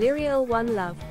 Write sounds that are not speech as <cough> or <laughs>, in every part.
Lyriel One Love.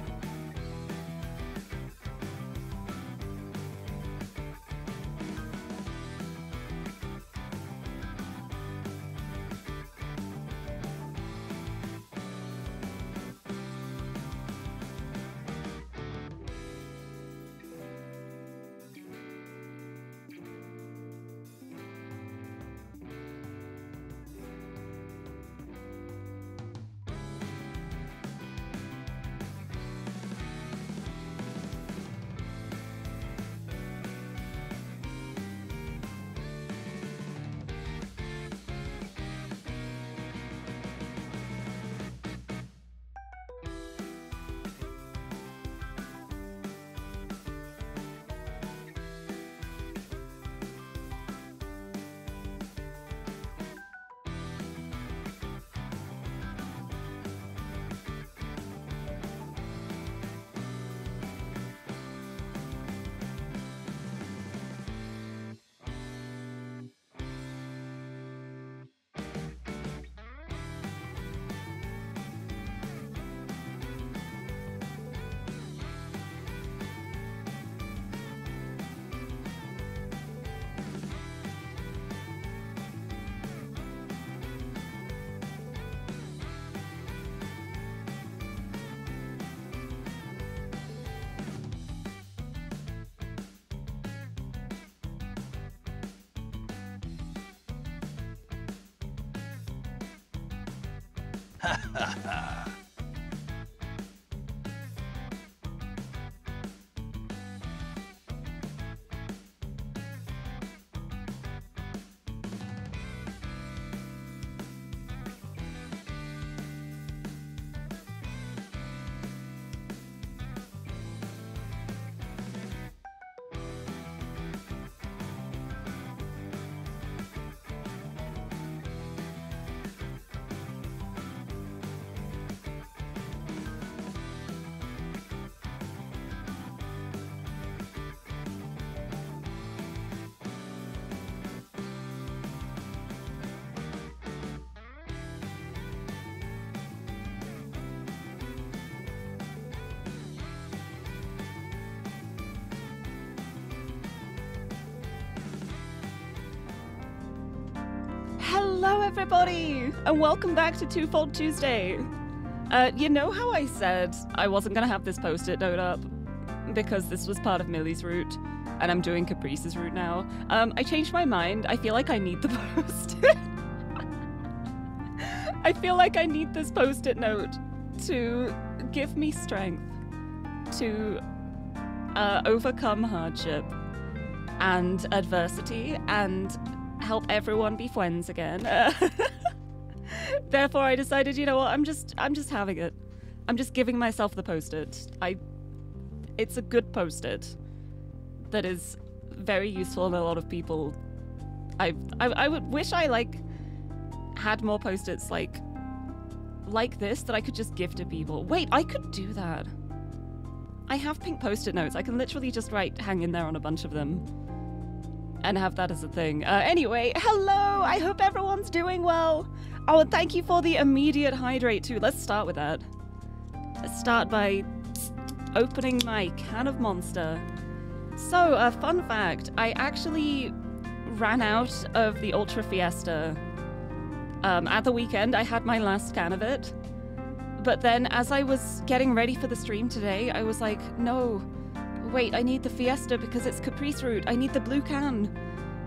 Hello, everybody, and welcome back to Twofold Tuesday. Uh, you know how I said I wasn't going to have this post it note up because this was part of Millie's route, and I'm doing Caprice's route now? Um, I changed my mind. I feel like I need the <laughs> post it. I feel like I need this post it note to give me strength to uh, overcome hardship and adversity and help everyone be friends again. Uh, <laughs> therefore, I decided, you know what? I'm just, I'm just having it. I'm just giving myself the post-it. I, it's a good post-it that is very useful, and a lot of people. I, I, I would wish I like had more post-its like, like this that I could just give to people. Wait, I could do that. I have pink post-it notes. I can literally just write, hang in there on a bunch of them and have that as a thing. Uh, anyway, hello! I hope everyone's doing well. Oh, thank you for the immediate hydrate too. Let's start with that. Let's start by opening my can of Monster. So, a uh, fun fact: I actually ran out of the Ultra Fiesta um, at the weekend. I had my last can of it, but then as I was getting ready for the stream today, I was like, no wait, I need the Fiesta because it's Caprice route. I need the blue can.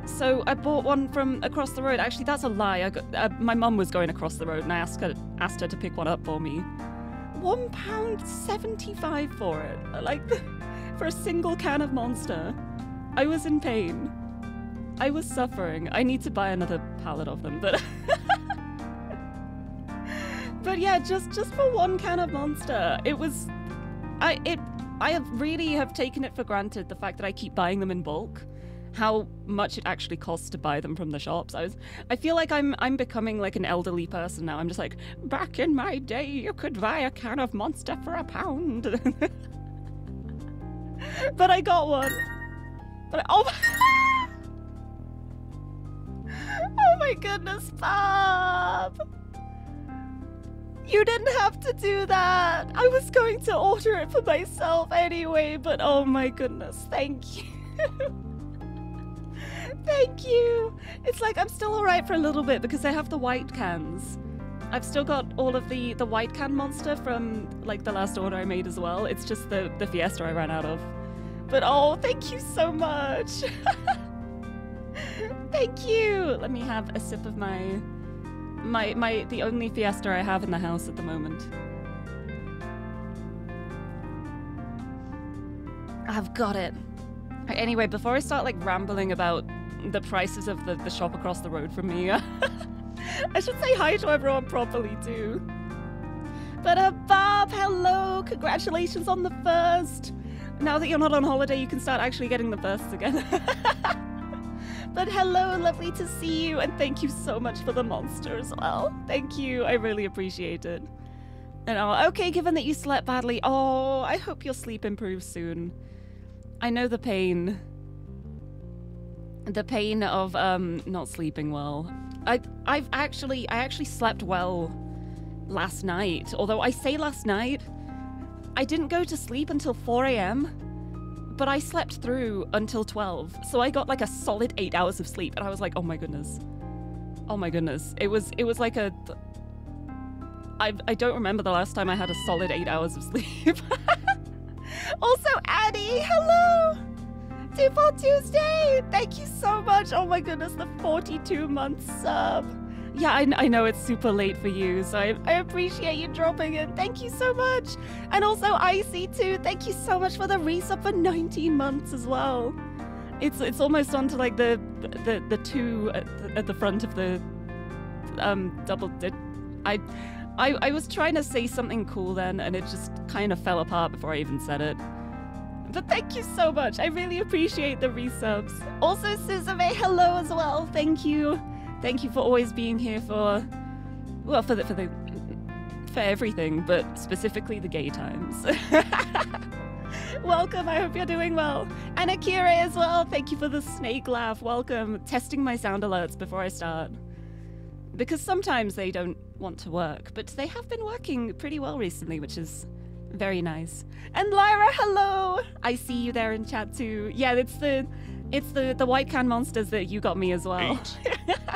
So I bought one from across the road. Actually, that's a lie. Got, uh, my mum was going across the road, and I asked her asked her to pick one up for me. One pound seventy-five for it, like for a single can of Monster. I was in pain. I was suffering. I need to buy another pallet of them, but. <laughs> but yeah, just just for one can of Monster, it was. I it I have really have taken it for granted the fact that I keep buying them in bulk. How much it actually costs to buy them from the shops. I was I feel like I'm I'm becoming like an elderly person now. I'm just like, back in my day you could buy a can of monster for a pound. <laughs> but I got one. But I, oh <laughs> Oh my goodness, Bob! You didn't have to do that. I was going to order it for myself anyway, but oh my goodness, thank <laughs> you. thank you. It's like I'm still alright for a little bit because I have the white cans. I've still got all of the the white can monster from like the last order I made as well. It's just the the fiesta I ran out of. But oh, thank you so much. <laughs> thank you. Let me have a sip of my my my the only fiesta I have in the house at the moment. I've got it. Anyway, before I start like rambling about the prices of the, the shop across the road from me, <laughs> I should say hi to everyone properly too. But uh, Bob, hello! Congratulations on the first. Now that you're not on holiday, you can start actually getting the firsts <laughs> again. But hello, lovely to see you, and thank you so much for the monster as well. Thank you, I really appreciate it. And oh, okay, given that you slept badly, oh, I hope your sleep improves soon. I know the pain. The pain of um not sleeping well. I I've actually I actually slept well last night. Although I say last night, I didn't go to sleep until 4 a.m. But I slept through until 12. So I got like a solid 8 hours of sleep and I was like, "Oh my goodness." Oh my goodness. It was it was like a I I don't remember the last time I had a solid 8 hours of <laughs> sleep. also, Annie, hello. For Tuesday! Thank you so much! Oh my goodness, the 42 month sub! Yeah, I, I know it's super late for you, so I, I appreciate you dropping it. Thank you so much! And also, Icy too, thank you so much for the resub for 19 months as well. It's it's almost on to like the the, the two at the, at the front of the um double. I, I I was trying to say something cool then, and it just kind of fell apart before I even said it. But thank you so much. I really appreciate the resubs. Also, Suzume, hello as well. Thank you. Thank you for always being here for, well, for the, for the, for everything, but specifically the gay times. <laughs> Welcome. I hope you're doing well. And Akira as well. Thank you for the snake laugh. Welcome. Testing my sound alerts before I start. Because sometimes they don't want to work, but they have been working pretty well recently, which is very nice. And Lyra, hello! I see you there in chat too. Yeah, it's the it's the the white can monsters that you got me as well.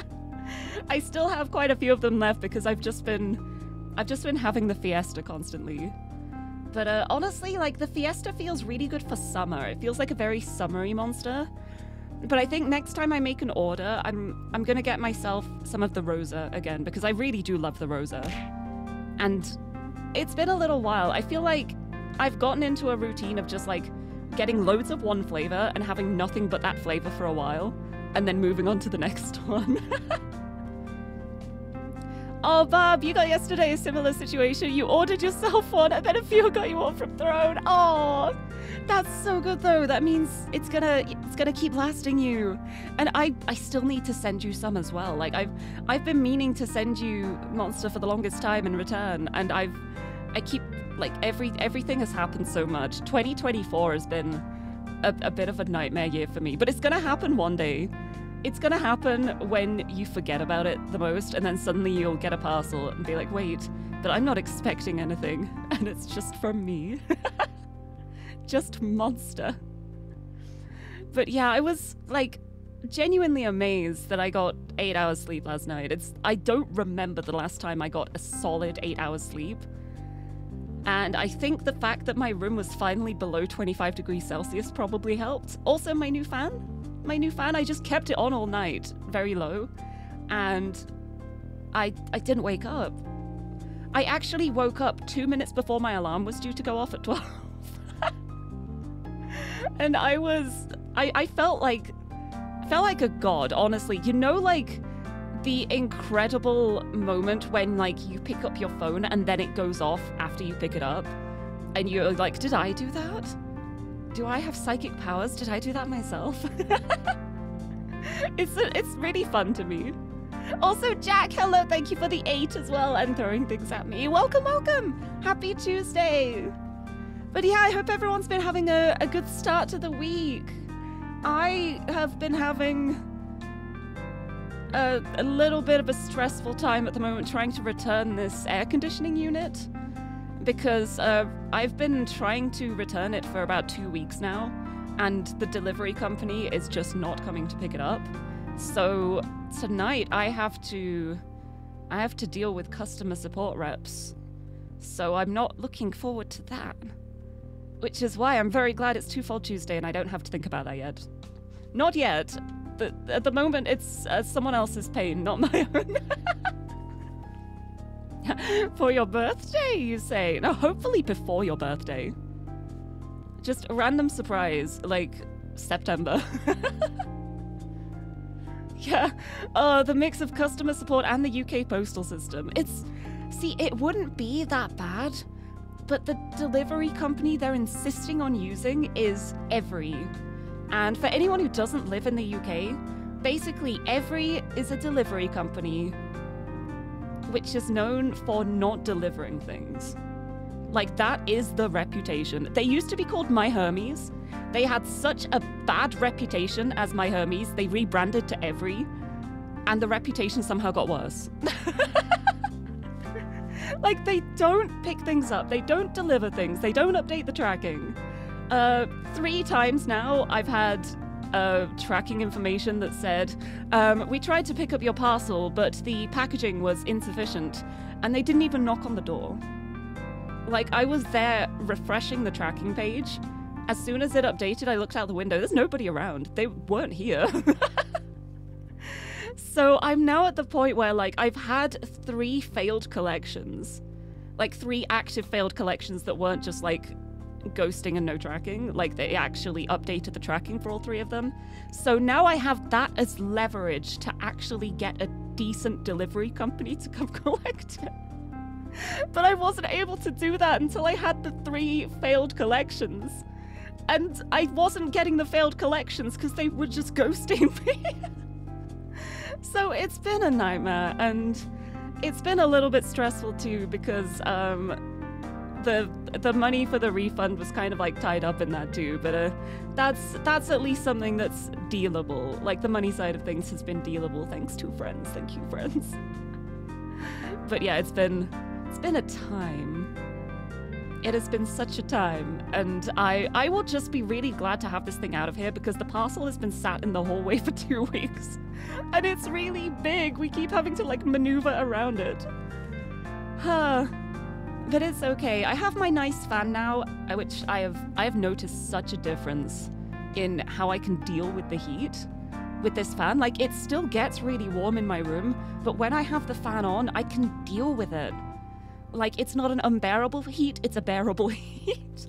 <laughs> I still have quite a few of them left because I've just been I've just been having the fiesta constantly. But uh, honestly, like the fiesta feels really good for summer. It feels like a very summery monster. But I think next time I make an order, I'm I'm gonna get myself some of the Rosa again because I really do love the Rosa. And it's been a little while. I feel like I've gotten into a routine of just like getting loads of one flavor and having nothing but that flavor for a while, and then moving on to the <laughs> next one. <laughs> oh, Bob, you got yesterday a similar situation. You ordered yourself one, and then a few got you one from Throne. Oh, that's so good though. That means it's gonna it's gonna keep lasting you. And I I still need to send you some as well. Like I've I've been meaning to send you Monster for the longest time in return, and I've I keep like every everything has happened so much. 2024 has been a, a bit of a nightmare year for me, but it's gonna happen one day. It's gonna happen when you forget about it the most, and then suddenly you'll get a parcel and be like, wait, but I'm not expecting anything, <laughs> and it's just from me. <laughs> just monster. But yeah, I was like genuinely amazed that I got eight hours sleep last night. It's I don't remember the last time I got a solid eight hours sleep. And I think the fact that my room was finally below 25 degrees Celsius probably helped. Also, my new fan. My new fan, I just kept it on all night, very low. And I, I didn't wake up. I actually woke up two minutes before my alarm was due to go off at <laughs> 12. and I was, I, I felt like, felt like a god, honestly. You know, like the incredible moment when like you pick up your phone and then it goes off after you pick it up. And you're like did i do that? Do i have psychic powers? Did i do that myself? <laughs> It's it's really fun to me. Also jack hello. Thank you for the eight as well and throwing things at me. Welcome welcome. Happy tuesday. But yeah i hope everyone's been having a, a good start to the week. I have been having a, a little bit of a stressful time at the moment trying to return this air conditioning unit because uh, I've been trying to return it for about two weeks now, and the delivery company is just not coming to pick it up. So tonight I have to I have to deal with customer support reps. So I'm not looking forward to that. Which is why I'm very glad it's Twofold Tuesday and I don't have to think about that yet. Not yet. But at the moment, it's uh, someone else's pain, not my own. <laughs> For your birthday, you say? No, hopefully before your birthday. Just a random surprise, like September. <laughs> yeah, uh, the mix of customer support and the UK postal system. It's. See, it wouldn't be that bad, but the delivery company they're insisting on using is Evri. And for anyone who doesn't live in the UK, basically Evri is a delivery company which is known for not delivering things. Like, that is the reputation. They used to be called My Hermes. They had such a bad reputation as My Hermes, they rebranded to Evri, and the reputation somehow got worse. <laughs> like, they don't pick things up, they don't deliver things, they don't update the tracking. Uh, three times now, I've had uh, tracking information that said, um, We tried to pick up your parcel, but the packaging was insufficient, and they didn't even knock on the door. Like, I was there refreshing the tracking page. As soon as it updated, I looked out the window. There's nobody around. They weren't here. <laughs> so I'm now at the point where, like, I've had three failed collections. Like, three active failed collections that weren't just, like, ghosting and no tracking. Like they actually updated the tracking for all three of them. So now I have that as leverage to actually get a decent delivery company to come <laughs> collect it. But I wasn't able to do that until I had the three failed collections. And I wasn't getting the failed collections because they were just ghosting <laughs> me. so it's been a nightmare and it's been a little bit stressful too because um, the the money for the refund was kind of like tied up in that too. But uh, that's that's at least something that's dealable. Like the money side of things has been dealable thanks to friends. Thank you, friends. <laughs> but yeah, it's been it's been a time. It has been such a time, and I I will just be really glad to have this thing out of here because the parcel has been sat in the hallway <laughs> for two weeks, and it's really big. We keep having to like maneuver around it. <sighs> Huh. But it's okay. I have my nice fan now, uh, which I have I have noticed such a difference in how I can deal with the heat with this fan. Like it still gets really warm in my room, but when I have the fan on, I can deal with it. Like it's not an unbearable heat, it's a bearable <laughs> heat.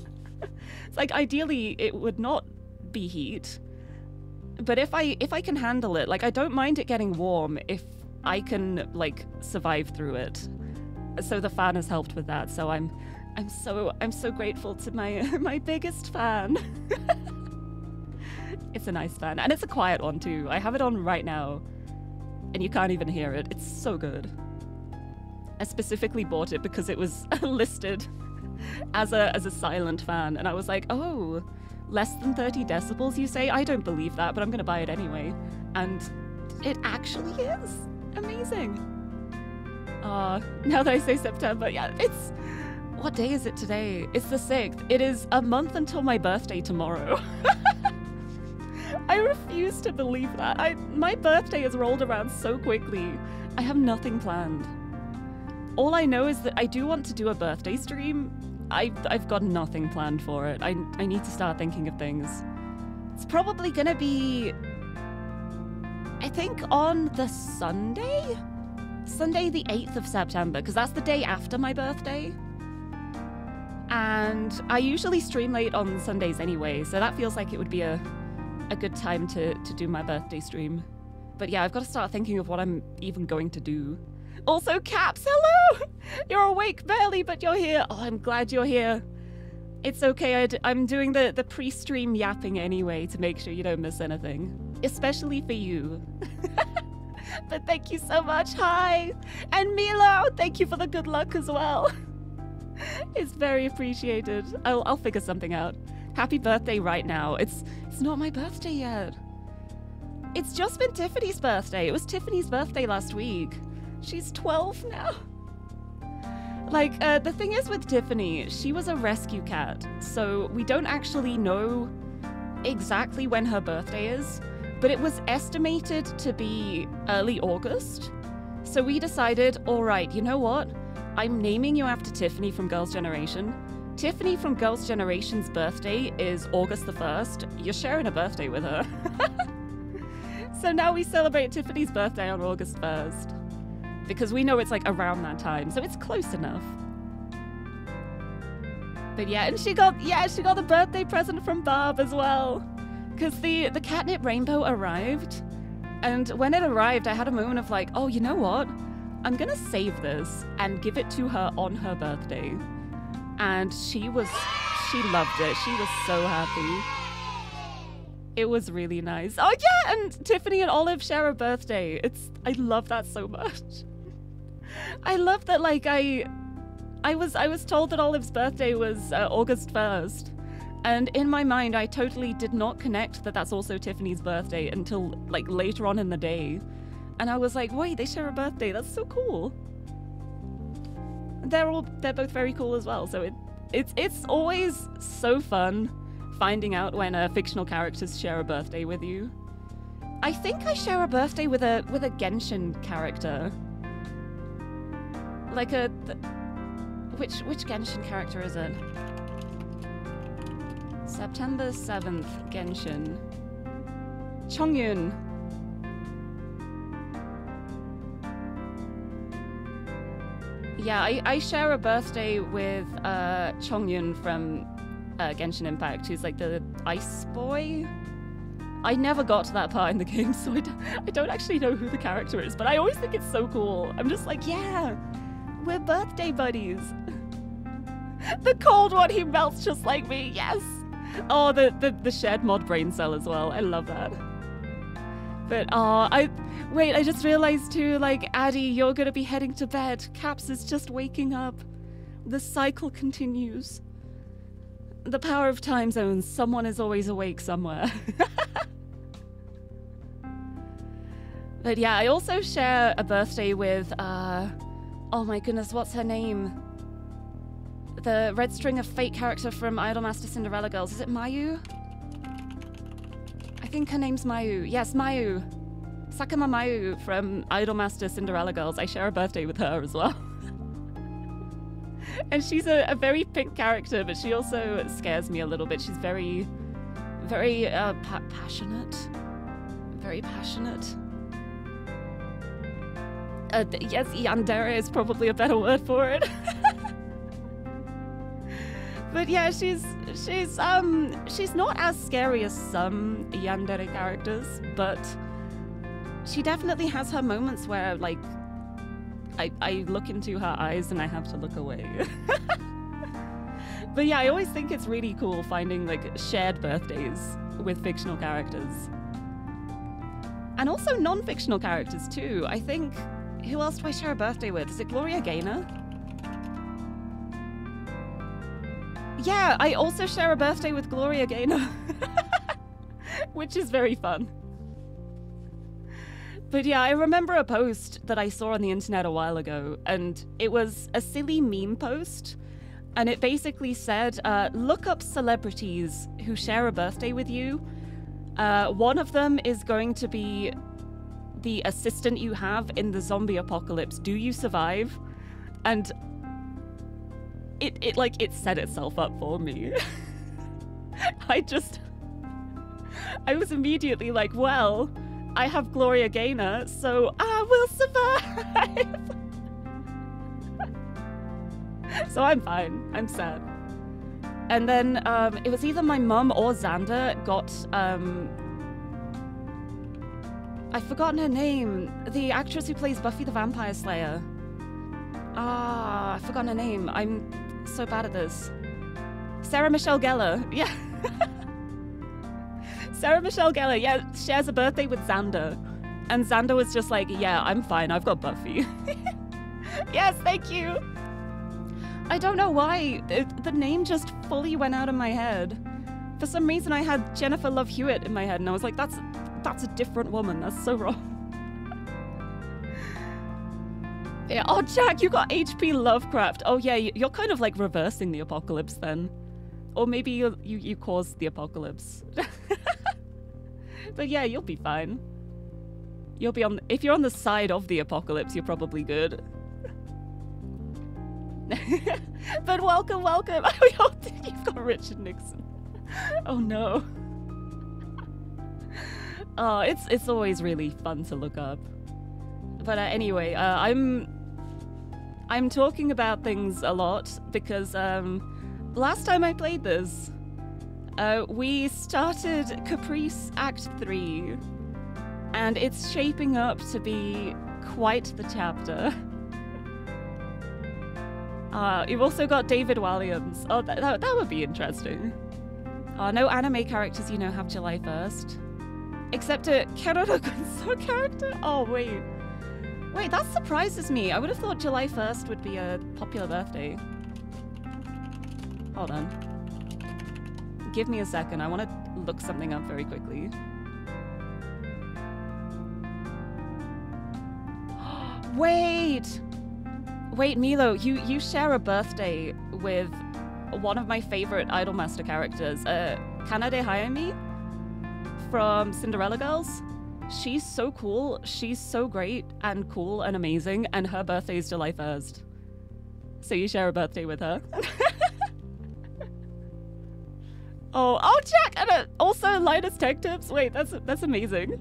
it's like ideally it would not be heat. But if I if I can handle it, like I don't mind it getting warm if I can like survive through it so the fan has helped with that. So I'm I'm so I'm so grateful to my <laughs> my biggest fan. <laughs> it's a nice fan, and it's a quiet one too. I have it on right now, and you can't even hear it. It's so good. I specifically bought it because it was <laughs> listed as a as a silent fan, and I was like, oh, less than 30 decibels. You say? I don't believe that, but I'm gonna buy it anyway, and it actually is amazing. Uh, <laughs> now that I say September, yeah, it's. What day is it today? It's the 6th. It is a month until my birthday tomorrow. <laughs> I refuse to believe that. I, my birthday has rolled around so quickly. I have nothing planned. All I know is that I do want to do a birthday stream. I, I've got nothing planned for it. I, I need to start thinking of things. It's probably gonna be. I think on the Sunday? Sunday, the 8th of September, because that's the day after my birthday. And I usually stream late on Sundays anyway, so that feels like it would be a, a good time to, to do my birthday stream. But yeah, I've got to start thinking of what I'm even going to do. Also, Caps, hello! <laughs> You're awake barely, but you're here. Oh, I'm glad you're here. It's okay, I'm doing the, the pre stream yapping anyway to make sure you don't miss anything. Especially for you. <laughs> but thank you so much. Hi. And Milo, thank you for the good luck as well. <laughs> it's very appreciated. I'll, I'll figure something out. Happy birthday right now. It's it's not my birthday yet. It's just been Tiffany's birthday. It was Tiffany's birthday last week. She's 12 now. Like, uh, the thing is with Tiffany, she was a rescue cat, so we don't actually know exactly when her birthday is, but it was estimated to be early August. So we decided, all right, you know what? I'm naming you after Tiffany from Girls' Generation. Tiffany from Girls' Generation's birthday is August the 1st. You're sharing a birthday with her. <laughs> so now we celebrate Tiffany's birthday on August 1st because we know it's like around that time, so it's close enough. But yeah, and she got yeah, she got the birthday present from Barb as well. Cause the the catnip rainbow arrived. And when it arrived, I had a moment of like, oh, you know what? I'm gonna save this and give it to her on her birthday. And she was she loved it. She was so happy. It was really nice. Oh yeah, and Tiffany and Olive share a birthday. It's I love that so much. <laughs> I love that like I I was I was told that Olive's birthday was uh, August 1st. And in my mind I totally did not connect that that's also Tiffany's birthday until like later on in the day. And I was like, "Wait, they share a birthday. That's so cool." They're all they're both very cool as well. So it it's it's always so fun finding out when uh, fictional characters share a birthday with you. I think I share a birthday with a with a Genshin character like a. Which which Genshin character is it? September seventh, Genshin. Chongyun. Yeah, I, I share a birthday with uh, Chongyun from uh, Genshin Impact, who's like the ice boy. I never got to that part in the game, <laughs> so I d- I don't actually know who the character is, but I always think it's so cool. I'm just like, yeah, we're birthday buddies. <laughs> the cold one, he melts just like me, yes! Oh, the, the, the shared mod brain cell as well. I love that. But, oh, I... Wait, I just realized too, like, Addie, you're gonna be heading to bed. Caps is just waking up. The cycle continues. The power of time zones. Someone is always awake somewhere. <laughs> but yeah, I also share a birthday with, uh... Oh my goodness, what's her name? The red string of fate character from Idolmaster Cinderella Girls. Is it Mayu? I think her name's Mayu. Yes, Mayu. Sakuma Mayu from Idolmaster Cinderella Girls. I share a birthday with her as well. <laughs> and she's a, a, very pink character, but she also scares me a little bit. She's very, very uh, pa- passionate. Very passionate uh, yes, yandere is probably a better word for it. <laughs> but yeah, she's she's um she's not as scary as some yandere characters, but she definitely has her moments where like I I look into her eyes and I have to look away. <laughs> but yeah, I always think it's really cool finding like shared birthdays with fictional characters. And also non fictional characters too. I think who else do I share a birthday with? Is it Gloria Gaynor? Yeah, I also share a birthday with Gloria Gaynor. <laughs> Which is very fun. But yeah, I remember a post that I saw on the internet a while ago, and it was a silly meme post. And it basically said, uh, look up celebrities who share a birthday with you. Uh, one of them is going to be the assistant you have in the zombie apocalypse, do you survive? And it, it like it set itself up for me. <laughs> I just I was immediately like, well, I have Gloria Gaynor, so I will survive. <laughs> so I'm fine. I'm sad. And then um, it was either my mum or Xander got um, I've forgotten her name. The actress who plays Buffy the Vampire Slayer. Ah, I've forgotten her name. I'm so bad at this. Sarah Michelle Gellar. <laughs> Yeah. Sarah Michelle Gellar, yeah, shares a birthday with Xander. And Xander was just like, yeah, I'm fine. I've got Buffy. <laughs> yes, thank you. I don't know why. The name just fully went out of my head. For some reason, I had Jennifer Love Hewitt in my head, and I was like, that's that's a different woman. That's so wrong. Yeah. Oh, Jack, you got HP Lovecraft. Oh yeah, you're kind of like reversing the apocalypse then, or maybe you you you caused the apocalypse. <laughs> but yeah, you'll be fine. You'll be on. If you're on the side of the apocalypse, you're probably good. <laughs> but welcome, welcome. <laughs> Oh, you've got Richard Nixon. Oh no. Oh, it's it's always really fun to look up. But uh, anyway, uh, I'm I'm talking about things a lot because um, last time I played this, uh, we started Caprice Act Three, and it's shaping up to be quite the chapter. <laughs> Uh, you've also got David Walliams. Oh, that, that, that would be interesting. Uh, no anime characters you know have July 1st. Except a Keroro Gunso character? Oh, wait. Wait, that surprises me. I would have thought July 1st would be a popular birthday. Hold on. Give me a second. I want to look something up very quickly. <gasps> Wait! Wait, Milo, you, you share a birthday with one of my favorite Idolmaster characters, uh, Kanade Hayami from Cinderella Girls. She's so cool. She's so great and cool and amazing, and her birthday is July 1st. So you share a birthday with her. <laughs> oh, oh, Jack, and uh, also Linus Tech Tips. Wait, that's that's amazing.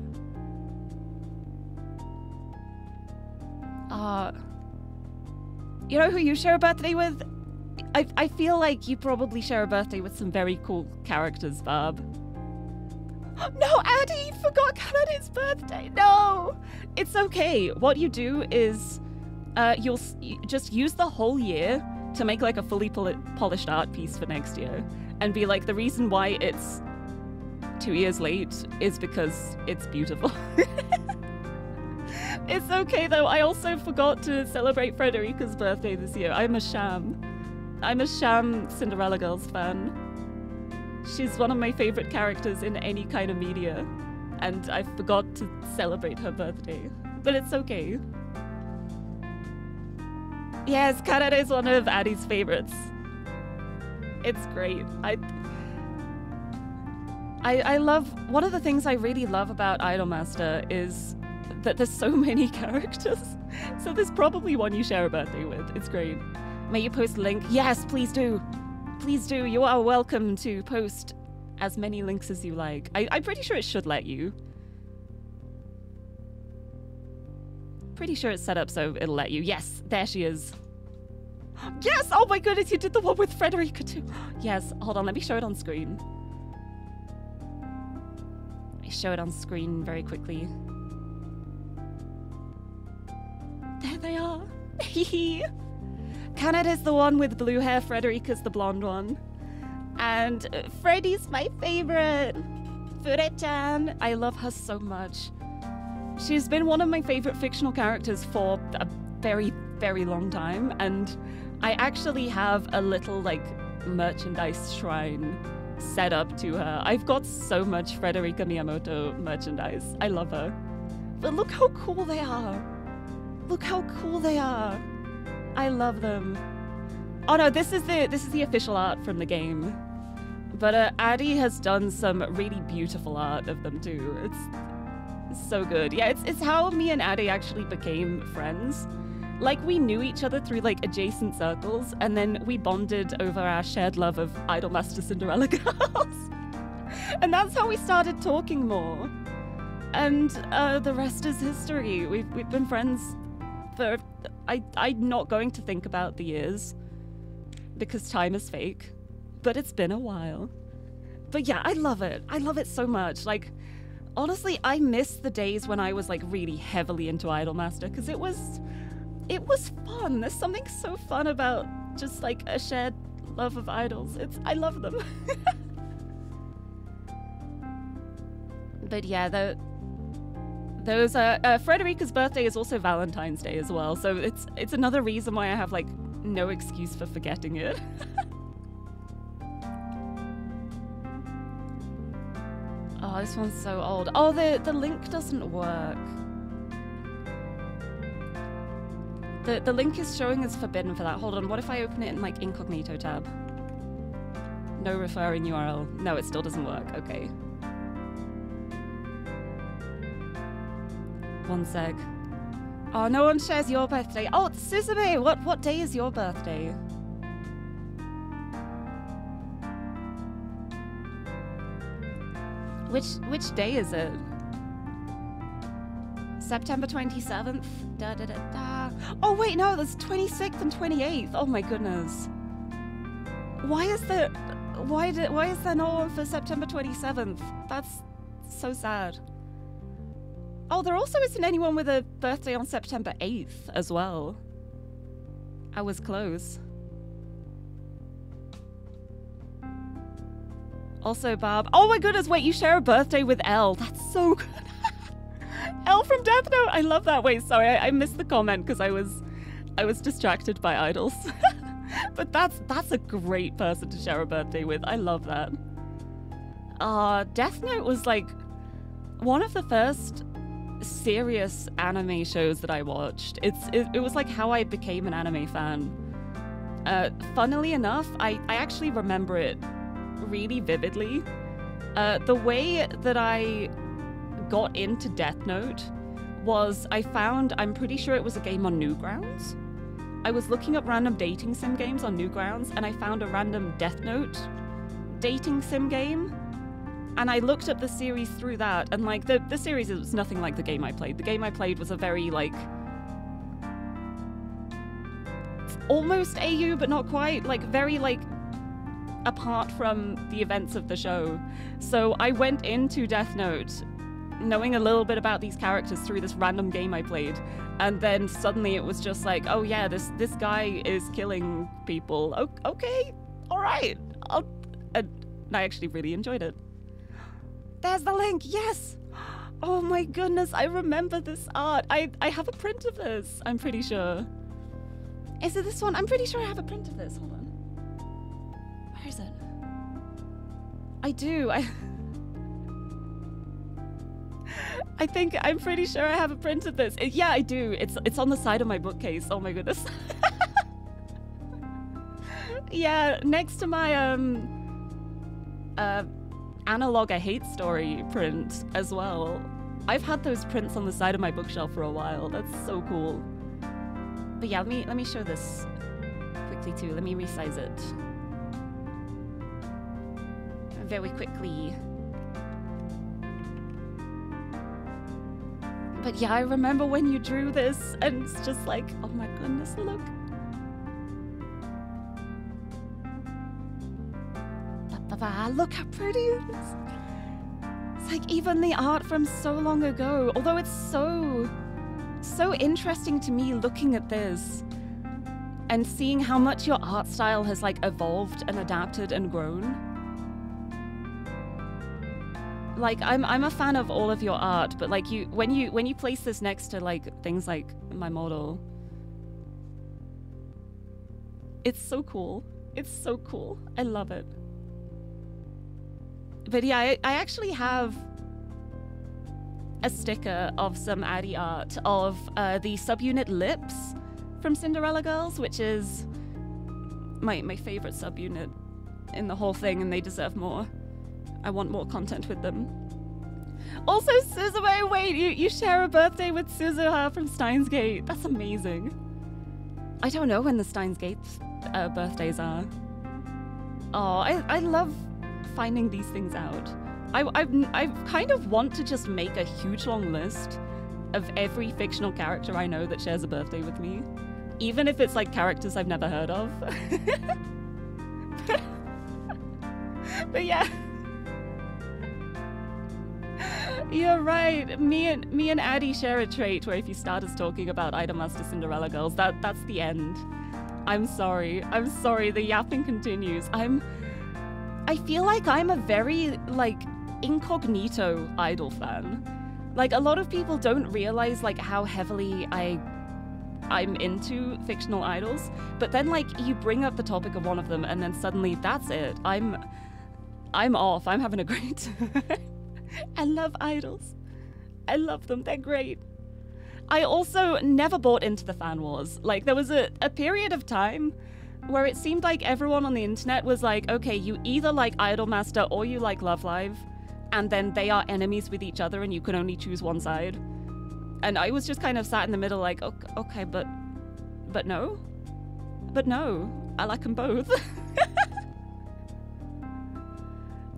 Uh, you know who you share a birthday with? I, I feel like you probably share a birthday with some very cool characters, Barb. No, Addy forgot Kanade's birthday. No, it's okay. What you do is, uh, you'll you just use the whole year to make like a fully pol polished art piece for next year, and be like, the reason why it's two years late is because it's beautiful. <laughs> it's okay though. I also forgot to celebrate Frederica's birthday this year. I'm a sham. I'm a sham Cinderella Girls fan. She's one of my favorite characters in any kind of media, and I forgot to celebrate her birthday. But it's okay. Yes, Kanade is one of Addy's favorites. It's great. I, I, I love one of the things I really love about Idolmaster is that there's so many <laughs> characters. So there's probably one you share a birthday with. It's great. May you post a link? Yes, please do. Please do. You are welcome to post as many links as you like. I, I'm pretty sure it should let you. Pretty sure it's set up so it'll let you. Yes, there she is. Yes! Oh my goodness, you did the one with Frederica too. <gasps> Yes, hold on, let me show it on screen. I show it on screen very quickly. There they are. <laughs> Hee hee Kanade's the one with blue hair, Frederica's the blonde one. And uh, Freddy's my favorite. Fure-chan. I love her so much. She's been one of my favorite fictional characters for a very, very long time. And I actually have a little, like, merchandise shrine set up to her. I've got so much Frederica Miyamoto merchandise. I love her. But look how cool they are. Look how cool they are. I love them. Oh no, this is the this is the official art from the game. But uh, Addy has done some really beautiful art of them too. It's, so good. Yeah, it's it's how me and Addy actually became friends. Like we knew each other through like adjacent circles, and then we bonded over our shared love of Idolmaster Cinderella <laughs> Girls. and that's how we started talking more. And uh, the rest is history. We've we've been friends for I, I'm not going to think about the years because time is fake, but it's been a while. But yeah, I love it. I love it so much. Like, honestly, I miss the days when I was like really heavily into Idolmaster because it was, it was fun. There's something so fun about just like a shared love of idols. It's I love them. <laughs> but yeah, the those uh, uh, Frederica's birthday is also Valentine's Day as well, so it's it's another reason why I have like no excuse for forgetting it. <laughs> Oh, this one's so old. Oh, the, the link doesn't work. The, the link is showing as forbidden for that. Hold on, what if I open it in like incognito tab? No referring URL. No, it still doesn't work. Okay. One sec. Oh, no one shares your birthday. Oh, Suzume, what, what day is your birthday? Which which day is it? September 27th? Da da da da. Oh wait, no, there's 26th and 28th. Oh my goodness. Why is there why did why is there no one for September 27th? That's so sad. Oh, there also isn't anyone with a birthday on September 8th as well. I was close. Also, Bob. Oh my goodness, wait, you share a birthday with L. That's so good. <laughs> L from Death Note. I love that. Wait, sorry, I, I missed the comment because I was I was distracted by idols. <laughs> but that's that's a great person to share a birthday with. I love that. Uh Death Note was like one of the first serious anime shows that I watched. It's it, it was like how I became an anime fan. Uh, funnily enough, I, I actually remember it really vividly. Uh, the way that I got into Death Note was I found, I'm pretty sure it was a game on Newgrounds. I was looking up random dating sim games on Newgrounds and I found a random Death Note dating sim game. And I looked up the series through that, and like the, the series was nothing like the game I played. The game I played was a very like almost AU, but not quite. Like very like apart from the events of the show. So I went into Death Note knowing a little bit about these characters through this random game I played. And then suddenly it was just like, oh yeah, this this guy is killing people. okay, all right. I'll, and I actually really enjoyed it. There's the link. Yes. Oh my goodness, I remember this art. I I have a print of this. I'm pretty sure. Is it this one? I'm pretty sure I have a print of this. Hold on. Where is it? I do. I. <laughs> I think I'm pretty sure I have a print of this. It, yeah, I do. It's it's on the side of my bookcase. Oh my goodness. <laughs> yeah, next to my um uh Analogue: A Hate Story print as well. I've had those prints on the side of my bookshelf for a while. That's so cool. But yeah, let me let me show this quickly too. Let me resize it very quickly. But yeah, I remember when you drew this, and it's just like, oh my goodness, look. Look how pretty it is. It's like even the art from so long ago, although it's so, so interesting to me looking at this and seeing how much your art style has like evolved and adapted and grown like I'm I'm a fan of all of your art, but like you when you when you place this next to like things like my model, it's so cool. It's so cool. I love it. But yeah, I, I actually have a sticker of some Addy art of uh, the subunit Lips from Cinderella Girls, which is my my favorite subunit in the whole thing, and they deserve more. I want more content with them. Also, Suzume, wait, you, you share a birthday with Suzuha from Steins Gate. That's amazing. I don't know when the Steins Gate uh, birthdays are. Oh, I, I love finding these things out. I, I, I kind of want to just make a huge long list of every fictional character I know that shares a birthday with me. Even if it's like characters I've never heard of. <laughs> but yeah. You're right. Me and me and Addy share a trait where if you start us talking about Idolmaster Cinderella girls, that that's the end. I'm sorry. I'm sorry. The yapping continues. I'm. I feel like I'm a very like incognito idol fan. Like a lot of people don't realize like how heavily I I'm into fictional idols, but then like you bring up the topic of one of them and then suddenly that's it. I'm I'm off. I'm having a great <laughs> I love idols. I love them. They're great. I also never bought into the fan wars. Like, there was a, a period of time where it seemed like everyone on the internet was like, okay, you either like Idolmaster or you like Love Live, and then they are enemies with each other and you can only choose one side. And I was just kind of sat in the middle, like, okay, okay but, but no, but no, I like them both. <laughs>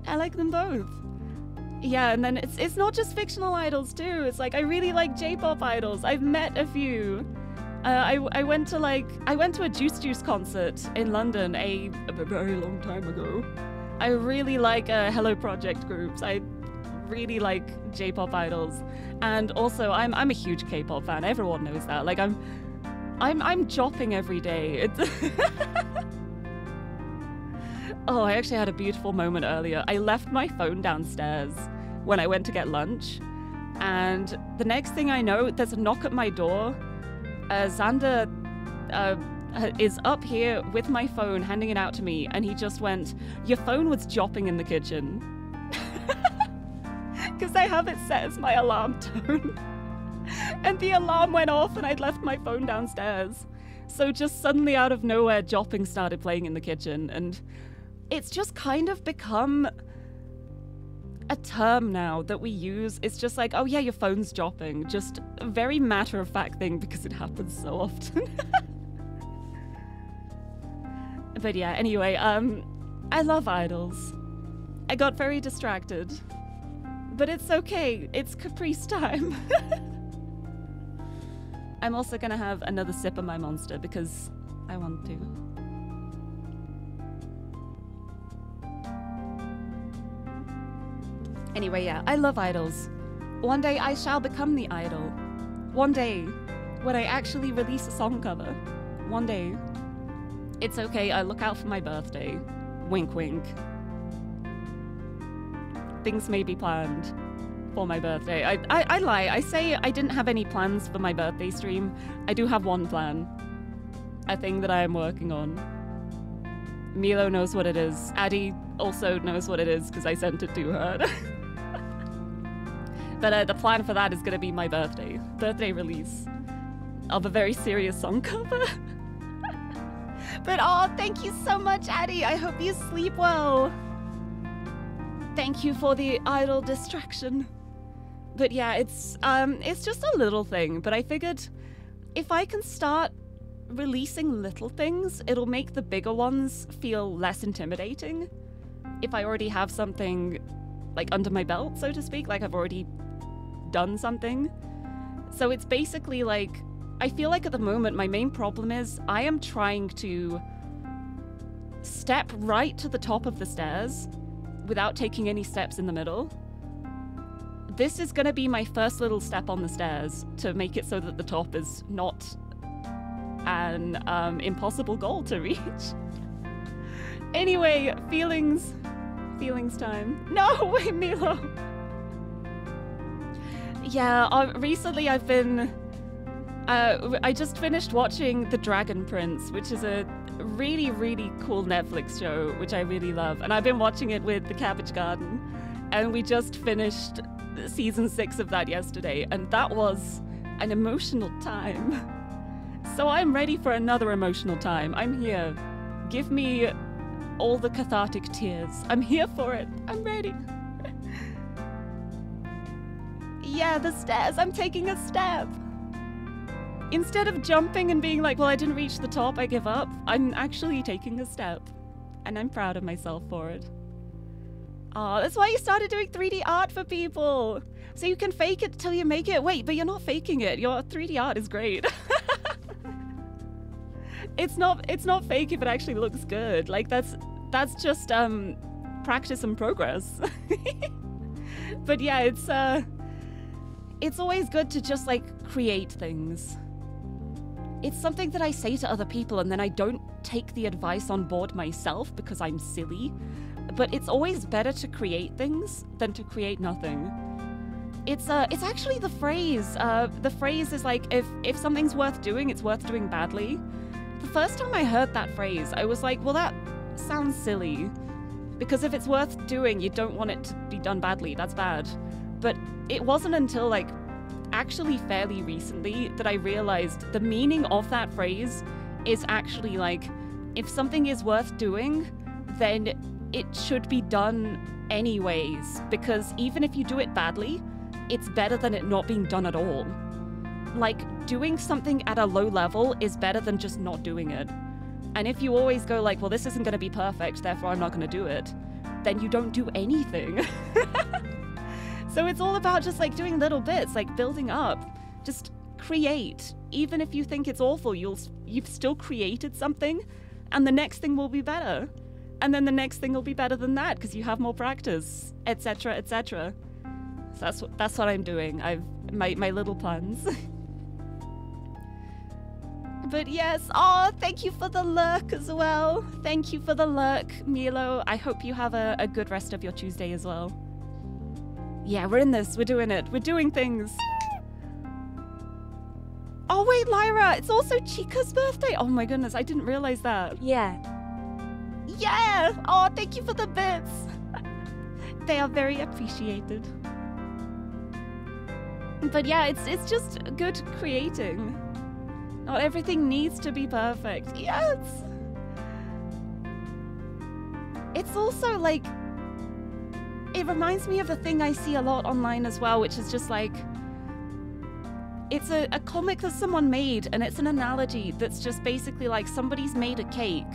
I like them both. Yeah, and then it's it's not just fictional idols too. It's like I really like J-pop idols. I've met a few. Uh, I, I went to like I went to a Juice Juice concert in London a, a very long time ago. I really like uh, Hello Project groups. I really like J-pop idols, and also I'm I'm a huge K-pop fan. Everyone knows that. Like I'm I'm I'm jopping every day. It's <laughs> oh, I actually had a beautiful moment earlier. I left my phone downstairs when I went to get lunch, and the next thing I know, there's a knock at my door. Uh, Xander uh, is up here with my phone, handing it out to me, and he just went, "Your phone was jopping in the kitchen." <laughs> Because I have it set as my alarm tone. <laughs> and the alarm went off and I'd left my phone downstairs. So just suddenly out of nowhere, Jopping started playing in the kitchen, and it's just kind of become a term now that we use. It's just like, oh yeah, your phone's jopping. Just a very matter of fact thing because it happens so often. <laughs> but yeah, anyway, um, I love idols. I got very distracted. But it's okay, it's Caprice time. <laughs> I'm also gonna have another sip of my monster because I want to. Anyway, yeah, I love idols. One day I shall become the idol. One day, when I actually release a song cover. One day. It's okay, I look out for my birthday. Wink wink. Things may be planned for my birthday. I, I, I lie. I say I didn't have any plans for my birthday stream. I do have one plan. A thing that I am working on. Milo knows what it is. Addie also knows what it is because I sent it to her. <laughs> but uh, the plan for that is going to be my birthday. Birthday release of a very serious song cover. <laughs> but oh, thank you so much, Addie. I hope you sleep well. Thank you for the idol distraction but yeah, it's um, it's just a little thing. But I figured if I can start releasing little things, it'll make the bigger ones feel less intimidating. If I already have something like under my belt, so to speak, like I've already done something. So it's basically like I feel like at the moment my main problem is I am trying to step right to the top of the stairs without taking any steps in the middle this is going to be my first little step on the stairs to make it so that the top is not an um, impossible goal to <laughs> reach. anyway, feelings. Feelings time. No, <laughs> wait, Milo. Yeah, recently I've been. Uh, I just finished watching The Dragon Prince, which is a really, really cool Netflix show, which I really love. And I've been watching it with The Cabbage Garden. And we just finished season six of that yesterday, and that was an emotional time. So I'm ready for another emotional time. I'm here. Give me all the cathartic tears. I'm here for it. I'm ready. Yeah, the stairs. I'm taking a step. Instead of jumping and being like, well, I didn't reach the top, I give up, I'm actually taking a step. And I'm proud of myself for it. Oh, that's why you started doing 3D art for people. So you can fake it till you make it. Wait, but you're not faking it. Your 3D art is great. <laughs> it's not it's not fake if it actually looks good. Like that's that's just um practice and progress. <laughs> but yeah, it's uh it's always good to just like create things. It's something that I say to other people and then I don't take the advice on board myself because I'm silly but it's always better to create things than to create nothing. It's uh, it's actually the phrase. Uh, the phrase is like if if something's worth doing, it's worth doing badly. The first time I heard that phrase, I was like, well, that sounds silly. Because if it's worth doing, you don't want it to be done badly. That's bad. But it wasn't until like actually fairly recently that I realized the meaning of that phrase is actually like if something is worth doing, then it should be done anyways. Because even if you do it badly, it's better than it not being done at all. Like, doing something at a low level is better than just not doing it. And if you always go like, well, this isn't going to be perfect, therefore I'm not going to do it, then you don't do anything. <laughs> so it's all about just like doing little bits, like building up. Just create. Even if you think it's awful, you'll you've still created something, and the next thing will be better. And then the next thing will be better than that because you have more practice, etc., etc. So that's what that's what I'm doing. I've my my little plans. <laughs> But yes, oh, thank you for the lurk as well. Thank you for the lurk, Milo. I hope you have a, a good rest of your Tuesday as well. Yeah, we're in this. We're doing it. We're doing things. Oh, wait, Lirie, it's also Chica's birthday. Oh my goodness, I didn't realize that. Yeah. Yeah. Oh, thank you for the bits. <laughs> they are very appreciated. But yeah, it's it's just good creating. Not everything needs to be perfect. Yes! It's also like. It reminds me of the thing I see a lot online as well, which is just like. It's a, a comic that someone made, and it's an analogy that's just basically like somebody's made a cake,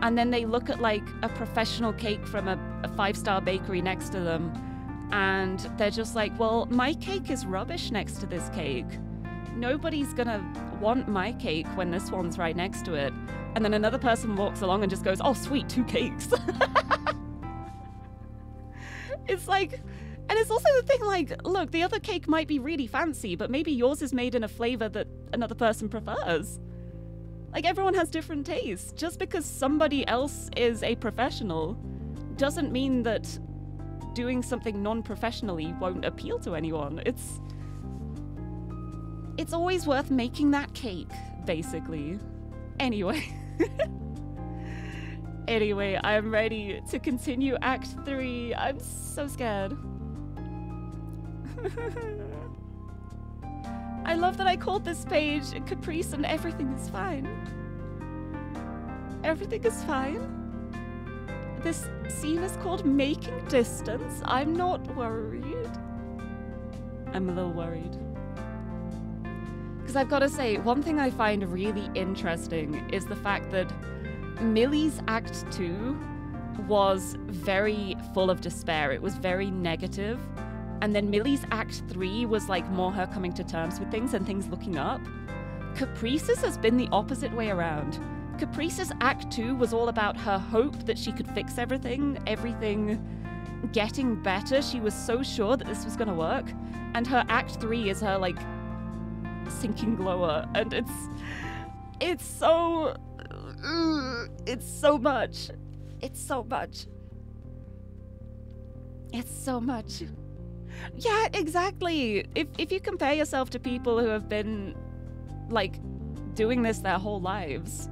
and then they look at like a professional cake from a, a five star bakery next to them, and they're just like, well, my cake is rubbish next to this cake nobody's gonna want my cake when this one's right next to it. And then another person walks along and just goes, oh, sweet, two cakes. <laughs> it's like, and it's also the thing like, look, the other cake might be really fancy, but maybe yours is made in a flavor that another person prefers. Like, everyone has different tastes. Just because somebody else is a professional doesn't mean that doing something non professionally won't appeal to anyone. It's it's always worth making that cake, basically. Anyway. <laughs> anyway, I'm ready to continue Act 3. I'm so scared. <laughs> I love that I called this page Caprice and everything is fine. Everything is fine. This scene is called Making Distance. I'm not worried. I'm a little worried. Because I've got to say, one thing I find really interesting is the fact that Millie's Act 2 was very full of despair. It was very negative. And then Millie's Act 3 was like more her coming to terms with things and things looking up. Caprice's has been the opposite way around. Caprice's Act 2 was all about her hope that she could fix everything, everything getting better. She was so sure that this was going to work. And her Act 3 is her like sinking lower, and it's it's so it's so much. It's so much. It's so much. Yeah, exactly. If if you compare yourself to people who have been like doing this their whole lives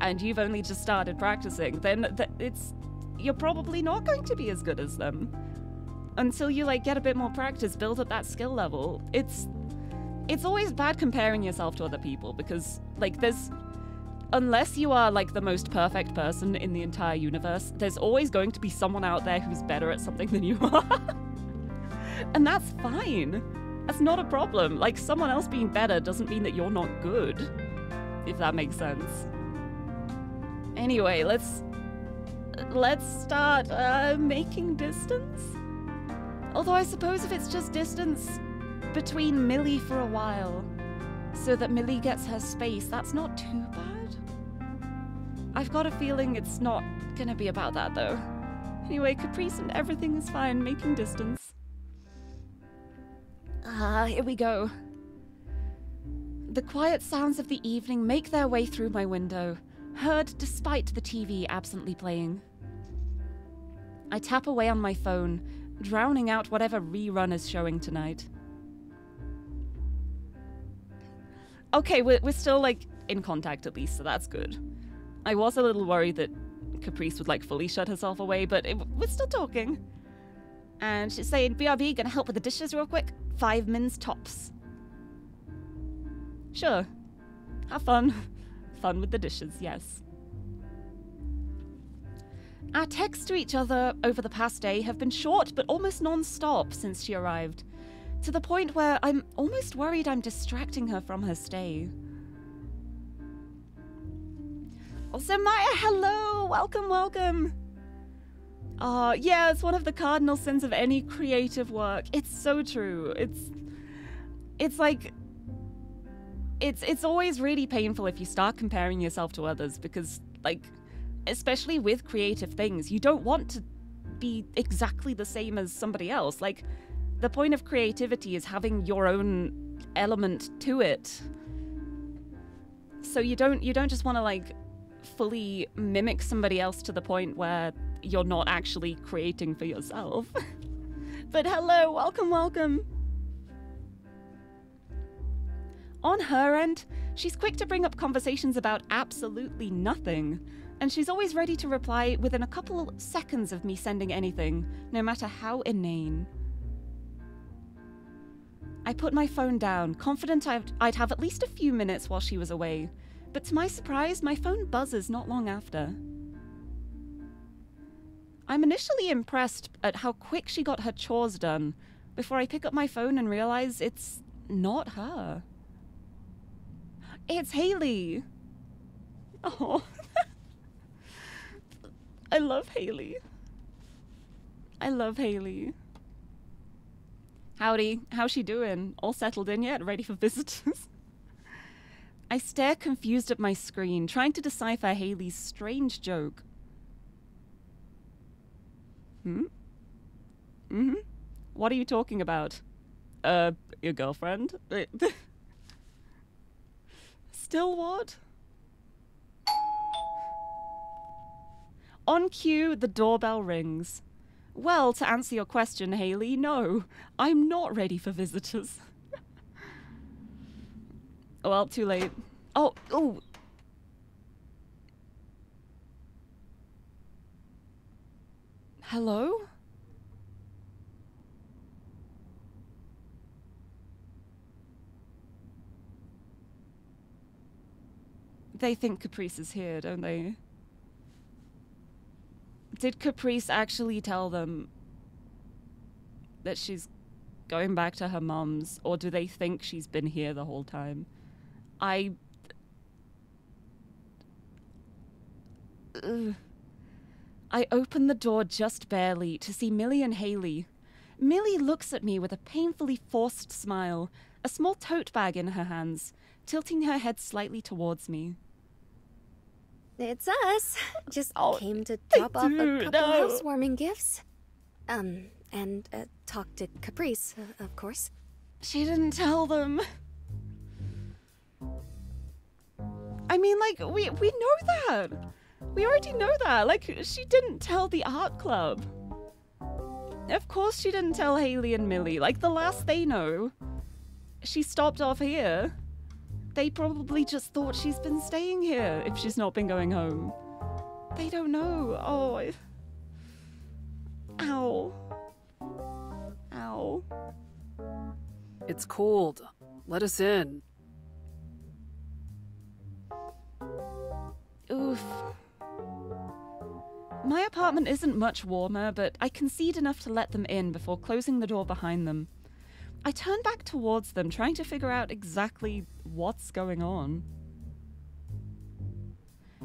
and you've only just started practicing, then th- it's you're probably not going to be as good as them until you like get a bit more practice, build up that skill level. It's it's always bad comparing yourself to other people because, like, there's. Unless you are, like, the most perfect person in the entire universe, there's always going to be someone out there who's better at something than you <laughs> are. and that's fine. That's not a problem. Like, someone else being better doesn't mean that you're not good, if that makes sense. Anyway, let's. Let's start uh, making distance. Although I suppose if it's just distance, between Millie for a while so that Millie gets her space. That's not too bad. I've got a feeling it's not gonna be about that though. Anyway, Caprice and everything is fine, making distance. Ah, here we go. The quiet sounds of the evening make their way through my window, heard despite the TV absently playing. I tap away on my phone, drowning out whatever rerun is showing tonight. Okay, we're, we're still like in contact at least, so that's good. I was a little worried that Caprice would like fully shut herself away, but it, we're still talking. And she's saying, BRB, gonna help with the dishes real quick? Five mins tops. Sure. Have fun. <laughs> fun with the dishes, yes. Our texts to each other over the past day have been short but almost non stop since she arrived, to the point where I'm almost worried I'm distracting her from her stay. Also, Maya, hello! Welcome, welcome! Uh, yeah, it's one of the cardinal sins of any creative work. It's so true. It's. It's like. It's, it's always really painful if you start comparing yourself to others because, like, especially with creative things, you don't want to be exactly the same as somebody else. Like, the point of creativity is having your own element to it. So you don't you don't just want to like fully mimic somebody else to the point where you're not actually creating for yourself. <laughs> but hello, welcome, welcome. On her end, she's quick to bring up conversations about absolutely nothing, and she's always ready to reply within a couple seconds of me sending anything, no matter how inane. I put my phone down, confident I'd, I'd have at least a few minutes while she was away, but to my surprise, my phone buzzes not long after. I'm initially impressed at how quick she got her chores done before I pick up my phone and realize it's not her. It's Haley. Oh. <laughs> I love Haley. I love Haley. Howdy, how's she doing? All settled in yet? Ready for visitors? <laughs> I stare confused at my screen, trying to decipher Haley's strange joke. Hmm? Mm hmm? What are you talking about? Uh, your girlfriend? <laughs> Still what? On cue, the doorbell rings. Well, to answer your question, Haley, no, I'm not ready for visitors. Well, too late. Oh, oh. Hello? They think Caprice is here, don't they? Did Caprice actually tell them that she's going back to her mom's, or do they think she's been here the whole time? I. Ugh. I open the door just barely to see Millie and Haley. Millie looks at me with a painfully forced smile, a small tote bag in her hands, tilting her head slightly towards me. It's us. Just oh, came to drop off a couple no. housewarming gifts. Um, and uh, talk to Caprice, uh, of course. She didn't tell them. I mean, like, we, we know that. We already know that. Like, she didn't tell the art club. Of course she didn't tell Haley and Millie. Like, the last they know, she stopped off here. They probably just thought she's been staying here if she's not been going home. They don't know. Oh, I... Ow. Ow. It's cold. Let us in. Oof. My apartment isn't much warmer, but I concede enough to let them in before closing the door behind them. I turn back towards them, trying to figure out exactly what's going on.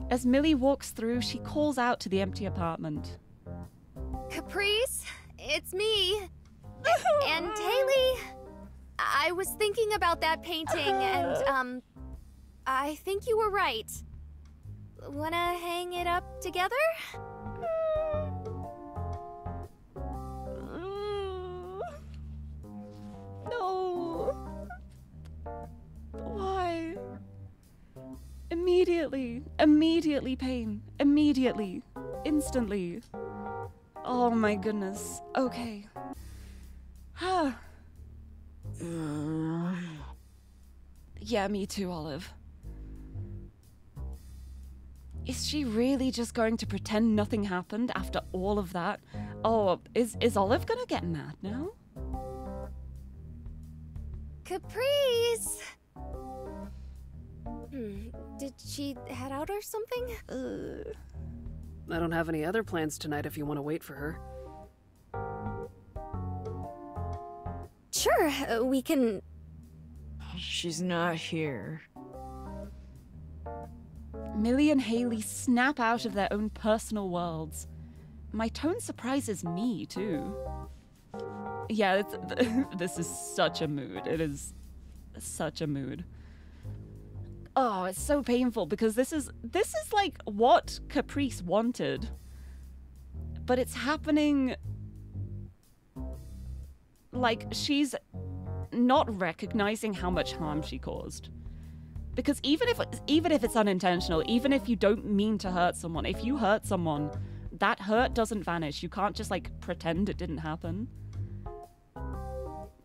As Millie walks through, she calls out to the empty apartment. Caprice, it's me. <laughs> and Haley, I was thinking about that painting and, um, I think you were right. Wanna hang it up together? Mm. No. Why? Immediately. Immediately pain. Immediately. Instantly. Oh my goodness. Okay. <sighs> <sighs> yeah, me too, Olive. Is she really just going to pretend nothing happened after all of that? Oh, is is Olive gonna get mad now? Caprice! Hmm, did she head out or something? Ugh. I don't have any other plans tonight if you want to wait for her. Sure, uh, we can. She's not here. Millie and Haley snap out of their own personal worlds. My tone surprises me, too. Yeah, <laughs> this is such a mood. It is such a mood. Oh, it's so painful because this is this is like what Caprice wanted. But it's happening like she's not recognizing how much harm she caused because even if even if it's unintentional even if you don't mean to hurt someone if you hurt someone that hurt doesn't vanish. You can't just like pretend it didn't happen.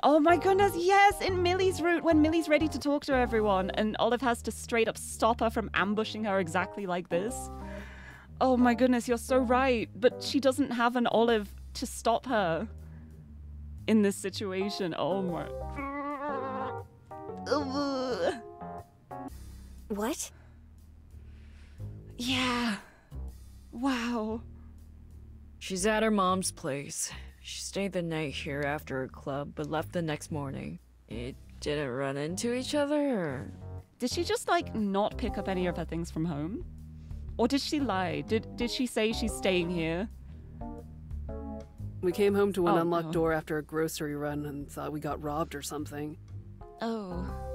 Oh my goodness yes in millie's route when millie's ready to talk to everyone and olive has to straight up stop her from ambushing her exactly like this. Oh my goodness you're so right but she doesn't have an olive to stop her in this situation. Oh my. What? Yeah. Wow. She's at her mom's place. She stayed the night here after her club, but left the next morning. It didn't run into each other? Or... Did she just like not pick up any of her things from home? Or did she lie? Did did she say she's staying here? We came home to an Oh, unlocked no. door after a grocery run and thought we got robbed or something. Oh.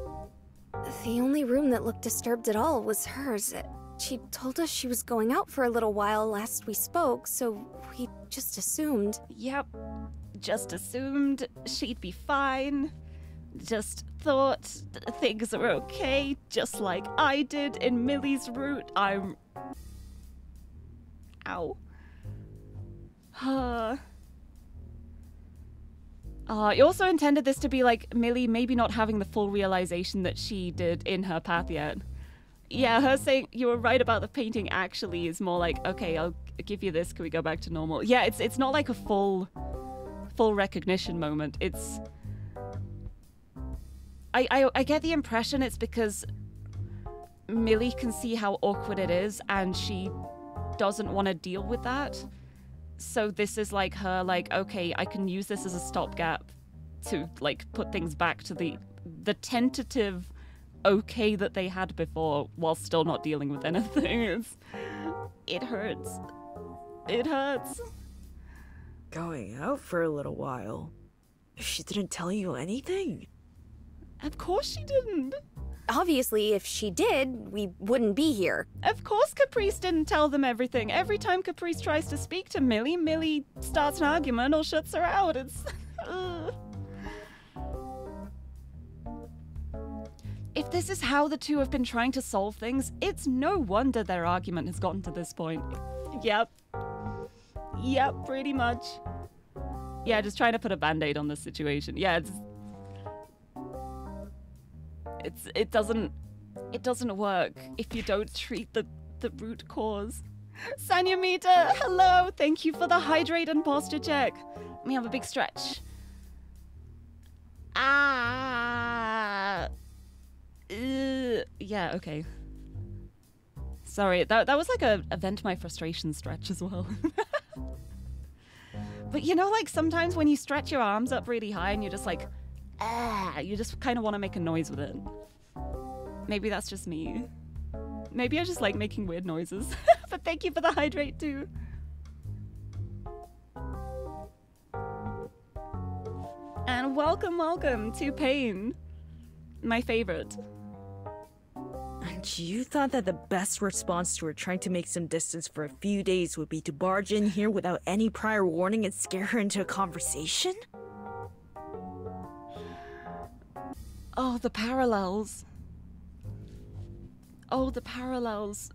The only room that looked disturbed at all was hers. She told us she was going out for a little while last we spoke, so we just assumed. Yep. Just assumed she'd be fine. Just thought things are okay, just like I did in Millie's route. I'm. Ow. Huh. <sighs> Uh, you also intended this to be like Millie maybe not having the full realization that she did in her path yet. Yeah, her saying you were right about the painting actually is more like, okay, I'll give you this. Can we go back to normal? Yeah, it's it's not like a full full recognition moment. It's I I, I get the impression it's because Millie can see how awkward it is and she doesn't want to deal with that. So this is like her like, okay, I can use this as a stopgap to like put things back to the the tentative okay that they had before while still not dealing with anything. <laughs> It's, it hurts. It hurts. Going out for a little while. She didn't tell you anything? Of course she didn't. Obviously, if she did, we wouldn't be here. Of course Caprice didn't tell them everything. Every time Caprice tries to speak to Millie, Millie starts an argument or shuts her out. It's. <laughs> If this is how the two have been trying to solve things, it's no wonder their argument has gotten to this point. Yep. Yep, pretty much. Yeah, just trying to put a band aid on this situation. Yeah, it's. It's. It doesn't. It doesn't work if you don't treat the, the root cause. Sanyamita, hello! Thank you for the hydrate and posture check. Let me have a big stretch. Ah. Ugh. Yeah, okay. Sorry, that, that was like a, a vent my frustration stretch as well. <laughs> but you know, like sometimes when you stretch your arms up really high and you're just like, ah, you just kind of want to make a noise with it. Maybe that's just me. Maybe I just like making weird noises. <laughs> but thank you for the hydrate too. And welcome, welcome to Pain. My favorite. And you thought that the best response to her trying to make some distance for a few days would be to barge in here without any prior warning and scare her into a conversation? Oh, the parallels. Oh, the parallels.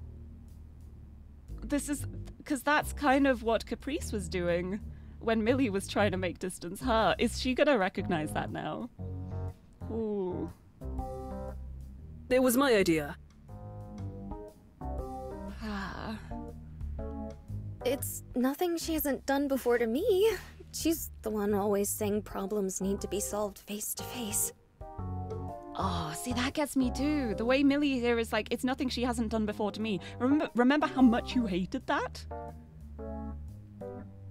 This is because that's kind of what Caprice was doing when Millie was trying to make distance her. Is she gonna recognize that now? Ooh. It was my idea. Ah. It's nothing she hasn't done before to me. She's the one always saying problems need to be solved face to face. Oh, see, that gets me too. The way Millie here is like, it's nothing she hasn't done before to me. Remember, remember how much you hated that?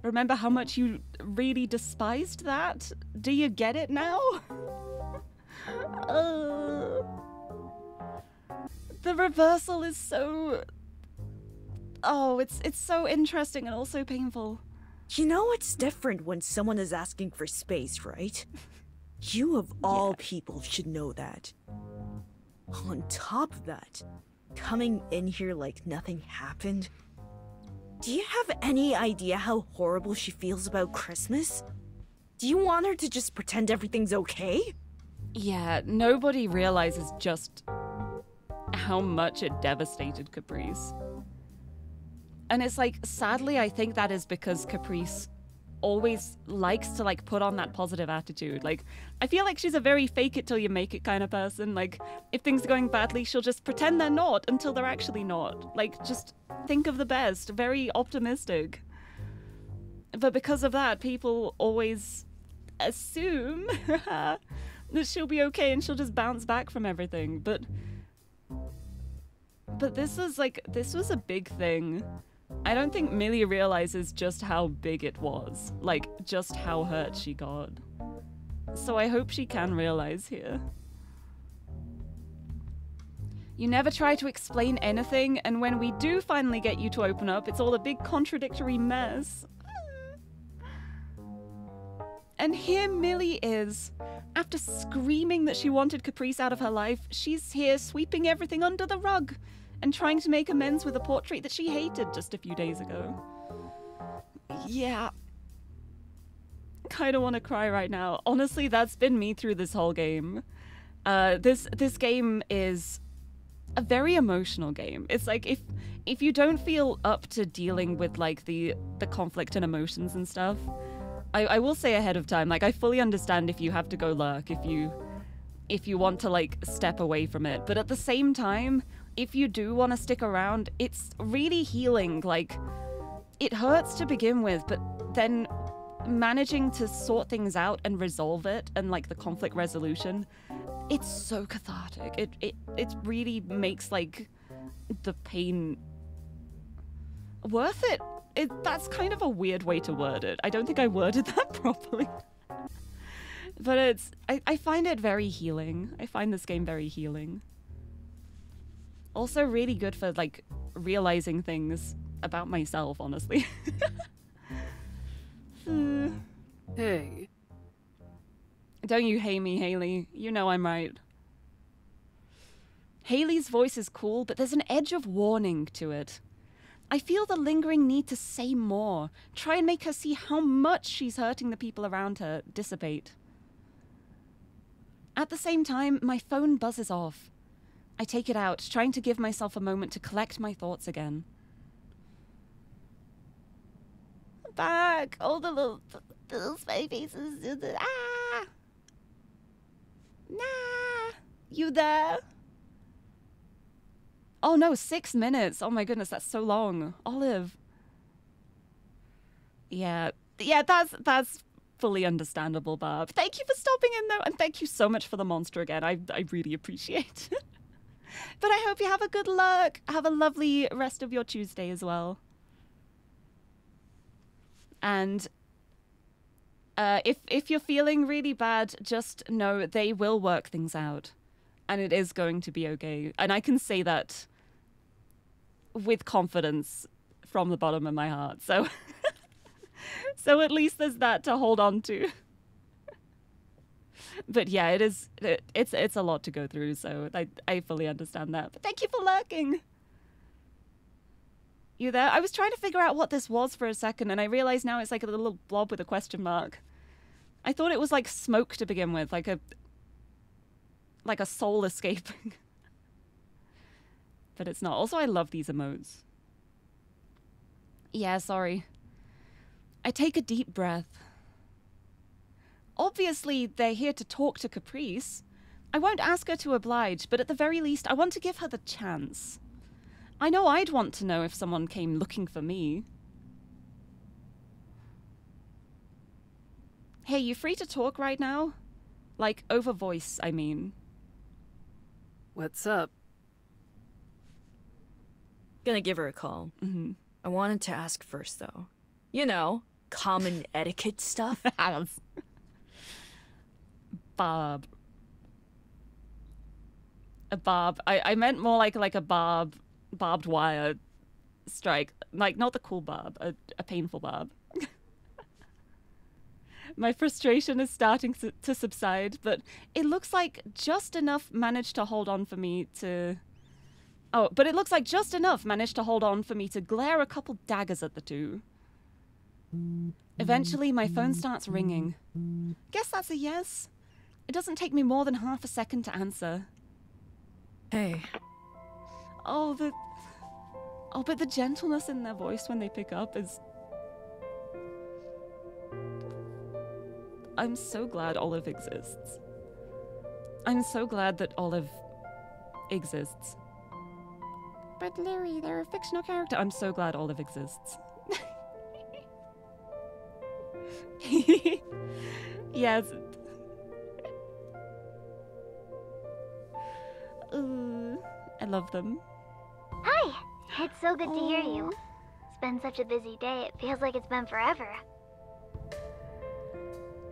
Remember how much you really despised that? Do you get it now? <laughs> uh, the reversal is so. Oh, it's it's so interesting and also painful. You know it's different when someone is asking for space, right? <laughs> You of all people should know that. On top of that, coming in here like nothing happened. Do you have any idea how horrible she feels about Christmas? Do you want her to just pretend everything's okay? Yeah, nobody realizes just how much it devastated Caprice. And it's like, sadly, I think that is because Caprice always likes to like put on that positive attitude. Like, I feel like she's a very fake it till you make it kind of person. Like, if things are going badly, she'll just pretend they're not until they're actually not. Like, just think of the best, very optimistic. But because of that, people always assume <laughs> that she'll be okay and she'll just bounce back from everything. But but this was like this was a big thing. I don't think Millie realizes just how big it was. Like just how hurt she got. So I hope she can realize here. You never try to explain anything, and when we do finally get you to open up, it's all a big contradictory mess. And here Millie is. After screaming that she wanted Caprice out of her life, she's here sweeping everything under the rug and trying to make amends with a portrait that she hated just a few days ago. Yeah. Kinda wanna cry right now. Honestly, that's been me through this whole game. Uh, this this game is a very emotional game. It's like if if you don't feel up to dealing with like the the conflict and emotions and stuff, I, I will say ahead of time, like I fully understand if you have to go lurk, if you if you want to like step away from it. But at the same time, if you do want to stick around, it's really healing. Like it hurts to begin with, but then managing to sort things out and resolve it and like the conflict resolution, it's so cathartic. It it it really makes like the pain worth it. It that's kind of a weird way to word it. I don't think I worded <laughs> that properly. but it's I, I find it very healing. I find this game very healing. Also really good for like realizing things about myself, honestly. <laughs> Hey, Don't you hate me, Haley? You know I'm right. Haley's voice is cool, but there's an edge of warning to it. I feel the lingering need to say more, try and make her see how much she's hurting the people around her dissipate. At the same time, my phone buzzes off. I take it out, trying to give myself a moment to collect my thoughts again. Back! All the little, little smiley faces. Ah! Nah! You there? Oh no, six minutes. Oh my goodness, that's so long. Olive. Yeah, yeah, that's that's fully understandable, Barb. Thank you for stopping in though, and thank you so much for the monster again. I I really appreciate it. <laughs> but I hope you have a good luck. Have a lovely rest of your Tuesday as well. And uh, if if you're feeling really bad, just know they will work things out, and it is going to be okay. And I can say that with confidence from the bottom of my heart. So, <laughs> so at least there's that to hold on to. But yeah, it is. It, it's it's a lot to go through. So I I fully understand that. But thank you for lurking. You there? I was trying to figure out what this was for a second, and I realize now it's like a little blob with a question mark. I thought it was like smoke to begin with, like a like a soul escaping. <laughs> but it's not. Also, I love these emotes. Yeah, sorry. I take a deep breath. Obviously, they're here to talk to Caprice. I won't ask her to oblige, but at the very least, I want to give her the chance. I know I'd want to know if someone came looking for me. Hey, you free to talk right now? Like, over voice, I mean. What's up? Gonna give her a call. Mm-hmm. I wanted to ask first, though. You know, common <laughs> etiquette stuff. <laughs> Bob. A barb. I, I meant more like like a barb, barbed wire strike. Like not the cool barb, a, a painful barb. <laughs> My frustration is starting to, to subside, but it looks like just enough managed to hold on for me to. Oh, but it looks like just enough managed to hold on for me to glare a couple daggers at the two. Eventually, my phone starts ringing. Guess that's a yes. It doesn't take me more than half a second to answer. hey, Oh, the. Oh, but the gentleness in their voice when they pick up is. I'm so glad Olive exists. I'm so glad that Olive exists. But Lirie, they're a fictional character. I'm so glad Olive exists. <laughs> yes. Ooh, I love them. Hi! It's so good to hear you. It's been such a busy day, it feels like it's been forever.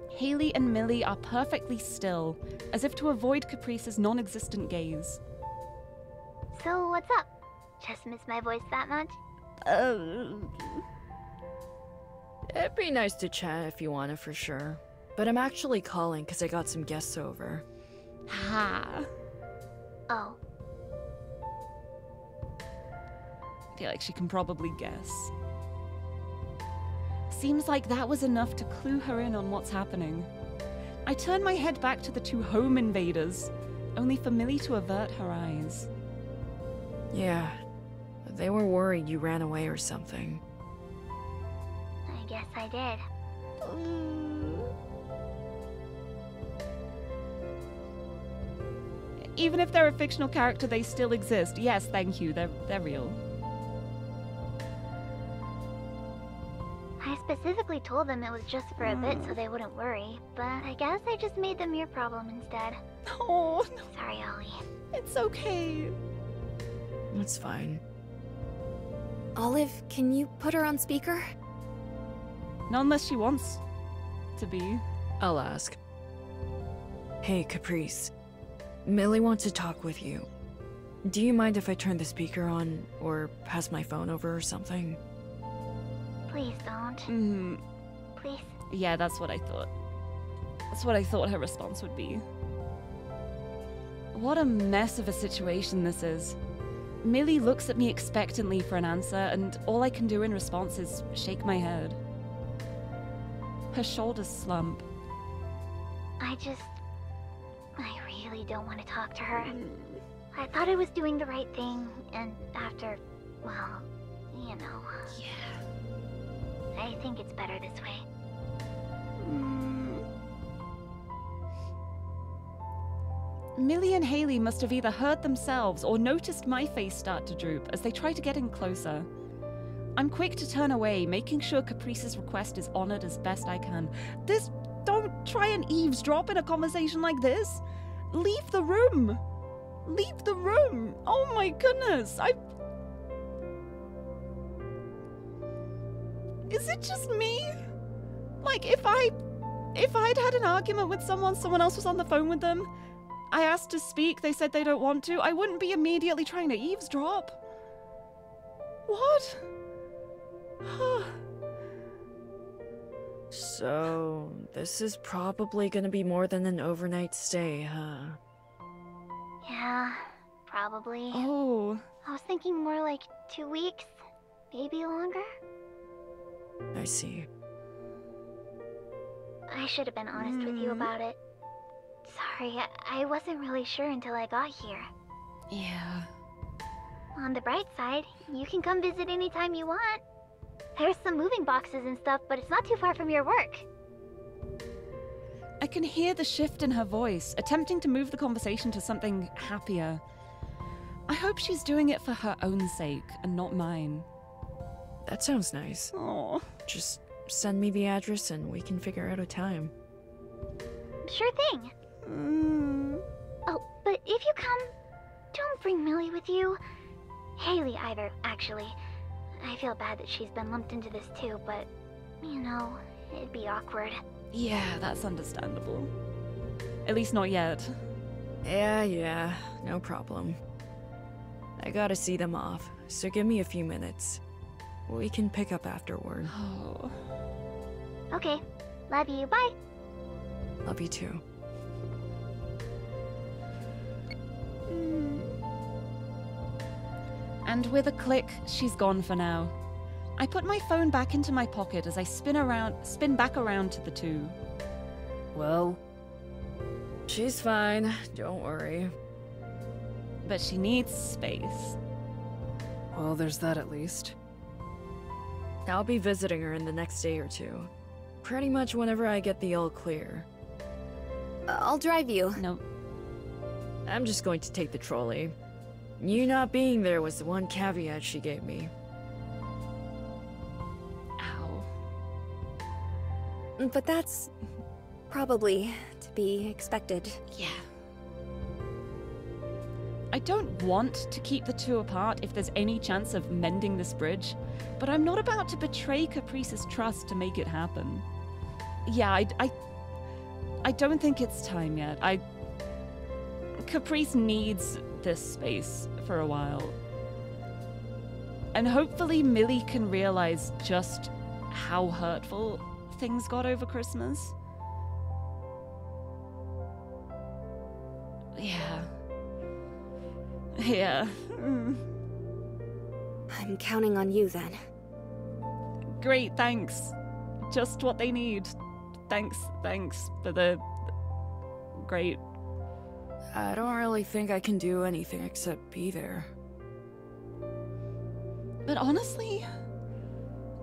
Haley and Millie are perfectly still, as if to avoid Caprice's non existent gaze. So, what's up? Just miss my voice that much? Um. it'd be nice to chat if you want to for sure. But I'm actually calling because I got some guests over. Ha. Oh, I feel like she can probably guess. Seems like that was enough to clue her in on what's happening. I turn my head back to the two home invaders, only for Millie to avert her eyes. Yeah, they were worried you ran away or something. I guess I did. Mm. Even if they're a fictional character, they still exist. Yes, thank you. They're they're real. I specifically told them it was just for a bit so they wouldn't worry, but I guess I just made them your problem instead. <laughs> Oh, no, Sorry, Ollie. it's okay. It's fine. Olive, can you put her on speaker? Not unless she wants to be. I'll ask. Hey, Caprice. Millie wants to talk with you. Do you mind if I turn the speaker on or pass my phone over or something? Please don't. Mm, Please. yeah, that's what I thought. That's what I thought her response would be. What a mess of a situation this is. Millie looks at me expectantly for an answer, and all I can do in response is shake my head. Her shoulders slump. I just. Really don't want to talk to her. I thought I was doing the right thing, and after. Well, you know. Yeah. I think it's better this way. Hmm. Millie and Hayley must have either heard themselves or noticed my face start to droop as they try to get in closer. I'm quick to turn away, making sure Caprice's request is honored as best I can. This. Don't try and eavesdrop in a conversation like this! Leave the room! Leave the room! Oh my goodness! I. Is it just me? Like, if I. If I'd had an argument with someone, someone else was on the phone with them, I asked to speak, they said they don't want to, I wouldn't be immediately trying to eavesdrop. What? <sighs> So, this is probably gonna be more than an overnight stay, huh? Yeah, probably. oh, I was thinking more like two weeks, maybe longer. I see. I should have been honest with you Hmm. about it. Sorry, I, I wasn't really sure until I got here. yeah. On the bright side, you can come visit anytime you want. There's some moving boxes and stuff, but it's not too far from your work. I can hear the shift in her voice, attempting to move the conversation to something happier. I hope she's doing it for her own sake and not mine. That sounds nice. Oh. Just send me the address and we can figure out a time. Sure thing. Mm. Oh, but if you come, don't bring Millie with you. Hayley either, actually. I feel bad that she's been lumped into this too, but, you know, it'd be awkward. Yeah, that's understandable. At least not yet. Yeah, yeah, no problem. I gotta see them off, so give me a few minutes. We can pick up afterward. Oh. <sighs> Okay, love you, bye. Love you too. Mm. And with a click, she's gone for now. I put my phone back into my pocket as I spin around spin back around to the two. Well, She's fine, don't worry. But she needs space. well, there's that at least. I'll be visiting her in the next day or two. Pretty much whenever I get the all clear. I'll drive you. No. I'm just going to take the trolley. You not being there was the one caveat she gave me. Ow. But that's probably to be expected. Yeah. I don't want to keep the two apart if there's any chance of mending this bridge, but I'm not about to betray Caprice's trust to make it happen. Yeah, I, I, I don't think it's time yet. I. Caprice needs this space for a while. And hopefully, Millie can realize just how hurtful things got over Christmas. Yeah. Yeah. Mm. I'm counting on you then. Great, thanks. Just what they need. Thanks, thanks for the. Great. I don't really think I can do anything except be there. But honestly,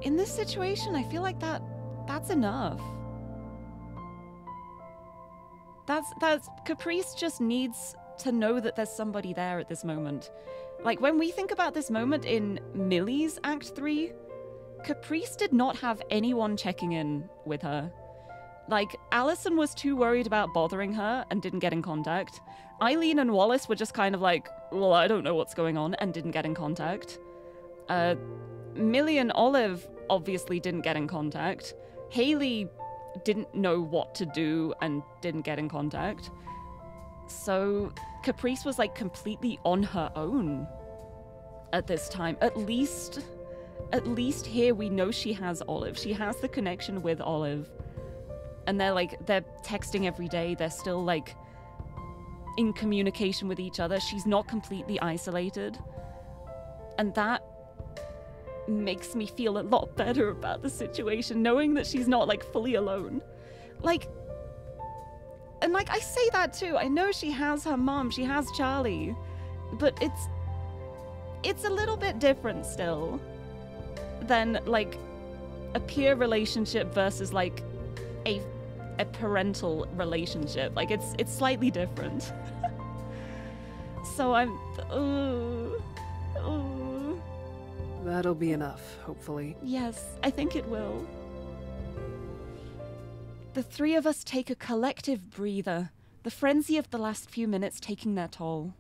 in this situation, I feel like that that's enough. That's that's Caprice just needs to know that there's somebody there at this moment. Like when we think about this moment in Millie's Act 3, Caprice did not have anyone checking in with her. Like, Allison was too worried about bothering her and didn't get in contact. Eileen and Wallace were just kind of like, well, I don't know what's going on, and didn't get in contact. Uh, Millie and Olive obviously didn't get in contact. Hayley didn't know what to do and didn't get in contact. So Caprice was like completely on her own at this time. At least at least here we know she has Olive. She has the connection with Olive. And they're like they're texting every day. They're still like in communication with each other. She's not completely isolated. And that makes me feel a lot better about the situation, knowing that she's not like fully alone. Like, and like I say that too. I know she has her mom, she has Charlie, but it's it's a little bit different still than like a peer relationship versus like a a parental relationship. Like it's it's slightly different. <laughs> so I'm. Uh, uh, That'll be enough, hopefully. Yes, I think it will. The three of us take a collective breather, the frenzy of the last few minutes taking their toll.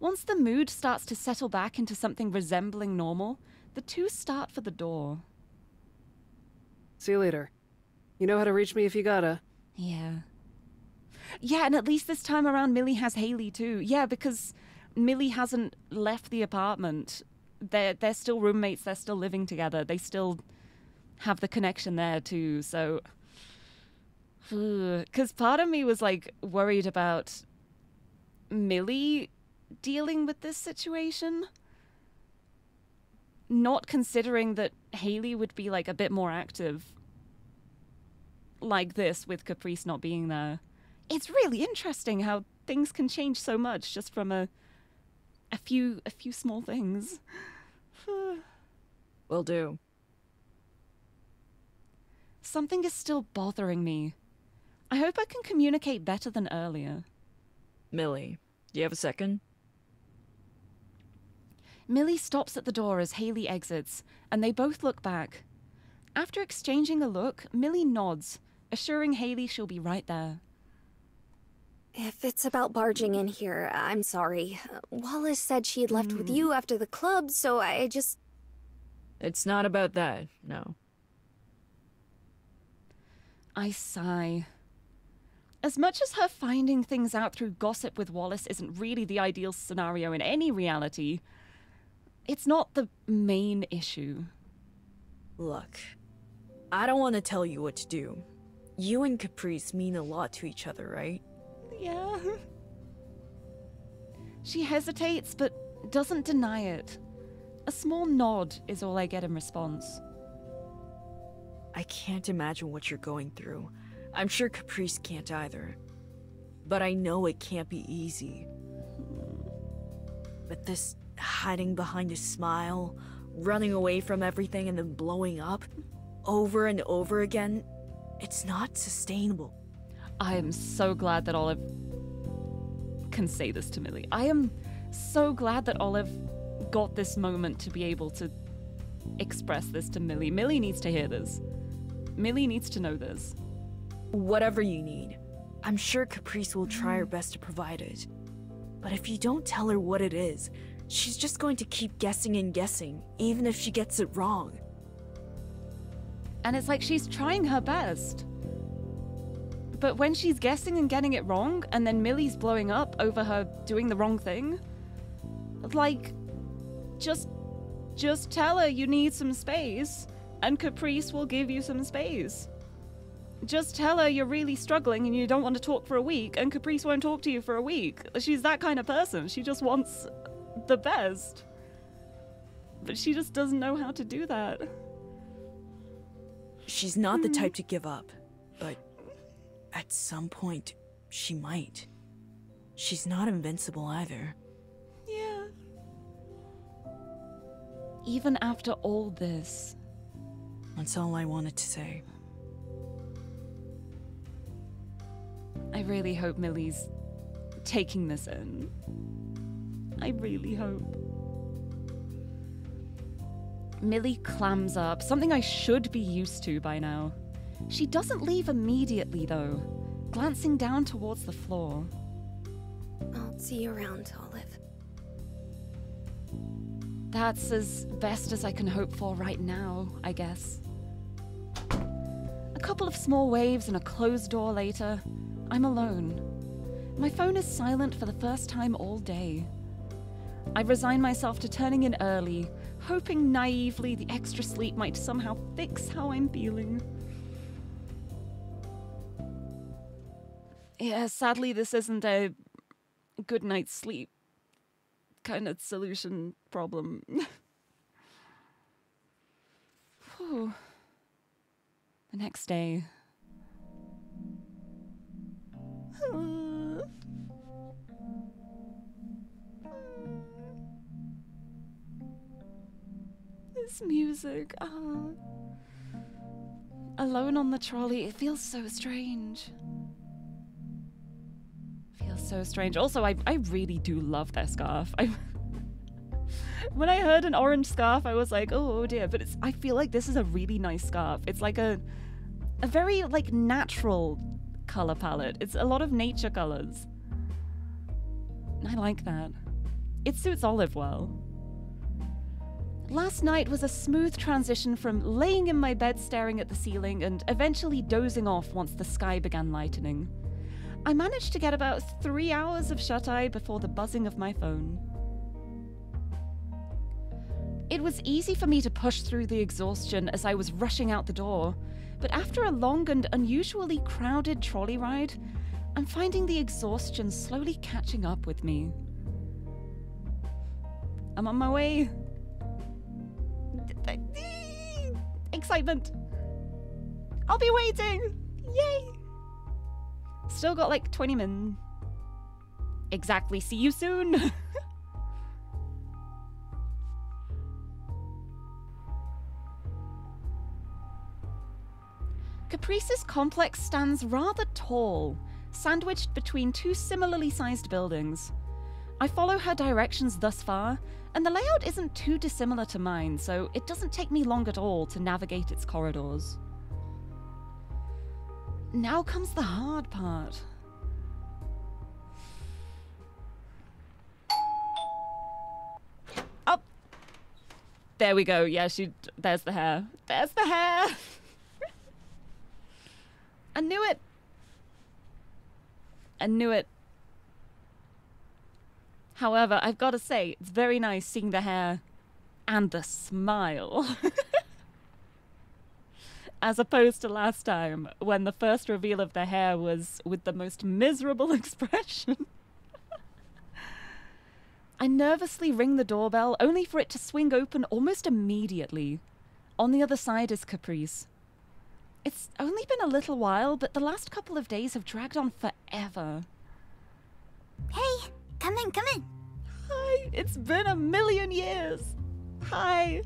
Once the mood starts to settle back into something resembling normal, the two start for the door. See you later. You know how to reach me if you gotta. Yeah. Yeah, and at least this time around, Millie has Hayley too. Yeah, because Millie hasn't left the apartment. They're they're still roommates. They're still living together. They still have the connection there too. So, <sighs> because part of me was like worried about Millie dealing with this situation, not considering that Hayley would be like a bit more active like this with Caprice not being there. It's really interesting how things can change so much just from a a few a few small things. <sighs> Will do. Something is still bothering me. I hope I can communicate better than earlier. Millie, Do you have a second? Millie stops at the door as Hayley exits, and they both look back. After exchanging a look, Millie nods, assuring Hayley she'll be right there. If it's about barging in here, I'm sorry. Wallace said she had left with hmm. you after the club, so I just. It's not about that, no. I sigh. As much as her finding things out through gossip with Wallace isn't really the ideal scenario in any reality, it's not the main issue. Look, I don't want to tell you what to do. You and Caprice mean a lot to each other, right? Yeah. She hesitates, but doesn't deny it. A small nod is all I get in response. I can't imagine what you're going through. I'm sure Caprice can't either. But I know it can't be easy. But this hiding behind a smile, running away from everything and then blowing up, over and over again, it's not sustainable. I am so glad that Olive can say this to Millie. I am so glad that Olive got this moment to be able to express this to Millie. Millie needs to hear this. Millie needs to know this. Whatever you need. I'm sure Caprice will try her best to provide it. But if you don't tell her what it is, she's just going to keep guessing and guessing, even if she gets it wrong. And it's like she's trying her best. But when she's guessing and getting it wrong, and then Millie's blowing up over her doing the wrong thing, like, just, just tell her you need some space, and Caprice will give you some space. Just tell her you're really struggling and you don't want to talk for a week, and Caprice won't talk to you for a week. She's that kind of person. She just wants the best. But she just doesn't know how to do that. She's not the hmm. type to give up, but at some point, she might. She's not invincible either. Yeah. Even after all this, That's all I wanted to say. I really hope Millie's taking this in. I really hope. Millie clams up, something I should be used to by now. She doesn't leave immediately, though, glancing down towards the floor. I'll see you around, Olive. That's as best as I can hope for right now, I guess. A couple of small waves and a closed door later, I'm alone. My phone is silent for the first time all day. I resign myself to turning in early, hoping naively the extra sleep might somehow fix how I'm feeling. Yeah, sadly, this isn't a good night's sleep kind of solution problem. <laughs> The next day. <sighs> Ah. This music. Ah. Alone on the trolley, it feels so strange. Feels so strange. Also, I, I really do love their scarf. I, <laughs> when I heard an orange scarf, I was like, oh, oh dear. But it's I feel like this is a really nice scarf. It's like a a very like natural color palette. It's a lot of nature colors. I like that. It suits Olive well. Last night was a smooth transition from laying in my bed staring at the ceiling and eventually dozing off once the sky began lightening. I managed to get about three hours of shut eye before the buzzing of my phone. It was easy for me to push through the exhaustion as I was rushing out the door, but after a long and unusually crowded trolley ride, I'm finding the exhaustion slowly catching up with me. I'm on my way. Eh, excitement! I'll be waiting! Yay! Still got like 20 min. Exactly. See you soon. <laughs> Caprice's complex stands rather tall, sandwiched between two similarly sized buildings. I follow her directions thus far, and the layout isn't too dissimilar to mine, so it doesn't take me long at all to navigate its corridors. Now comes the hard part. Oh! There we go. Yeah, she. There's the hair. There's the hair! <laughs> I knew it! I knew it. However, I've got to say, it's very nice seeing the hair and the smile. <laughs> As opposed to last time, when the first reveal of the hair was with the most miserable <laughs> expression. I nervously ring the doorbell, only for it to swing open almost immediately. On the other side is Caprice. It's only been a little while, but the last couple of days have dragged on forever. Hey, come in, come in. Hi, it's been a million years. Hi.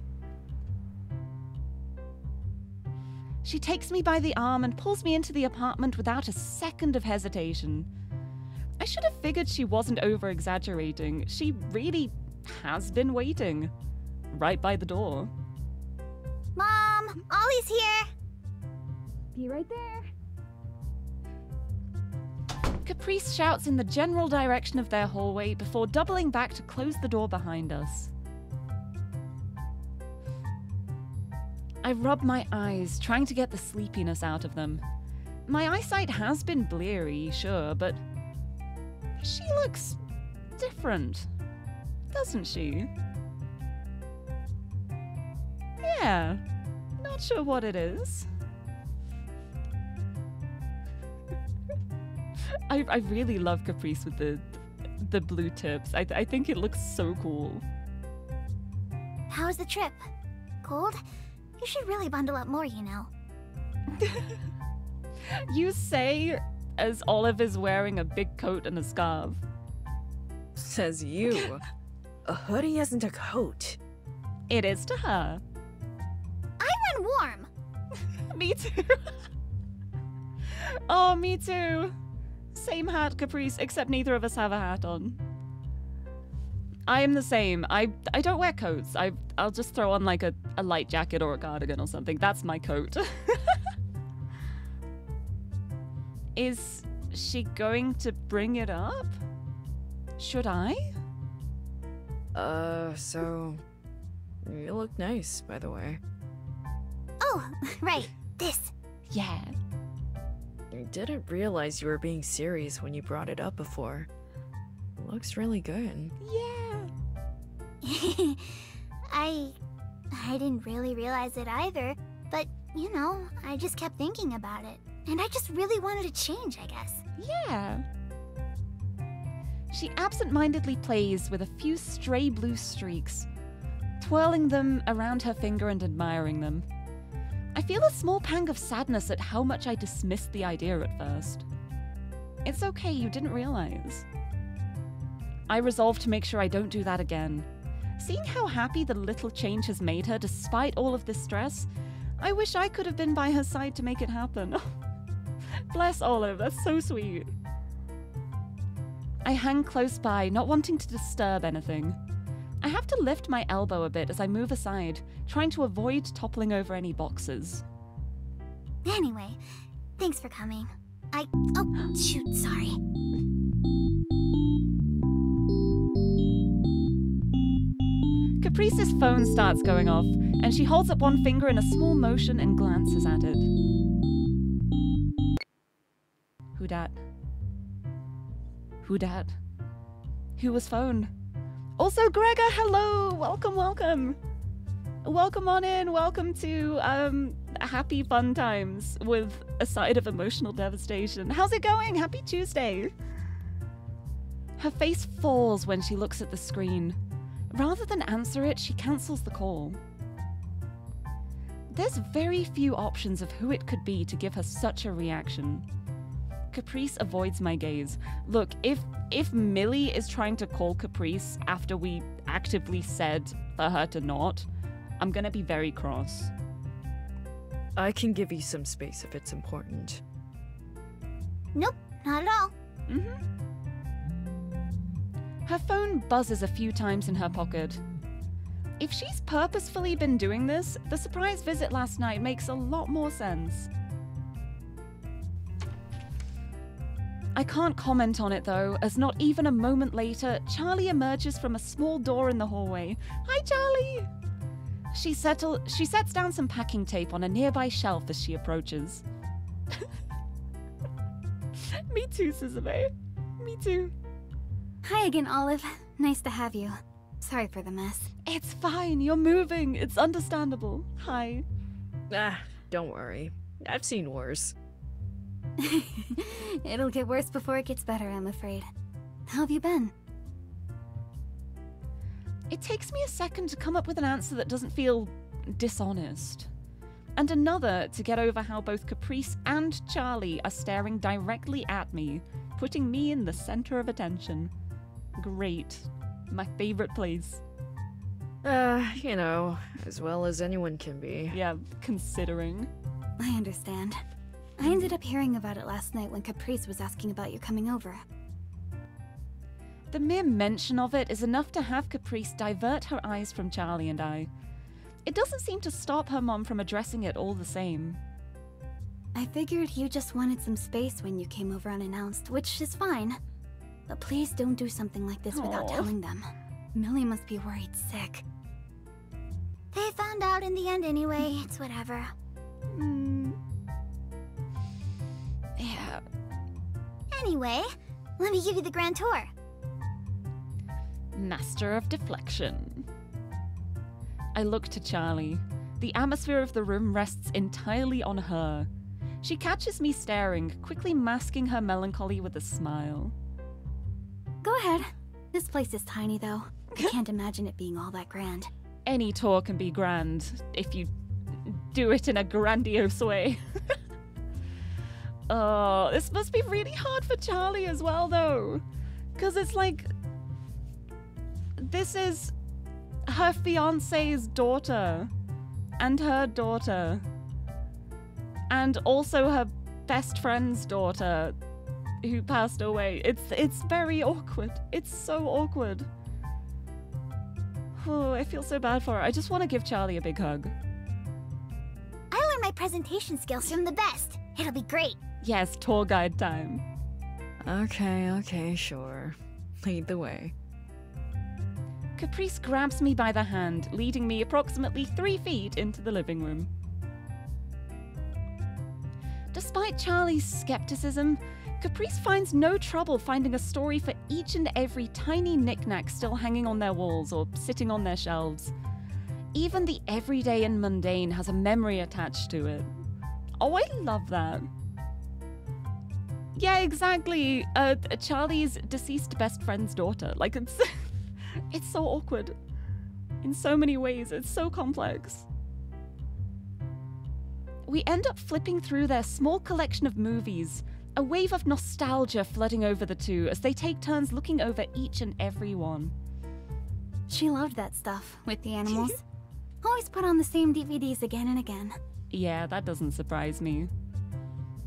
She takes me by the arm and pulls me into the apartment without a second of hesitation. I should have figured she wasn't over exaggerating. She really has been waiting. Right by the door. Mom, Ollie's here. Be right there. Caprice shouts in the general direction of their hallway before doubling back to close the door behind us. I rub my eyes, trying to get the sleepiness out of them. My eyesight has been bleary, sure, but she looks different, doesn't she? Yeah, not sure what it is. I, I really love Caprice with the the blue tips. I, I think it looks so cool. How was the trip? Cold? You should really bundle up more, you know. <laughs> You say as Olive is wearing a big coat and a scarf. Says you. a hoodie isn't a coat. It is to her. I run warm. <laughs> me too. <laughs> oh, me too. Same hat, Caprice, except neither of us have a hat on. I am the same. I I don't wear coats. I I'll just throw on like a, a light jacket or a cardigan or something. That's my coat. <laughs> Is she going to bring it up? Should I? Uh, so. You look nice, by the way. Oh, <laughs> right. This. Yeah. I didn't realize you were being serious when you brought it up before. looks really good. Yeah. <laughs> I. I didn't really realize it either, but you know, I just kept thinking about it. And I just really wanted to change, I guess. Yeah. She absent mindedly plays with a few stray blue streaks, twirling them around her finger and admiring them. I feel a small pang of sadness at how much I dismissed the idea at first. It's okay, you didn't realize. I resolve to make sure I don't do that again. Seeing how happy the little change has made her despite all of this stress, I wish I could have been by her side to make it happen. <laughs> Bless Olive, that's so sweet. I hang close by, not wanting to disturb anything. I have to lift my elbow a bit as I move aside, trying to avoid toppling over any boxes. Anyway, thanks for coming. I. Oh, shoot, sorry. Caprice's phone starts going off, and she holds up one finger in a small motion and glances at it. Who dat? Who dat? Who was phone? Also, Gregor, hello! Welcome, welcome! Welcome on in, welcome to um happy fun times with a side of emotional devastation. How's it going? Happy Tuesday! Her face falls when she looks at the screen. Rather than answer it, she cancels the call. There's very few options of who it could be to give her such a reaction. Caprice avoids my gaze. Look, if if Millie is trying to call Caprice after we actively said for her to not, I'm gonna be very cross. I can give you some space if it's important. Nope, not at all. Mm-hmm. Her phone buzzes a few times in her pocket. If she's purposefully been doing this, the surprise visit last night makes a lot more sense. I can't comment on it though, as not even a moment later, Charlie emerges from a small door in the hallway. Hi, Charlie! She settle she sets down some packing tape on a nearby shelf as she approaches. <laughs> Me too, Suzume. Me too. Hi again, Olive. Nice to have you. Sorry for the mess. It's fine. You're moving. It's understandable. Hi. Ah, don't worry. I've seen worse. <laughs> It'll get worse before it gets better, I'm afraid. How have you been? It takes me a second to come up with an answer that doesn't feel dishonest. And another to get over how both Caprice and Charlie are staring directly at me, putting me in the center of attention. Great. My favorite place. Uh, you know, as well as anyone can be. Yeah, considering. I understand. I ended up hearing about it last night when Caprice was asking about you coming over. The mere mention of it is enough to have Caprice divert her eyes from Charlie and I. It doesn't seem to stop her mom from addressing it all the same. I figured you just wanted some space when you came over unannounced, which is fine. But please don't do something like this without telling them. Millie must be worried sick. They found out in the end anyway. It's whatever. Hmm. Yeah, Anyway, let me give you the grand tour. Master of Deflection. I look to Charlie. The atmosphere of the room rests entirely on her. She catches me staring, quickly masking her melancholy with a smile. Go ahead. This place is tiny, though. I <laughs> can't imagine it being all that grand. Any tour can be grand if you do it in a grandiose way. <laughs> oh, this must be really hard for Charlie as well, though. Because it's like. This is her fiance's daughter, and her daughter, and also her best friend's daughter who passed away. It's it's very awkward. It's so awkward. Oh, I feel so bad for her. I just want to give Charlie a big hug. I learned my presentation skills from the best. It'll be great. Yes, tour guide time. Okay, okay, sure. Lead the way. Caprice grabs me by the hand, leading me approximately three feet into the living room. Despite Charlie's skepticism, Caprice finds no trouble finding a story for each and every tiny knickknack still hanging on their walls or sitting on their shelves. Even the everyday and mundane has a memory attached to it. Oh, I love that. Yeah, exactly. Uh, Charlie's deceased best friend's daughter. Like it's, <laughs> it's so awkward. In so many ways, it's so complex. We end up flipping through their small collection of movies, a wave of nostalgia flooding over the two as they take turns looking over each and every one. She loved that stuff with the animals. Always put on the same DVDs again and again. Yeah, that doesn't surprise me.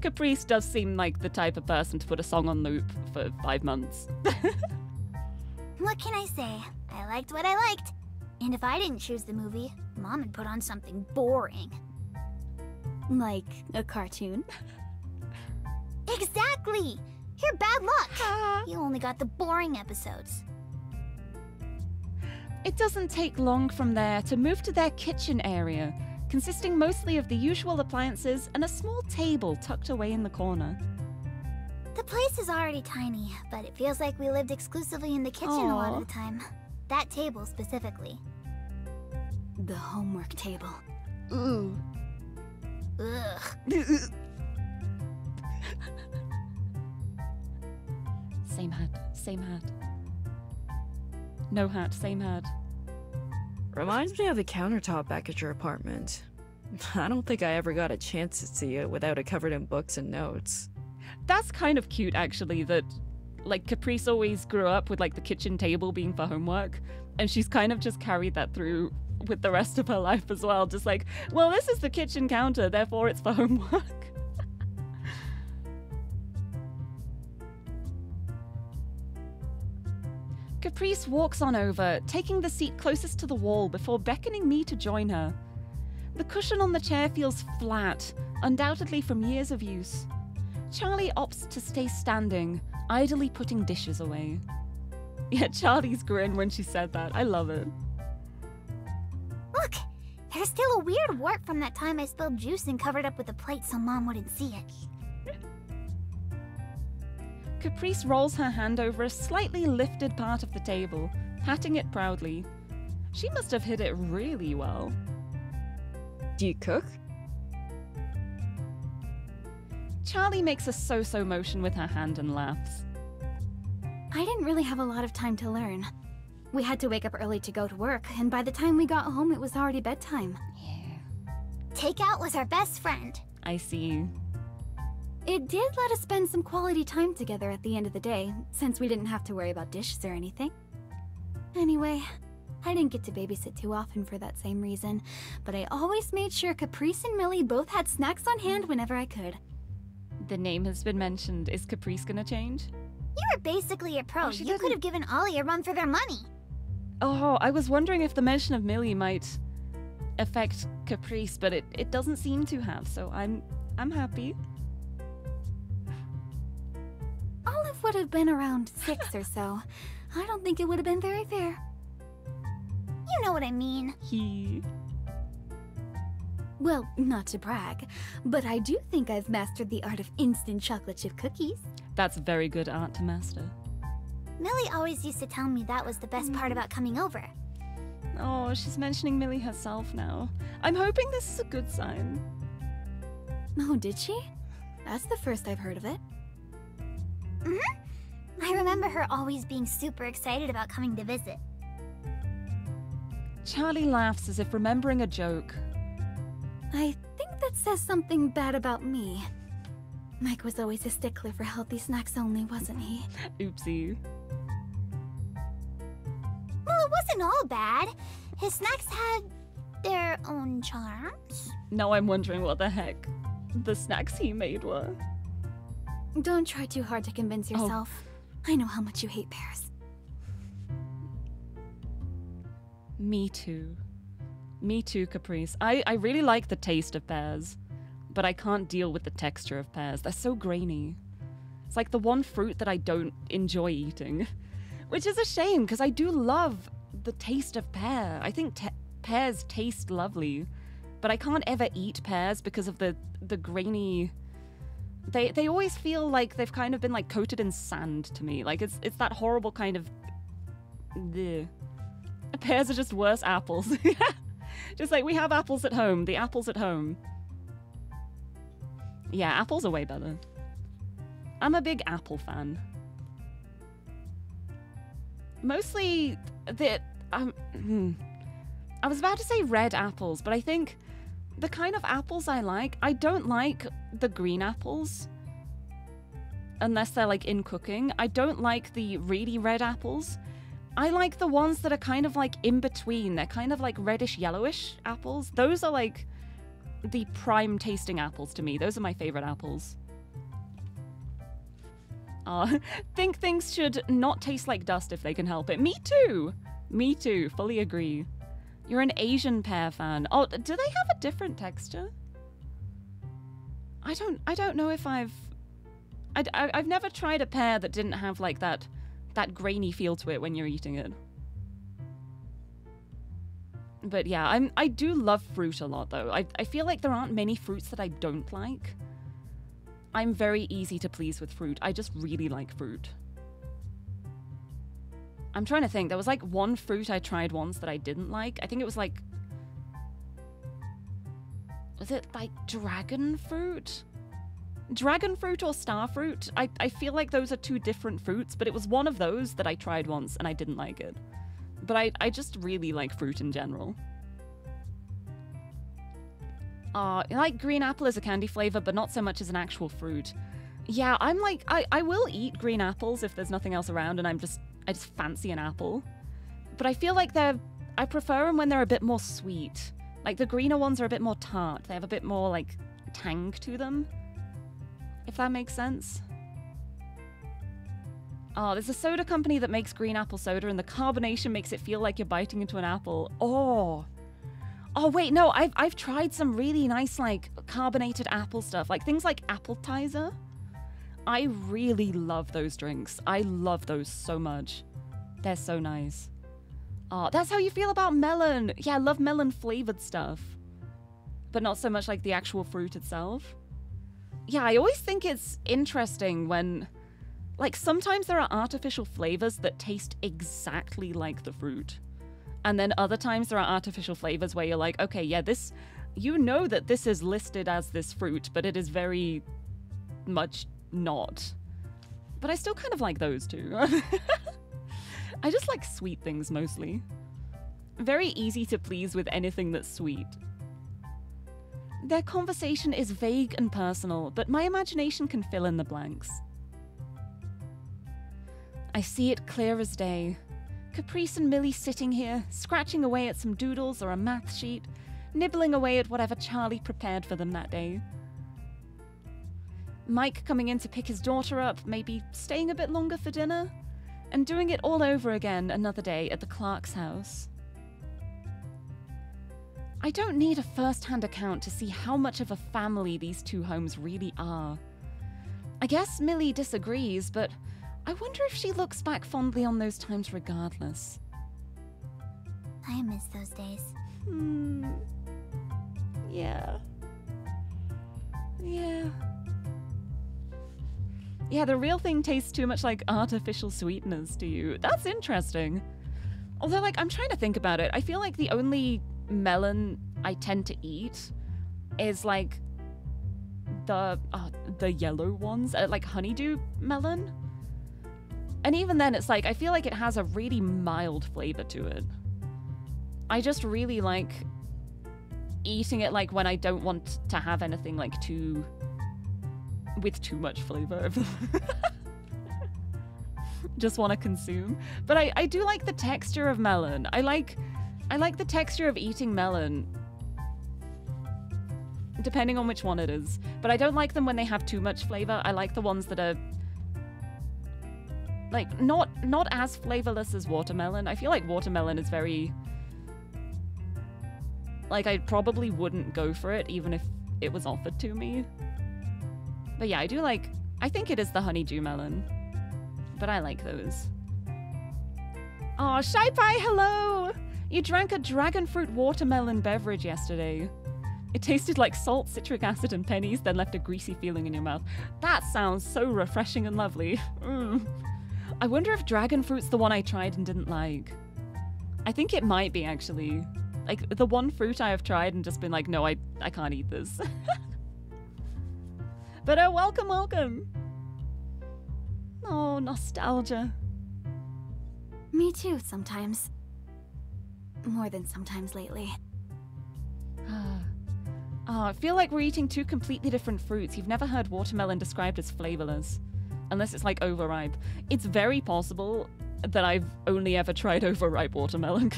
Caprice does seem like the type of person to put a song on loop for five months. <laughs> What can I say? I liked what I liked. And if I didn't choose the movie, Mom would put on something boring. Like a cartoon. <laughs> Exactly! You're bad luck! You only got the boring episodes. It doesn't take long from there to move to their kitchen area, consisting mostly of the usual appliances and a small table tucked away in the corner. The place is already tiny, but it feels like we lived exclusively in the kitchen a lot of the time. That table specifically. The homework table. Ooh. Ugh. Same hat, same hat. No hat, same hat. Reminds me of the countertop back at your apartment. <laughs> I don't think I ever got a chance to see it without it covered in books and notes. That's kind of cute, actually, that like Caprice always grew up with like the kitchen table being for homework, and she's kind of just carried that through with the rest of her life as well. Just like, well, this is the kitchen counter, therefore it's for <laughs> homework. Caprice walks on over, taking the seat closest to the wall before beckoning me to join her. The cushion on the chair feels flat, undoubtedly from years of use. Charlie opts to stay standing, idly putting dishes away. Yeah, Charlie's grin when she said that. I love it. Look, there's still a weird wart from that time I spilled juice and covered up with a plate so Mom wouldn't see it. Caprice rolls her hand over a slightly lifted part of the table, patting it proudly. She must have hit it really well. Do you cook? Charlie makes a so so motion with her hand and laughs. I didn't really have a lot of time to learn. We had to wake up early to go to work, and by the time we got home, it was already bedtime. Yeah. Takeout was our best friend. I see. It did let us spend some quality time together at the end of the day, since we didn't have to worry about dishes or anything. Anyway, I didn't get to babysit too often for that same reason, but I always made sure Caprice and Millie both had snacks on hand whenever I could. The name has been mentioned. Is Caprice gonna change? You were basically a pro. Oh, you could have given Ollie a run for their money. Oh, I was wondering if the mention of Millie might affect Caprice, but it, it doesn't seem to have, so I'm I'm happy. Olive would have been around six or so. I don't think it would have been very fair. You know what I mean. He Well, not to brag, but I do think I've mastered the art of instant chocolate chip cookies. That's very good art to master. Millie always used to tell me that was the best part mm. about coming over. Oh, she's mentioning Millie herself now. I'm hoping this is a good sign. Oh, did she? That's the first I've heard of it. Mm-hmm. I remember her always being super excited about coming to visit. Charlie laughs as if remembering a joke. I think that says something bad about me. Mike was always a stickler for healthy snacks only, wasn't he? Oopsie. Well, it wasn't all bad. His snacks had their own charms. Now I'm wondering what the heck the snacks he made were. Don't try too hard to convince Oh. yourself. I know how much you hate pears. Me too. Me too, Caprice. I, I really like the taste of pears, but I can't deal with the texture of pears. They're so grainy. It's like the one fruit that I don't enjoy eating, <laughs> which is a shame because I do love the taste of pear. I think pears taste lovely, but I can't ever eat pears because of the the grainy. They they always feel like they've kind of been like coated in sand to me. Like it's it's that horrible kind of. The pears are just worse apples. <laughs> just like we have apples at home. The apples at home. Yeah, apples are way better. I'm a big apple fan. Mostly the um hmm. I was about to say red apples, but I think the kind of apples I like, I don't like the green apples. Unless they're like in cooking. I don't like the really red apples. I like the ones that are kind of like in between. They're kind of like reddish yellowish apples. Those are like the prime tasting apples to me. Those are my favorite apples. Uh, <laughs> think things should not taste like dust if they can help it. Me too. Me too. Fully agree. You're an Asian pear fan. Oh, do they have a different texture? I don't. I don't know if I've. I, I, I've never tried a pear that didn't have like that, that grainy feel to it when you're eating it. But yeah, I'm. I do love fruit a lot though. I I feel like there aren't many fruits that I don't like. I'm very easy to please with fruit. I just really like fruit. I'm trying to think. There was like one fruit I tried once that I didn't like. I think it was like. Was it like dragon fruit? Dragon fruit or star fruit? I, I feel like those are two different fruits, but it was one of those that I tried once and I didn't like it. But I, I just really like fruit in general. Uh, like green apple as a candy flavor, but not so much as an actual fruit. Yeah, I'm like I, I will eat green apples if there's nothing else around and I'm just I just fancy an apple. But I feel like they're I prefer them when they're a bit more sweet. Like the greener ones are a bit more tart. They have a bit more like tang to them. If that makes sense. Oh, there's a soda company that makes green apple soda, and the carbonation makes it feel like you're biting into an apple. Oh. Oh wait, no, I've I've tried some really nice like carbonated apple stuff, like things like Appletizer. I really love those drinks. I love those so much. They're so nice. Oh, that's how you feel about melon. Yeah, I love melon flavored stuff. But not so much like the actual fruit itself. Yeah, I always think it's interesting when like sometimes there are artificial flavors that taste exactly like the fruit. And then other times there are artificial flavors where you're like, okay, yeah, this you know that this is listed as this fruit, but it is very much not. But I still kind of like those too. <laughs> I just like sweet things mostly. Very easy to please with anything that's sweet. Their conversation is vague and personal, but my imagination can fill in the blanks. I see it clear as day. Caprice and Millie sitting here, scratching away at some doodles or a math sheet, nibbling away at whatever Charlie prepared for them that day. Mike coming in to pick his daughter up, maybe staying a bit longer for dinner, and doing it all over again another day at the Clark's house. I don't need a first hand account to see how much of a family these two homes really are. I guess Millie disagrees, but I wonder if she looks back fondly on those times regardless. I miss those days. Hmm. Yeah. Yeah. Yeah, the real thing tastes too much like artificial sweeteners to you. That's interesting. Although, like, I'm trying to think about it. I feel like the only melon I tend to eat is like the uh, the yellow ones, uh, like honeydew melon. And even then, it's like I feel like it has a really mild flavor to it. I just really like eating it like when I don't want to have anything like too with too much flavor. <laughs> just want to consume. But I, I do like the texture of melon. I like I like the texture of eating melon. Depending on which one it is. But I don't like them when they have too much flavor. I like the ones that are like not not as flavorless as watermelon. I feel like watermelon is very like I probably wouldn't go for it even if it was offered to me. But yeah, I do like I think it is the honeydew melon. But I like those. Oh, Shy Pie, hello! You drank a dragon fruit watermelon beverage yesterday. It tasted like salt, citric acid, and pennies, then left a greasy feeling in your mouth. That sounds so refreshing and lovely. <laughs> Mm. I wonder if dragon fruit's the one I tried and didn't like. I think it might be actually. Like the one fruit I have tried and just been like, no, I I can't eat this. <laughs> but uh, welcome, welcome. Oh, nostalgia. Me too, sometimes. More than sometimes lately. Oh, I feel like we're eating two completely different fruits. You've never heard watermelon described as flavorless, unless it's like overripe. It's very possible that I've only ever tried <laughs> overripe watermelon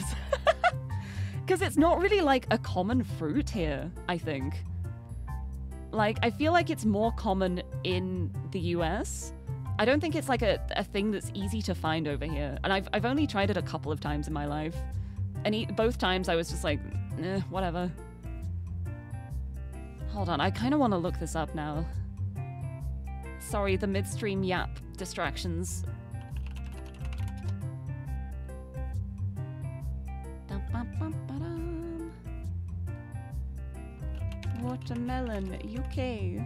because <laughs> it's not really like a common fruit here. I think. Like I feel like it's more common in the U.S. I don't think it's like a, a thing that's easy to find over here, and I've I've only tried it a couple of times in my life, and both times I was just like, eh, whatever. Hold on, I kind of want to look this up now. Sorry, the midstream yap distractions. Dum-bum-bum-ba-dum. Watermelon, UK.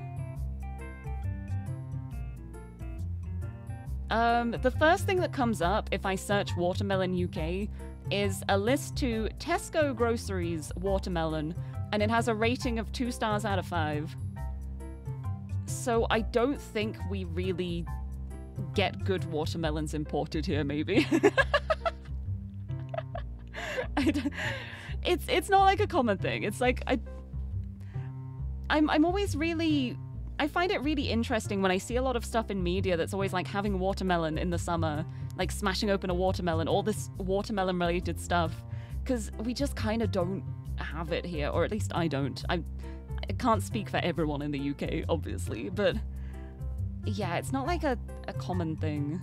Um, the first thing that comes up if I search watermelon UK is a list to Tesco groceries watermelon, and it has a rating of two stars out of five. So I don't think we really get good watermelons imported here. Maybe. <laughs> It's it's not like a common thing. It's like I. I'm I'm always really I find it really interesting when I see a lot of stuff in media that's always like having watermelon in the summer, like smashing open a watermelon, all this watermelon related stuff because we just kind of don't have it here or at least I don't. I I can't speak for everyone in the UK obviously, but yeah, it's not like a, a common thing.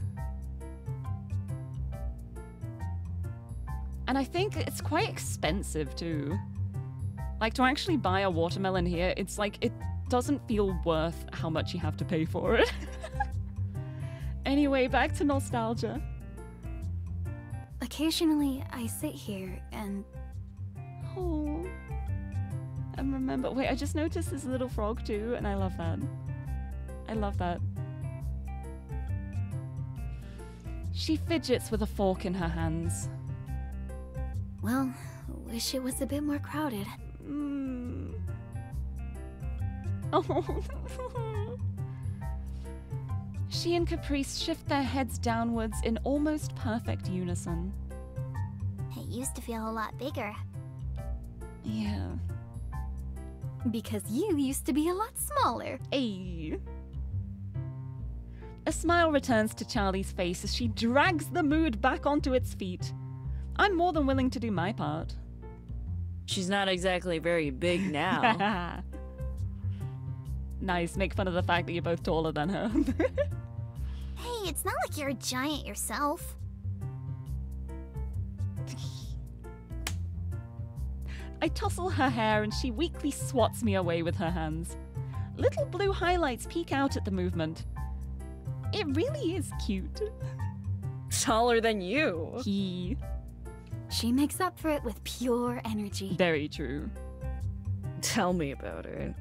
And I think it's quite expensive too. Like to actually buy a watermelon here, it's like it doesn't feel worth how much you have to pay for it. <laughs> anyway, back to nostalgia. Occasionally, I sit here and Oh. And remember, wait, I just noticed this little frog too, and I love that. I love that. She fidgets with a fork in her hands. well, wish it was a bit more crowded. Mm. Oh. <laughs> she and Caprice shift their heads downwards in almost perfect unison. It used to feel a lot bigger. Yeah. Because you used to be a lot smaller. Ay. A smile returns to Charlie's face as she drags the mood back onto its feet. I'm more than willing to do my part. She's not exactly very big now. <laughs> nice, make fun of the fact that you're both taller than her. <laughs> Hey, it's not like you're a giant yourself. I tussle her hair and she weakly swats me away with her hands. Little blue highlights peek out at the movement. It really is cute. Taller than you. He. She makes up for it with pure energy. Very true. Tell me about it.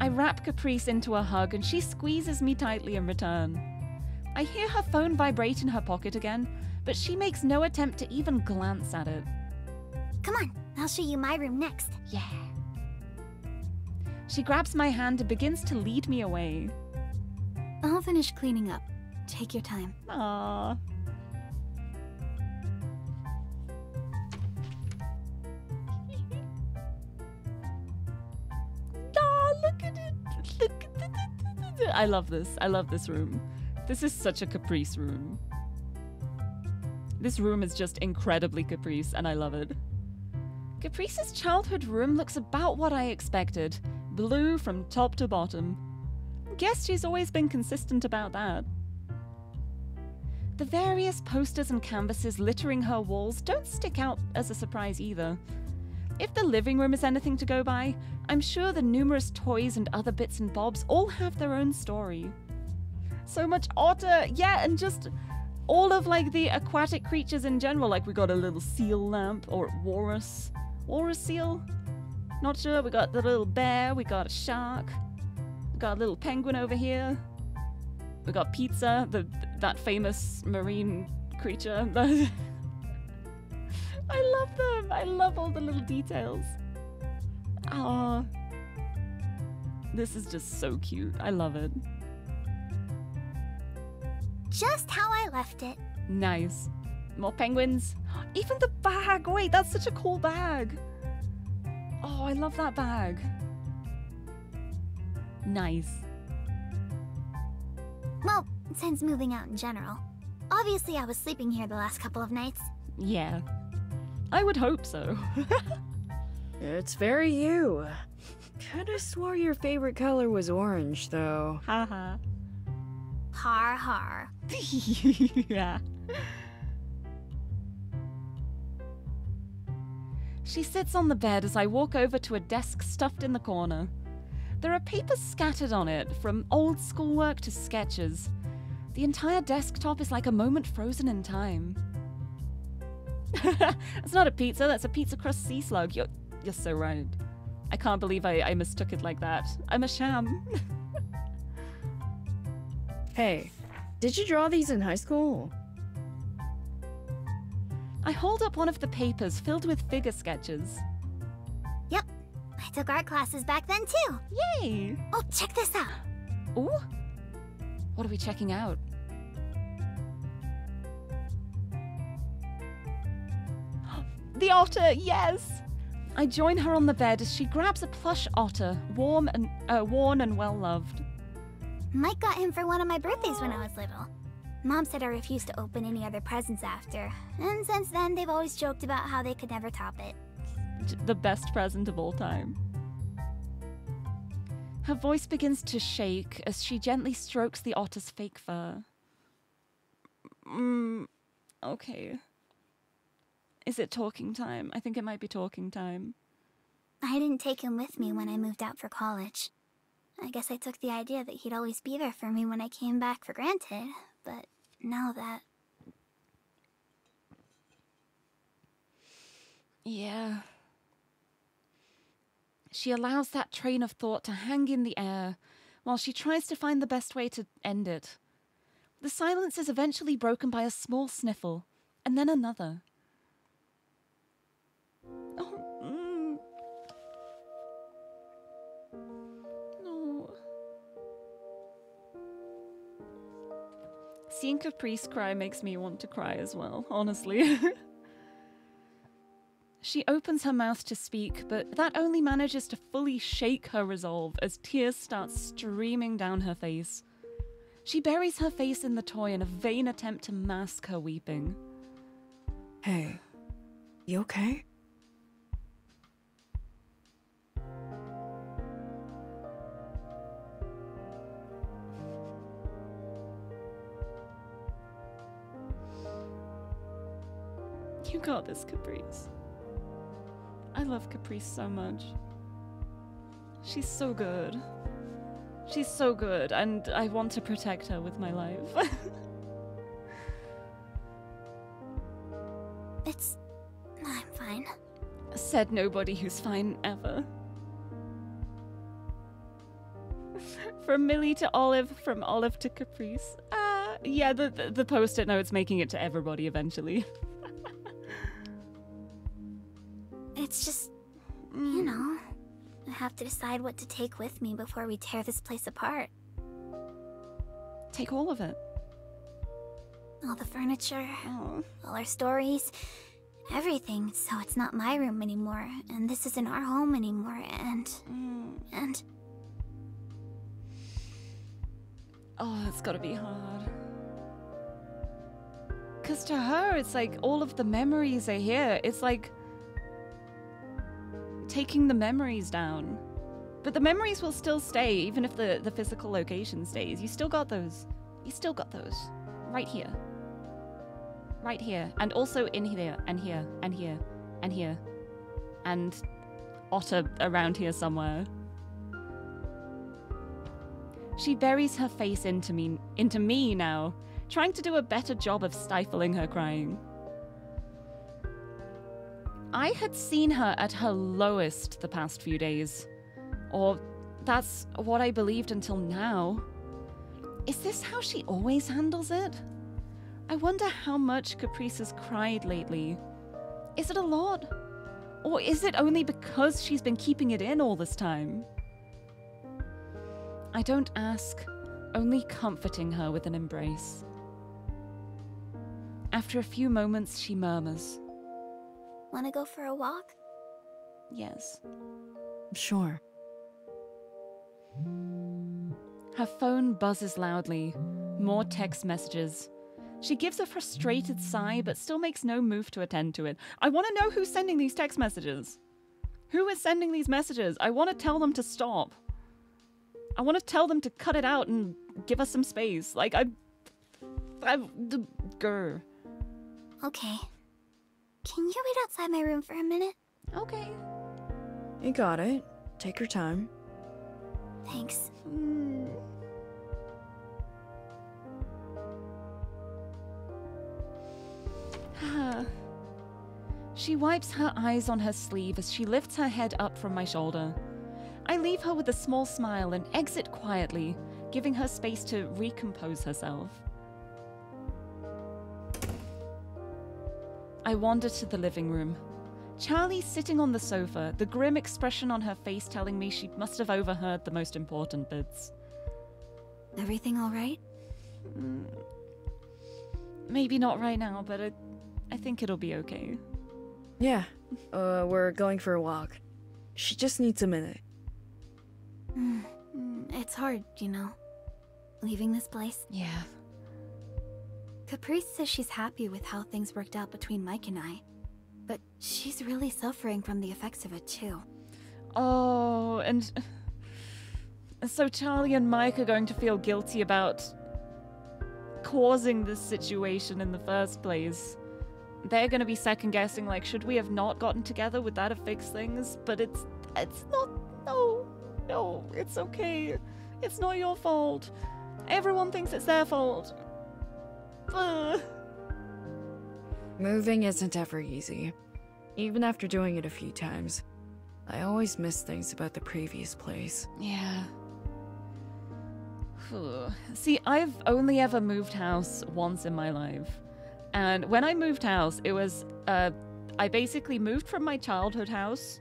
I wrap Caprice into a hug and she squeezes me tightly in return. I hear her phone vibrate in her pocket again, but she makes no attempt to even glance at it. Come on, I'll show you my room next. Yeah. She grabs my hand and begins to lead me away. I'll finish cleaning up. Take your time. Aww. Look at it. Look at it. I love this. I love this room. This is such a Caprice room. This room is just incredibly Caprice, and I love it. Caprice's childhood room looks about what I expected blue from top to bottom. Guess she's always been consistent about that. The various posters and canvases littering her walls don't stick out as a surprise either. If the living room is anything to go by, I'm sure the numerous toys and other bits and bobs all have their own story. So much otter, yeah, and just all of like the aquatic creatures in general. Like we got a little seal lamp or walrus, walrus seal. Not sure. We got the little bear. We got a shark. We got a little penguin over here. We got pizza, the that famous marine creature. <laughs> I love them. I love all the little details. Ah, this is just so cute. I love it. Just how I left it. Nice. More penguins. <gasps> Even the bag. Wait, that's such a cool bag. Oh, I love that bag. Nice. Well, since moving out in general. Obviously, I was sleeping here the last couple of nights. Yeah. I would hope so. <laughs> It's very you. Kinda swore your favorite color was orange, though. Haha. Har har. <laughs> yeah. She sits on the bed as I walk over to a desk stuffed in the corner. There are papers scattered on it, from old schoolwork to sketches. The entire desktop is like a moment frozen in time. <laughs> It's not a pizza, that's a pizza crust sea slug. You're, you're so right. I can't believe I, I mistook it like that. I'm a sham. <laughs> Hey, did you draw these in high school? I hold up one of the papers filled with figure sketches. Yep. I took art classes back then too. Yay! Oh, check this out. Ooh. What are we checking out? The otter, yes! I join her on the bed as she grabs a plush otter, warm and uh, worn and well loved. Mike got him for one of my birthdays when I was little. Mom said I refused to open any other presents after, and since then they've always joked about how they could never top it. The best present of all time. Her voice begins to shake as she gently strokes the otter's fake fur. Mm, okay. Is it talking time? I think it might be talking time. I didn't take him with me when I moved out for college. I guess I took the idea that he'd always be there for me when I came back for granted, but now that. Yeah. She allows that train of thought to hang in the air while she tries to find the best way to end it. The silence is eventually broken by a small sniffle, and then another. Seeing Caprice cry makes me want to cry as well, honestly. <laughs> She opens her mouth to speak, but that only manages to fully shake her resolve as tears start streaming down her face. She buries her face in the toy in a vain attempt to mask her weeping. Hey, you okay? Got this, Caprice. I love Caprice so much. She's so good. She's so good, and I want to protect her with my life. <laughs> It's. I'm fine. Said nobody who's fine ever. from Millie to Olive, from Olive to Caprice. Uh, yeah, the, the, the post it note's making it to everybody eventually. <laughs> It's just. You know. I have to decide what to take with me before we tear this place apart. Take all of it. All the furniture, Oh. all our stories, everything, so it's not my room anymore, and this isn't our home anymore, and. Mm. and. Oh, that's gotta be hard. Because to her, it's like all of the memories are here. It's like taking the memories down. But the memories will still stay, even if the, the physical location stays. You still got those. You still got those. Right here. Right here. And also in here, and here, and here, and here. And Otter around here somewhere. She buries her face into me into me now, trying to do a better job of stifling her crying. I had seen her at her lowest the past few days. Or that's what I believed until now. Is this how she always handles it? I wonder how much Caprice has cried lately. Is it a lot? Or is it only because she's been keeping it in all this time? I don't ask, only comforting her with an embrace. After a few moments, she murmurs, Wanna go for a walk? Yes. Sure. Her phone buzzes loudly. More text messages. She gives a frustrated sigh, but still makes no move to attend to it. I want to know who's sending these text messages. Who is sending these messages? I want to tell them to stop. I want to tell them to cut it out and give us some space. Like, I. I. The. Grr. Okay. Can you wait outside my room for a minute? Okay. You got it. Take your time. Thanks. Mm. <sighs> she wipes her eyes on her sleeve as she lifts her head up from my shoulder. I leave her with a small smile and exit quietly, giving her space to recompose herself. I wander to the living room. Charlie's sitting on the sofa, the grim expression on her face telling me she must have overheard the most important bits. Everything all right? Mm, maybe not right now, but I, I think it'll be okay. Yeah. Uh, we're going for a walk. She just needs a minute. Mm, It's hard, you know. Leaving this place. Yeah. Caprice says she's happy with how things worked out between Mike and I. But she's really suffering from the effects of it, too. Oh, and so Charlie and Mike are going to feel guilty about causing this situation in the first place. they're gonna be second guessing like should we have not gotten together would that have fixed things but it's it's not no no it's okay it's not your fault everyone thinks it's their fault Moving isn't ever easy. Even after doing it a few times, I always miss things about the previous place. Yeah. See, I've only ever moved house once in my life. And when I moved house, it was uh I basically moved from my childhood house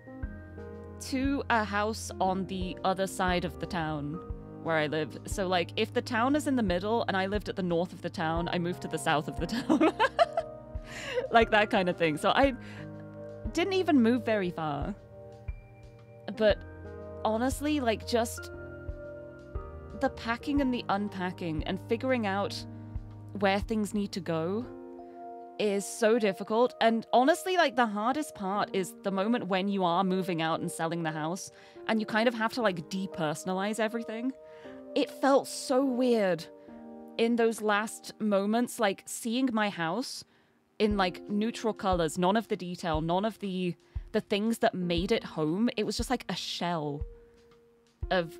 to a house on the other side of the town where I live. So like if the town is in the middle and I lived at the north of the town, I moved to the south of the <laughs> town. <laughs> like that kind of thing. So I didn't even move very far. But honestly, like just the packing and the unpacking and figuring out where things need to go is so difficult. And honestly, like the hardest part is the moment when you are moving out and selling the house and you kind of have to like depersonalize everything. It felt so weird in those last moments, like seeing my house in like neutral colors, none of the detail, none of the the things that made it home. It was just like a shell of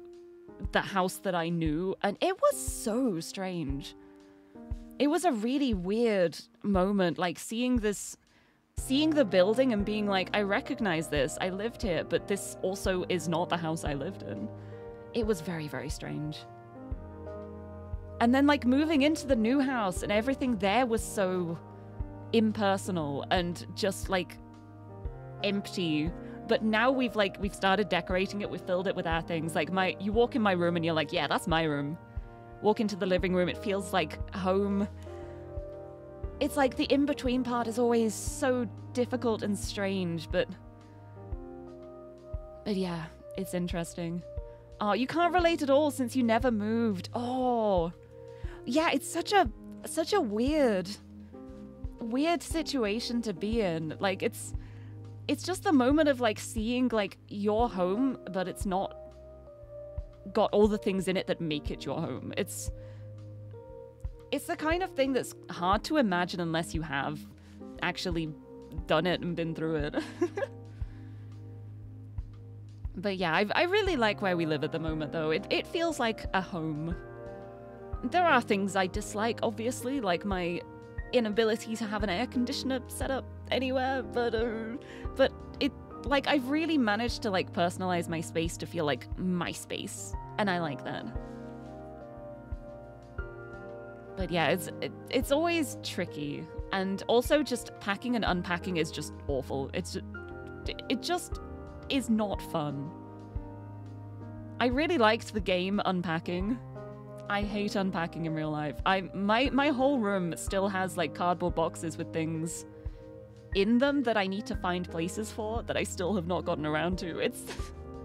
the house that I knew, and it was so strange. It was a really weird moment, like seeing this, seeing the building and being like, I recognize this, I lived here, but this also is not the house I lived in. It was very, very strange. And then, like, moving into the new house and everything there was so impersonal and just like empty. But now we've like we've started decorating it we've filled it with our things. Like my you walk in my room and you're like yeah that's my room. Walk into the living room it feels like home. It's like the in between part is always so difficult and strange but but yeah it's interesting oh you can't relate at all since you never moved. Oh. Yeah it's such a such a weird weird situation to be in. Like it's it's just the moment of like seeing like your home but it's not got all the things in it that make it your home. It's it's the kind of thing that's hard to imagine unless you have actually done it and been through it <laughs> but yeah I, I really like where we live at the moment though it, it feels like a home there are things i dislike obviously like my inability to have an air conditioner set up anywhere but uh, but it like I've really managed to like personalize my space to feel like my space and I like that. But yeah, it's it, it's always tricky and also just packing and unpacking is just awful. It's it just is not fun. I really liked the game Unpacking I hate unpacking in real life. I my my whole room still has like cardboard boxes with things in them that I need to find places for that I still have not gotten around to. It's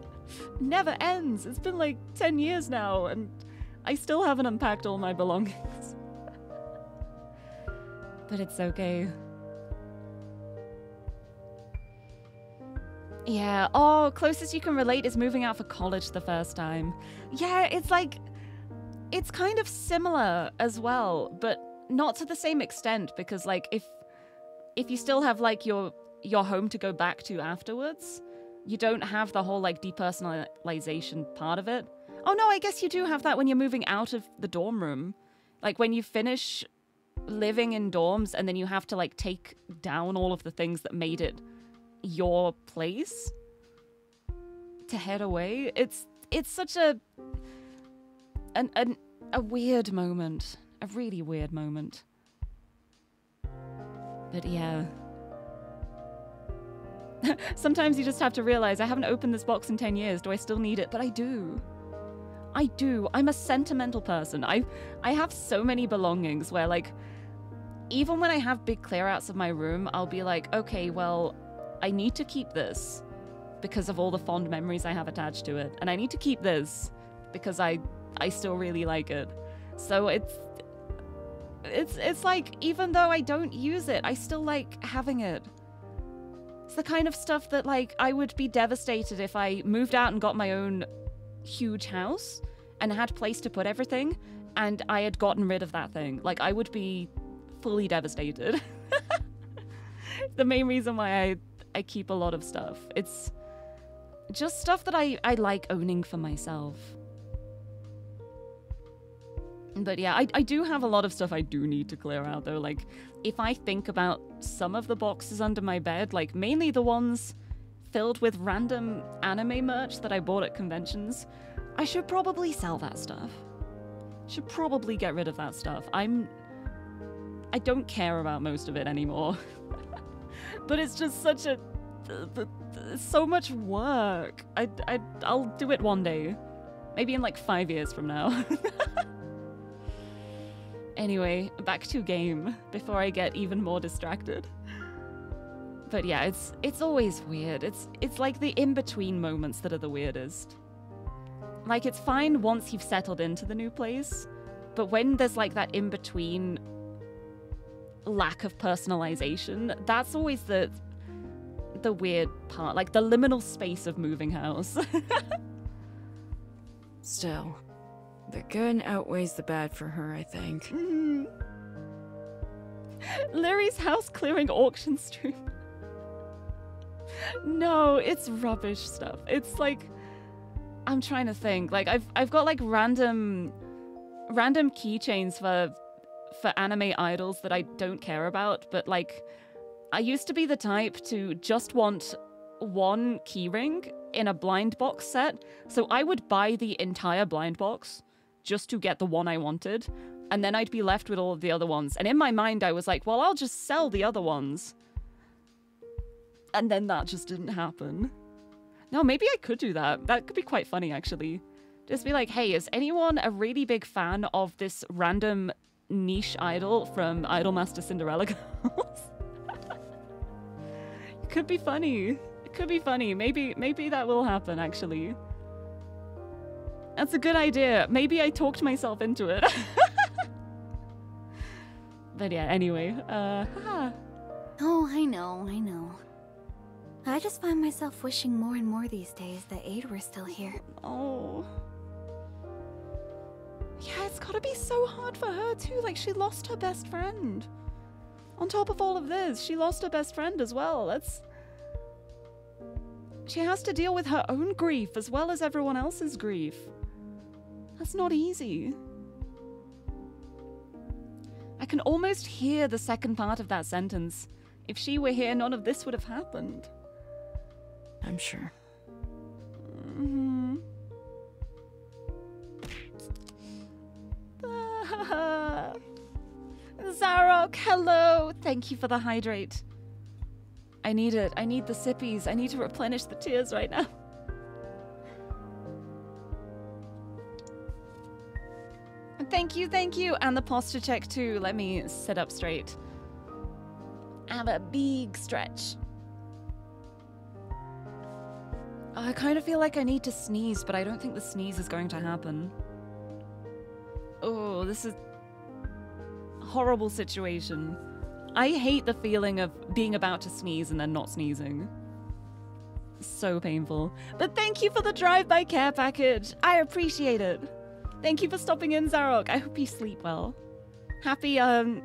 <laughs> never ends. It's been like 10 years now and I still haven't unpacked all my belongings. <laughs> but it's okay. Yeah, oh, closest you can relate is moving out for college the first time. Yeah, it's like it's kind of similar as well, but not to the same extent because like if if you still have like your your home to go back to afterwards, you don't have the whole like depersonalization part of it. Oh no, I guess you do have that when you're moving out of the dorm room. Like when you finish living in dorms and then you have to like take down all of the things that made it your place to head away. It's it's such a an, an a weird moment, a really weird moment. But yeah. <laughs> Sometimes you just have to realize I haven't opened this box in 10 years. Do I still need it? But I do. I do. I'm a sentimental person. I I have so many belongings where like even when I have big clear outs of my room, I'll be like, okay, well, I need to keep this because of all the fond memories I have attached to it. And I need to keep this because I I still really like it. So it's it's it's like even though I don't use it, I still like having it. It's the kind of stuff that like I would be devastated if I moved out and got my own huge house and had place to put everything and I had gotten rid of that thing. Like I would be fully devastated. <laughs> the main reason why I I keep a lot of stuff. It's just stuff that I I like owning for myself. But yeah, I, I do have a lot of stuff I do need to clear out though. Like, if I think about some of the boxes under my bed, like mainly the ones filled with random anime merch that I bought at conventions, I should probably sell that stuff. Should probably get rid of that stuff. I'm. I don't care about most of it anymore. <laughs> but it's just such a. so much work. I, I, I'll do it one day. Maybe in like five years from now. <laughs> Anyway, back to game before I get even more distracted. But yeah, it's it's always weird. It's it's like the in-between moments that are the weirdest. Like it's fine once you've settled into the new place, but when there's like that in-between lack of personalization, that's always the the weird part, like the liminal space of moving house. <laughs> Still, the good outweighs the bad for her, I think. <laughs> Lirie's house clearing auction stream. <laughs> no, it's rubbish stuff. It's like I'm trying to think. Like I've I've got like random random keychains for for anime idols that I don't care about, but like I used to be the type to just want one keyring in a blind box set, so I would buy the entire blind box just to get the one I wanted, and then I'd be left with all of the other ones. And in my mind, I was like, well, I'll just sell the other ones. And then that just didn't happen. No, maybe I could do that. That could be quite funny, actually. Just be like, hey, is anyone a really big fan of this random niche idol from Idolmaster Cinderella Girls? <laughs> could be funny. It could be funny. Maybe, maybe that will happen, actually. That's a good idea. Maybe I talked myself into it. <laughs> but yeah, anyway, uh, haha. Oh, I know, I know. I just find myself wishing more and more these days that Aid were still here. oh. Yeah, it's gotta be so hard for her too. Like, she lost her best friend. On top of all of this, she lost her best friend as well. That's. She has to deal with her own grief as well as everyone else's grief. That's not easy. I can almost hear the second part of that sentence. If she were here, none of this would have happened. I'm sure. Mhm. Zarok, hello! Thank you for the hydrate. I need it. I need the sippies. I need to replenish the tears right now. Thank you, thank you. And the posture check too. Let me sit up straight. Have a big stretch. Oh, I kind of feel like I need to sneeze, but I don't think the sneeze is going to happen. Oh, this is horrible situation. I hate the feeling of being about to sneeze and then not sneezing. So painful. But thank you for the drive-by care package. I appreciate it. Thank you for stopping in, Zarok. I hope you sleep well. Happy um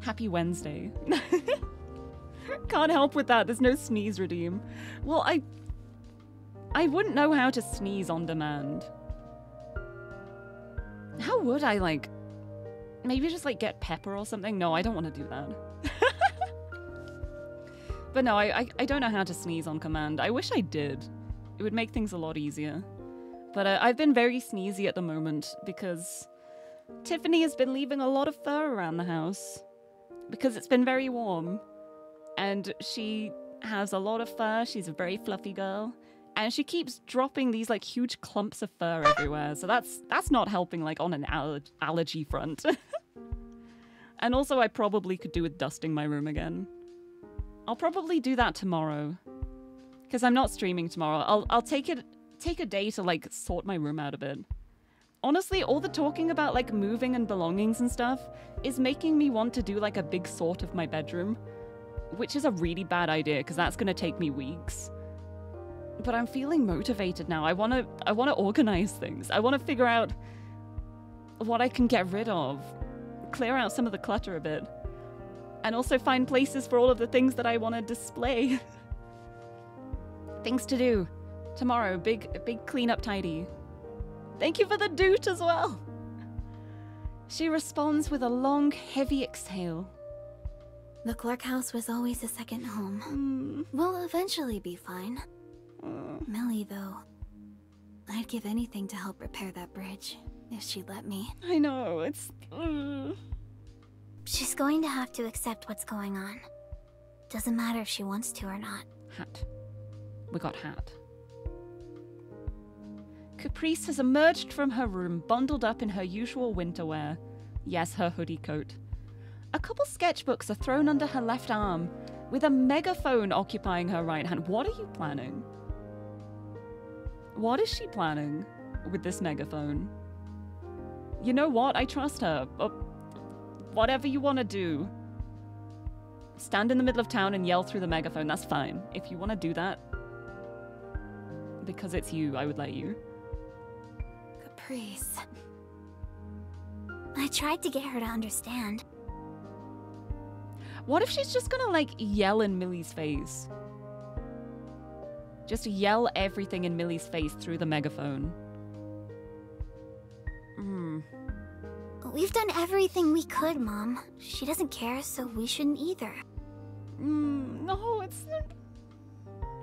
Happy Wednesday. <laughs> Can't help with that. There's no sneeze redeem. Well, I I wouldn't know how to sneeze on demand. How would I like maybe just like get pepper or something? No, I don't want to do that. <laughs> but no, I, I I don't know how to sneeze on command. I wish I did. It would make things a lot easier. But uh, I've been very sneezy at the moment because Tiffany has been leaving a lot of fur around the house because it's been very warm. And she has a lot of fur. She's a very fluffy girl. And she keeps dropping these like huge clumps of fur everywhere. So that's that's not helping like on an aller- allergy front. <laughs> and also I probably could do with dusting my room again. I'll probably do that tomorrow. Cuz I'm not streaming tomorrow. I'll I'll take it take a day to like sort my room out a bit. Honestly, all the talking about like moving and belongings and stuff is making me want to do like a big sort of my bedroom, which is a really bad idea because that's going to take me weeks. But I'm feeling motivated now. I want to I want to organize things. I want to figure out what I can get rid of, clear out some of the clutter a bit. and also find places for all of the things that I want to display. <laughs> things to do. Tomorrow, big big cleanup tidy. Thank you for the doot as well. She responds with a long, heavy exhale. The Clark house was always a second home. Hmm. We'll eventually be fine. Mm. Millie, though. I'd give anything to help repair that bridge, if she'd let me. I know, it's. mm. She's going to have to accept what's going on. Doesn't matter if she wants to or not. Hat. We got Hat. Caprice has emerged from her room, bundled up in her usual winter wear. Yes, her hoodie coat. A couple sketchbooks are thrown under her left arm, with a megaphone occupying her right hand. What are you planning? What is she planning with this megaphone? You know what? I trust her. Uh, whatever you want to do. Stand in the middle of town and yell through the megaphone. That's fine. If you want to do that, because it's you, I would let you. Caprice. I tried to get her to understand. What if she's just gonna like yell in Millie's face? Just yell everything in Millie's face through the megaphone. We've done everything we could, Mom. She doesn't care, so we shouldn't either. Mm, no, it's.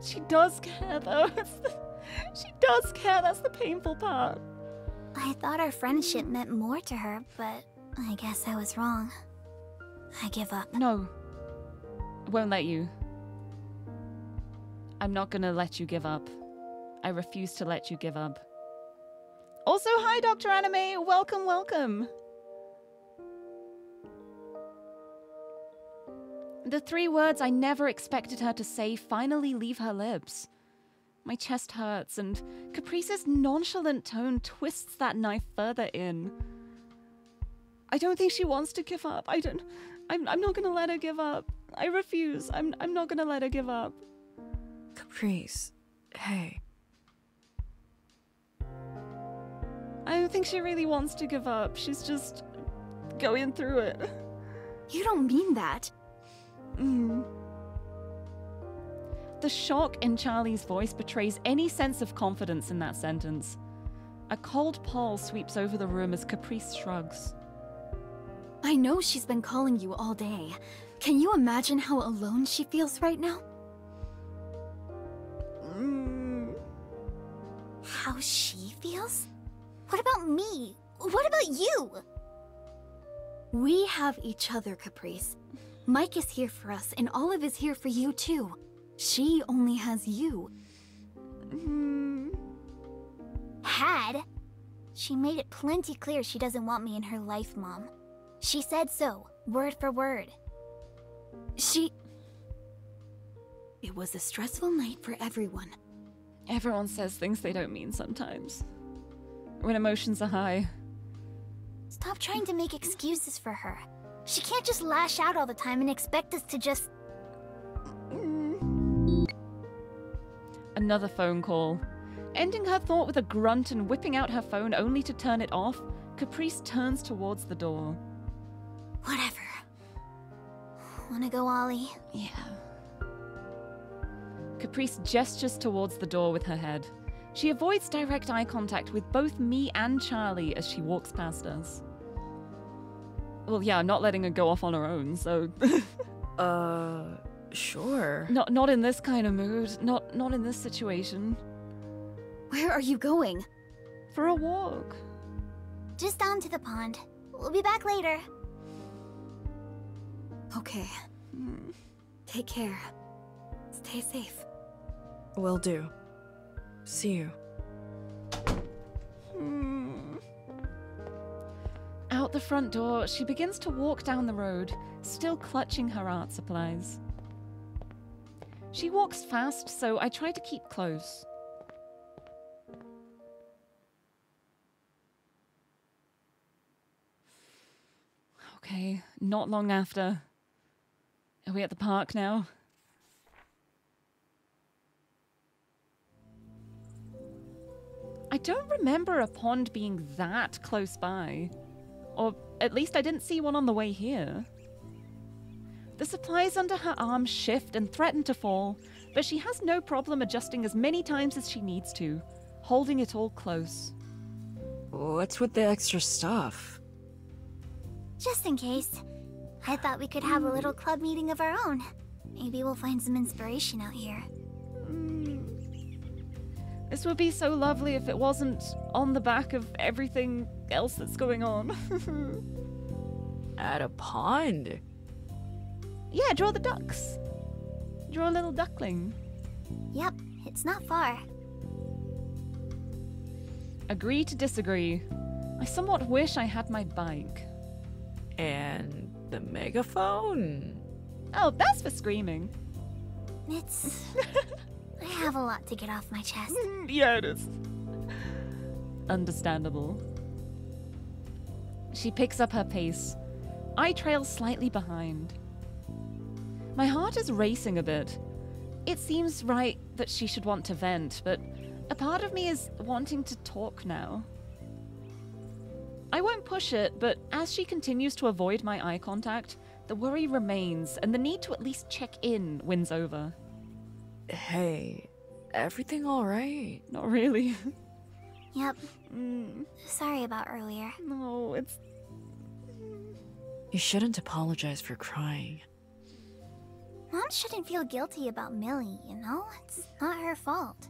She does care though. <laughs> It's the... She does care. That's the painful part. I thought our friendship meant more to her, but I guess I was wrong. I give up. No. I won't let you. I'm not gonna let you give up. I refuse to let you give up. Also, hi, Dr. Anime. Welcome, welcome. The three words I never expected her to say finally leave her lips. My chest hurts, and Caprice's nonchalant tone twists that knife further in. I don't think she wants to give up. I don't. I'm, I'm not gonna let her give up. I refuse. I'm, I'm not gonna let her give up. Caprice. Hey. I don't think she really wants to give up. She's just going through it. You don't mean that. Mm. The shock in Charlie's voice betrays any sense of confidence in that sentence. A cold pall sweeps over the room as Caprice shrugs. I know she's been calling you all day. Can you imagine how alone she feels right now? Mm. How she feels? What about me? What about you? We have each other, Caprice. Mike is here for us, and Olive is here for you too. She only has you. Mm. Had? She made it plenty clear she doesn't want me in her life, Mom. She said so, word for word. She. It was a stressful night for everyone. Everyone says things they don't mean sometimes. When emotions are high. Stop trying to make excuses for her. She can't just lash out all the time and expect us to just. Another phone call. Ending her thought with a grunt and whipping out her phone only to turn it off, Caprice turns towards the door. Whatever. Wanna go, Ollie? Yeah. Caprice gestures towards the door with her head. She avoids direct eye contact with both me and Charlie as she walks past us. Well, yeah, I'm not letting her go off on her own, so <laughs> Uh, sure. not not in this kind of mood, not not in this situation. Where are you going? For a walk. Just down to the pond. We'll be back later. Okay. Hmm. Take care. Stay safe. Will do. See you. Out the front door, she begins to walk down the road, still clutching her art supplies. She walks fast, so I try to keep close. Okay, not long after. Are we at the park now? I don't remember a pond being that close by. Or at least I didn't see one on the way here. The supplies under her arm shift and threaten to fall, but she has no problem adjusting as many times as she needs to, holding it all close. What's with the extra stuff? Just in case. I thought we could have a little club meeting of our own. Maybe we'll find some inspiration out here. Hmm. This would be so lovely if it wasn't on the back of everything else that's going on. At a pond? yeah, draw the ducks. Draw a little duckling. Yep, it's not far. Agree to disagree. I somewhat wish I had my bike. And the megaphone? Oh, that's for screaming. It's. I have a lot to get off my chest. <laughs> yeah, it is. Understandable. She picks up her pace. I trail slightly behind. My heart is racing a bit. It seems right that she should want to vent, but a part of me is wanting to talk now. I won't push it, but as she continues to avoid my eye contact, the worry remains, and the need to at least check in wins over. Hey, everything alright? Not really. <laughs> Yep, Mm, sorry about earlier. no, it's You shouldn't apologize for crying. Mom shouldn't feel guilty about Millie, you know? It's not her fault.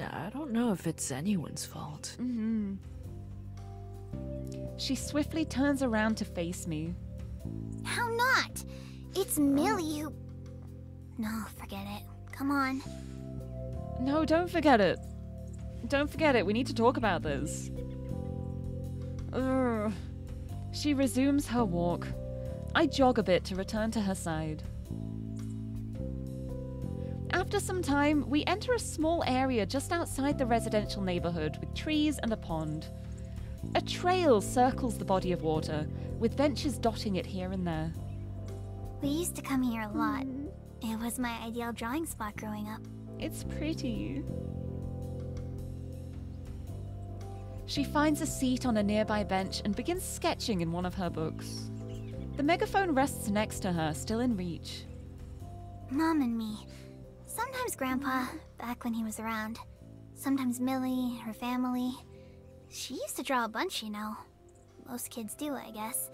I don't know if it's anyone's fault. hmm She swiftly turns around to face me. How not? It's Millie who. No, forget it. Come on. No, don't forget it. Don't forget it. We need to talk about this. Ugh. She resumes her walk. I jog a bit to return to her side. After some time, we enter a small area just outside the residential neighborhood with trees and a pond. A trail circles the body of water, with benches dotting it here and there. We used to come here a lot. It was my ideal drawing spot growing up. It's pretty. She finds a seat on a nearby bench and begins sketching in one of her books. The megaphone rests next to her, still in reach. Mom and me. Sometimes Grandpa, back when he was around. Sometimes Millie, her family. She used to draw a bunch, you know. Most kids do, I guess.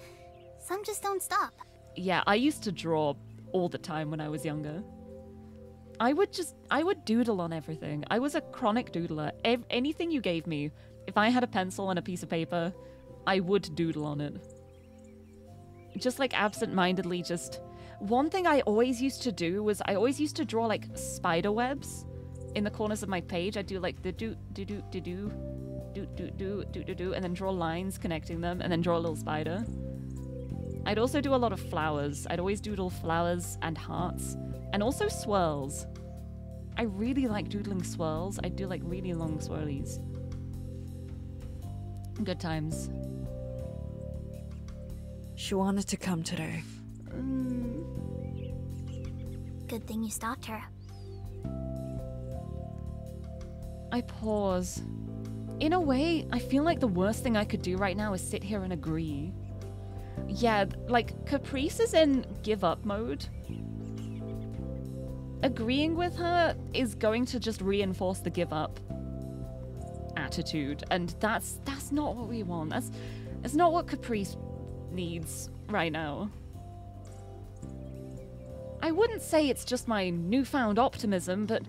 Some just don't stop. Yeah, I used to draw all the time when I was younger. I would just, I would doodle on everything. I was a chronic doodler. Ev- anything you gave me, if I had a pencil and a piece of paper, I would doodle on it. Just like absent mindedly, just. One thing I always used to do was I always used to draw like spider webs in the corners of my page. I'd do like the do, do, do, do, do, do, do, do, do, do, do, and then draw lines connecting them, and then draw a little spider. I'd also do a lot of flowers. I'd always doodle flowers and hearts, and also swirls. I really like doodling swirls. I do like really long swirlies. Good times. She wanted to come today. Mm. Good thing you stopped her. I pause. In a way, I feel like the worst thing I could do right now is sit here and agree. Yeah, like, Caprice is in give up mode. Agreeing with her is going to just reinforce the give up attitude, and that's that's not what we want. That's that's not what Caprice needs right now. I wouldn't say it's just my newfound optimism, but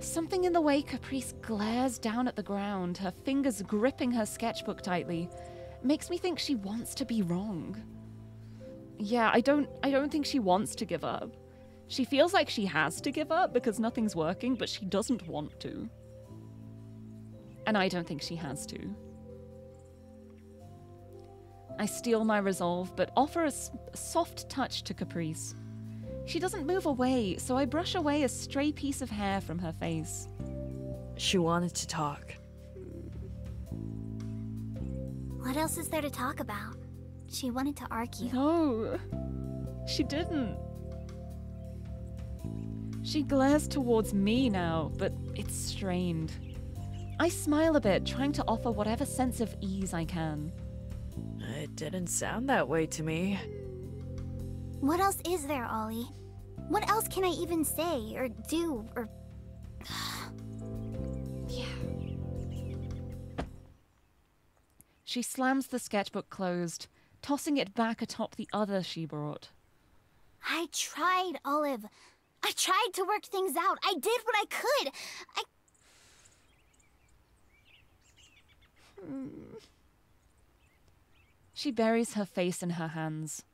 something in the way Caprice glares down at the ground, her fingers gripping her sketchbook tightly, makes me think she wants to be wrong. Yeah, I don't I don't think she wants to give up. She feels like she has to give up because nothing's working, but she doesn't want to. And I don't think she has to. I steel my resolve, but offer a, s- a soft touch to Caprice. She doesn't move away, so I brush away a stray piece of hair from her face. She wanted to talk. What else is there to talk about? She wanted to argue. No, she didn't. She glares towards me now, but it's strained. I smile a bit, trying to offer whatever sense of ease I can. It didn't sound that way to me. What else is there, Ollie? What else can I even say or do or <sighs> yeah. She slams the sketchbook closed, tossing it back atop the other she brought. I tried, Olive. I tried to work things out. I did what I could. I Mm. She buries her face in her hands.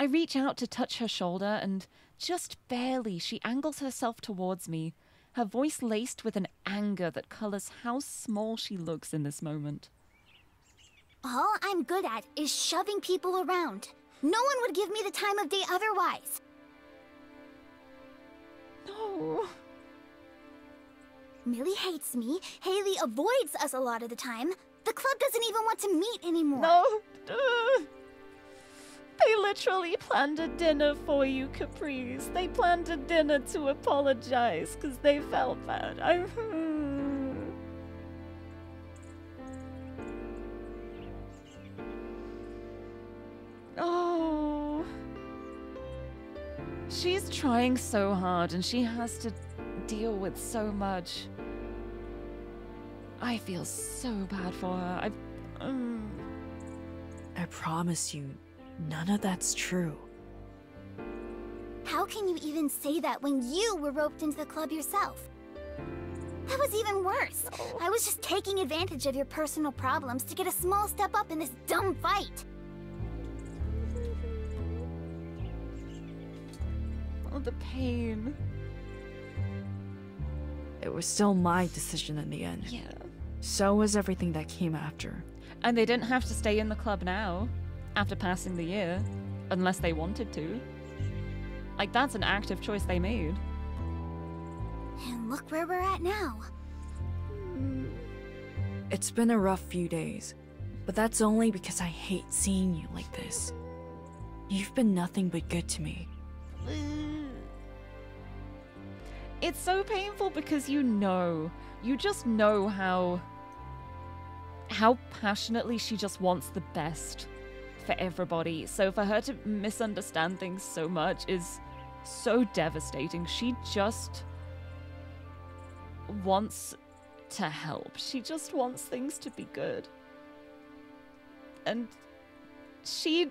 I reach out to touch her shoulder, and just barely she angles herself towards me, her voice laced with an anger that colors how small she looks in this moment. all I'm good at is shoving people around. No one would give me the time of day otherwise. No. Millie hates me. Hayley avoids us a lot of the time. The club doesn't even want to meet anymore. No. Ugh. They literally planned a dinner for you, Caprice. They planned a dinner to apologize because they felt bad. I. <laughs> Oh. She's trying so hard and she has to deal with so much. I feel so bad for her. I. Mm. I promise you, none of that's true. How can you even say that when you were roped into the club yourself? That was even worse. I was just taking advantage of your personal problems to get a small step up in this dumb fight. Oh, the pain. It was still my decision in the end. Yeah. So was everything that came after. And they didn't have to stay in the club now, after passing the year, unless they wanted to. Like, that's an active choice they made. And look where we're at now. It's been a rough few days, but that's only because I hate seeing you like this. You've been nothing but good to me. It's so painful because you know, you just know how how passionately she just wants the best for everybody. So for her to misunderstand things so much is so devastating. She just wants to help. She just wants things to be good. And she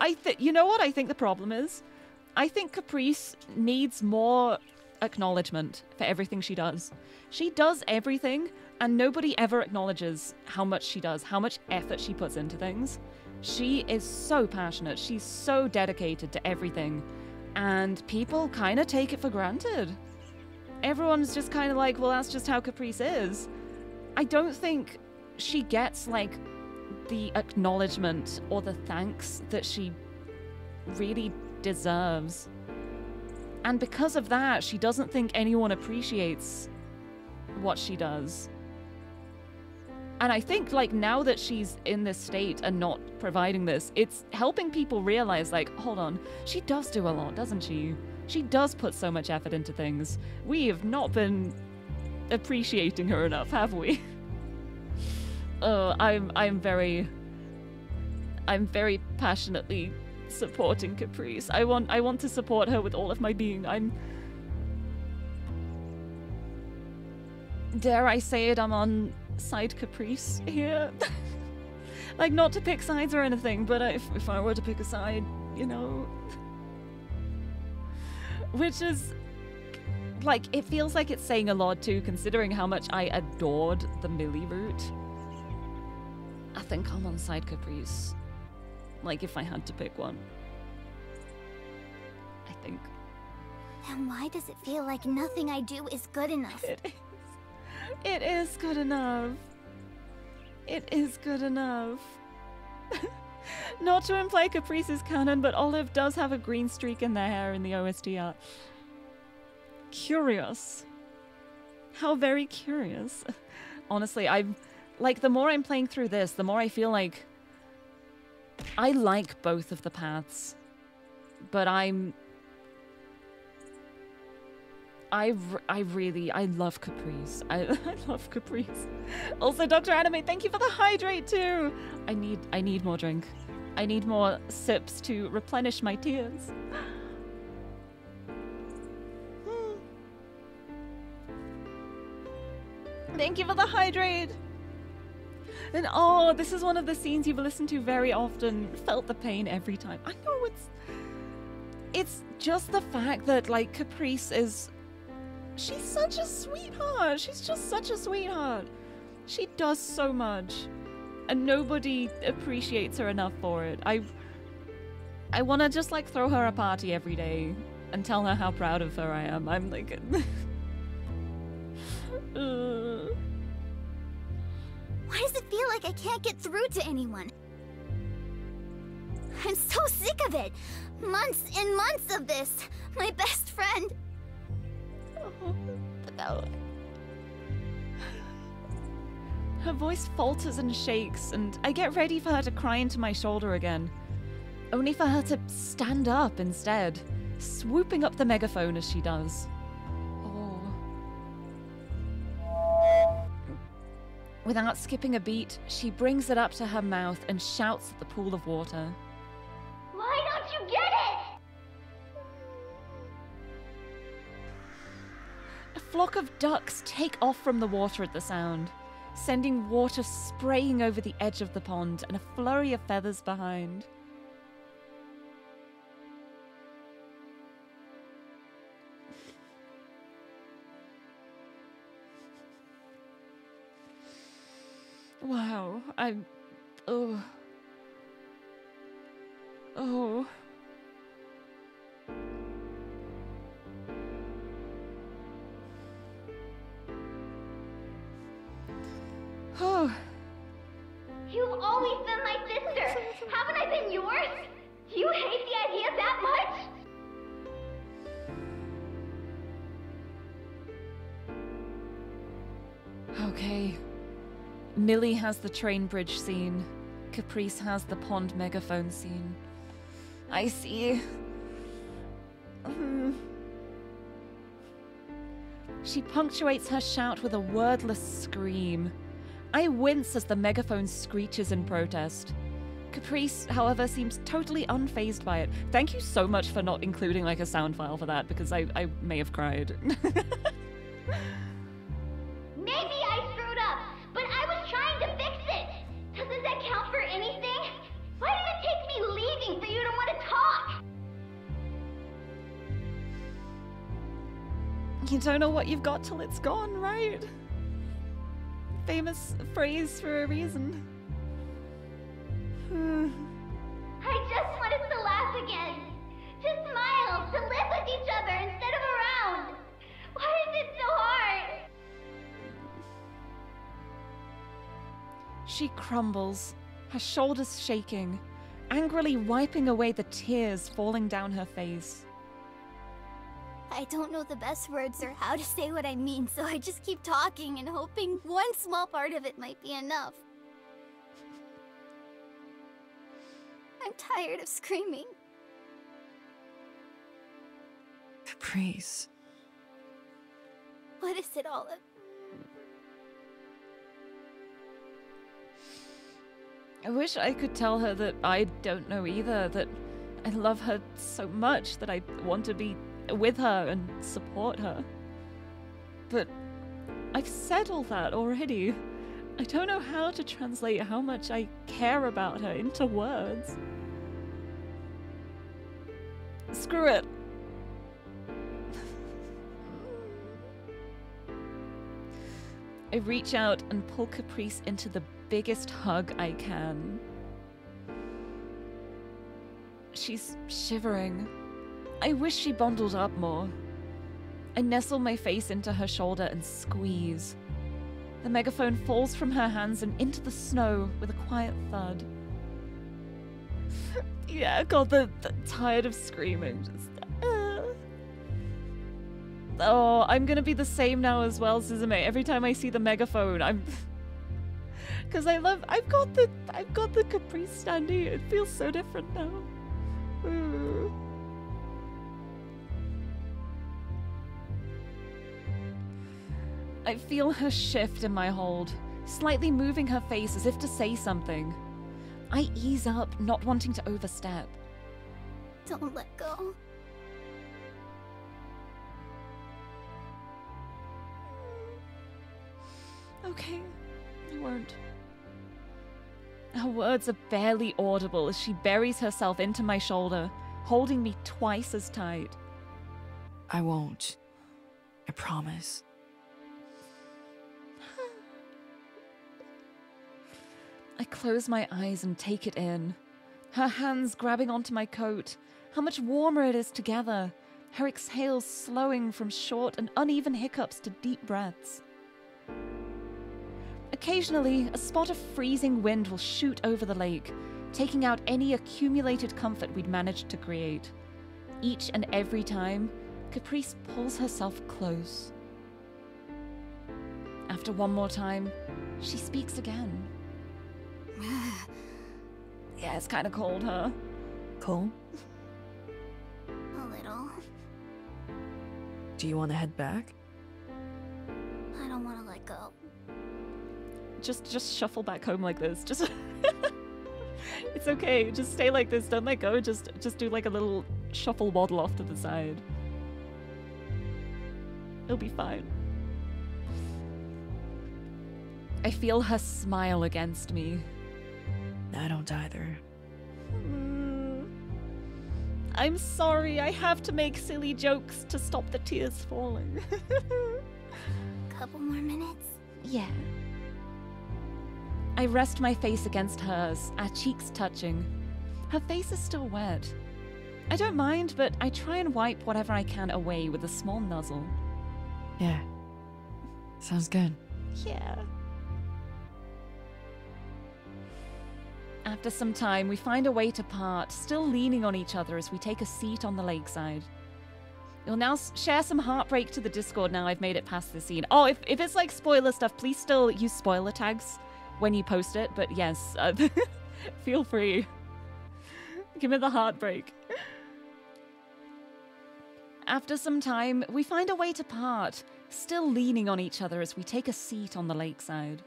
I think you know what I think the problem is? I think Caprice needs more acknowledgement for everything she does. She does everything, and nobody ever acknowledges how much she does, how much effort she puts into things. She is so passionate, she's so dedicated to everything, and people kind of take it for granted. Everyone's just kind of like, well, that's just how Caprice is. I don't think she gets, like, the acknowledgement or the thanks that she really deserves. And because of that, she doesn't think anyone appreciates what she does. And I think, like, now that she's in this state and not providing this, it's helping people realize, like, hold on, she does do a lot, doesn't she? She does put so much effort into things. We have not been appreciating her enough, have we? <laughs> oh, I'm, I'm very, I'm very passionately supporting Caprice. I want I want to support her with all of my being. I'm Dare I say it, I'm on side Caprice here. <laughs> like not to pick sides or anything, but if if I were to pick a side, you know, <laughs> which is like it feels like it's saying a lot too considering how much I adored the Millie route. I think I'm on side Caprice. Like if I had to pick one. I think Then why does it feel like nothing I do is good enough? <laughs> it is. Good enough. It is good enough. <laughs> Not to imply Caprice's canon, but Olive does have a green streak in their hair in the OST art. Curious. How very curious. <laughs> Honestly, I'm like the more I'm playing through this, the more I feel like I like both of the paths, but I'm. I, I really I love Caprice. I, <laughs> I love Caprice. Also, Dr. Anime, thank you for the hydrate too. I need I need more drink. I need more sips to replenish my tears. <gasps> Thank you for the hydrate. And oh, this is one of the scenes you've listened to very often. Felt the pain every time. I know it's. It's just the fact that, like, Caprice is. She's such a sweetheart. She's just such a sweetheart. She does so much. And nobody appreciates her enough for it. I. I want to just, like, throw her a party every day and tell her how proud of her I am. I'm like. <laughs> Why does it feel like I can't get through to anyone? I'm so sick of it! Months and months of this! My best friend! <laughs> Her voice falters and shakes, and I get ready for her to cry into my shoulder again. Only for her to stand up instead, swooping up the megaphone as she does. Oh. Without skipping a beat, she brings it up to her mouth and shouts at the pool of water. Flock of ducks take off from the water at the sound, sending water spraying over the edge of the pond and a flurry of feathers behind. Wow, I'm. Oh. Oh. Oh. You've always been my sister! Haven't I been yours? Do you hate the idea that much? Okay. Millie has the train bridge scene. Caprice has the pond megaphone scene. I see. Mm. She punctuates her shout with a wordless scream. I wince as the megaphone screeches in protest. Caprice, however, seems totally unfazed by it. Thank you so much for not including like a sound file for that because I, I may have cried. <laughs> Maybe I screwed up, but I was trying to fix it. Doesn't that count for anything? Why did it take me leaving for you to want to talk? You don't know what you've got till it's gone, right? Famous phrase for a reason. <sighs> I just wanted to laugh again. To smile, to live with each other instead of around. Why is it so hard? She crumbles, her shoulders shaking, angrily wiping away the tears falling down her face. I don't know the best words or how to say what I mean, so I just keep talking and hoping one small part of it might be enough. I'm tired of screaming. Caprice. What is it all? Of I wish I could tell her that I don't know either, that I love her so much that I want to be with her and support her. But I've said all that already. I don't know how to translate how much I care about her into words. Screw it. I reach out and pull Caprice into the biggest hug I can. She's shivering. I wish she bundled up more. I nestle my face into her shoulder and squeeze. The megaphone falls from her hands and into the snow with a quiet thud. <laughs> yeah, God, the, the tired of screaming. Just. uh. Oh, I'm gonna be the same now as well, Suzume. Every time I see the megaphone, I'm. <laughs> Because I love. I've got the. I've got the Caprice standee. It feels so different now. Ooh. I feel her shift in my hold, slightly moving her face as if to say something. I ease up, not wanting to overstep. Don't let go. Okay, I won't. Her words are barely audible as she buries herself into my shoulder, holding me twice as tight. I won't. I promise. I close my eyes and take it in. Her hands grabbing onto my coat. How much warmer it is together. Her exhales slowing from short and uneven hiccups to deep breaths. Occasionally, a spot of freezing wind will shoot over the lake, taking out any accumulated comfort we'd managed to create. Each and every time, Caprice pulls herself close. After one more time, she speaks again. Yeah, it's kind of cold, huh? Cold? A little. do you want to head back? I don't want to let go. Just just shuffle back home like this. Just <laughs> It's okay. Just stay like this. Don't let go. Just just do like a little shuffle waddle off to the side. It'll be fine. I feel her smile against me. I don't either. Mm. I'm sorry. I have to make silly jokes to stop the tears falling. <laughs> Couple more minutes. Yeah. I rest my face against hers, our cheeks touching. Her face is still wet. I don't mind, but I try and wipe whatever I can away with a small nuzzle. Yeah. Sounds good. Yeah. After some time, we find a way to part, still leaning on each other as we take a seat on the lakeside. We'll now share some heartbreak to the Discord now I've made it past the scene. Oh, if, if it's like spoiler stuff, please still use spoiler tags when you post it, but yes, uh, <laughs> feel free. Give me the heartbreak. After some time, we find a way to part, still leaning on each other as we take a seat on the lakeside.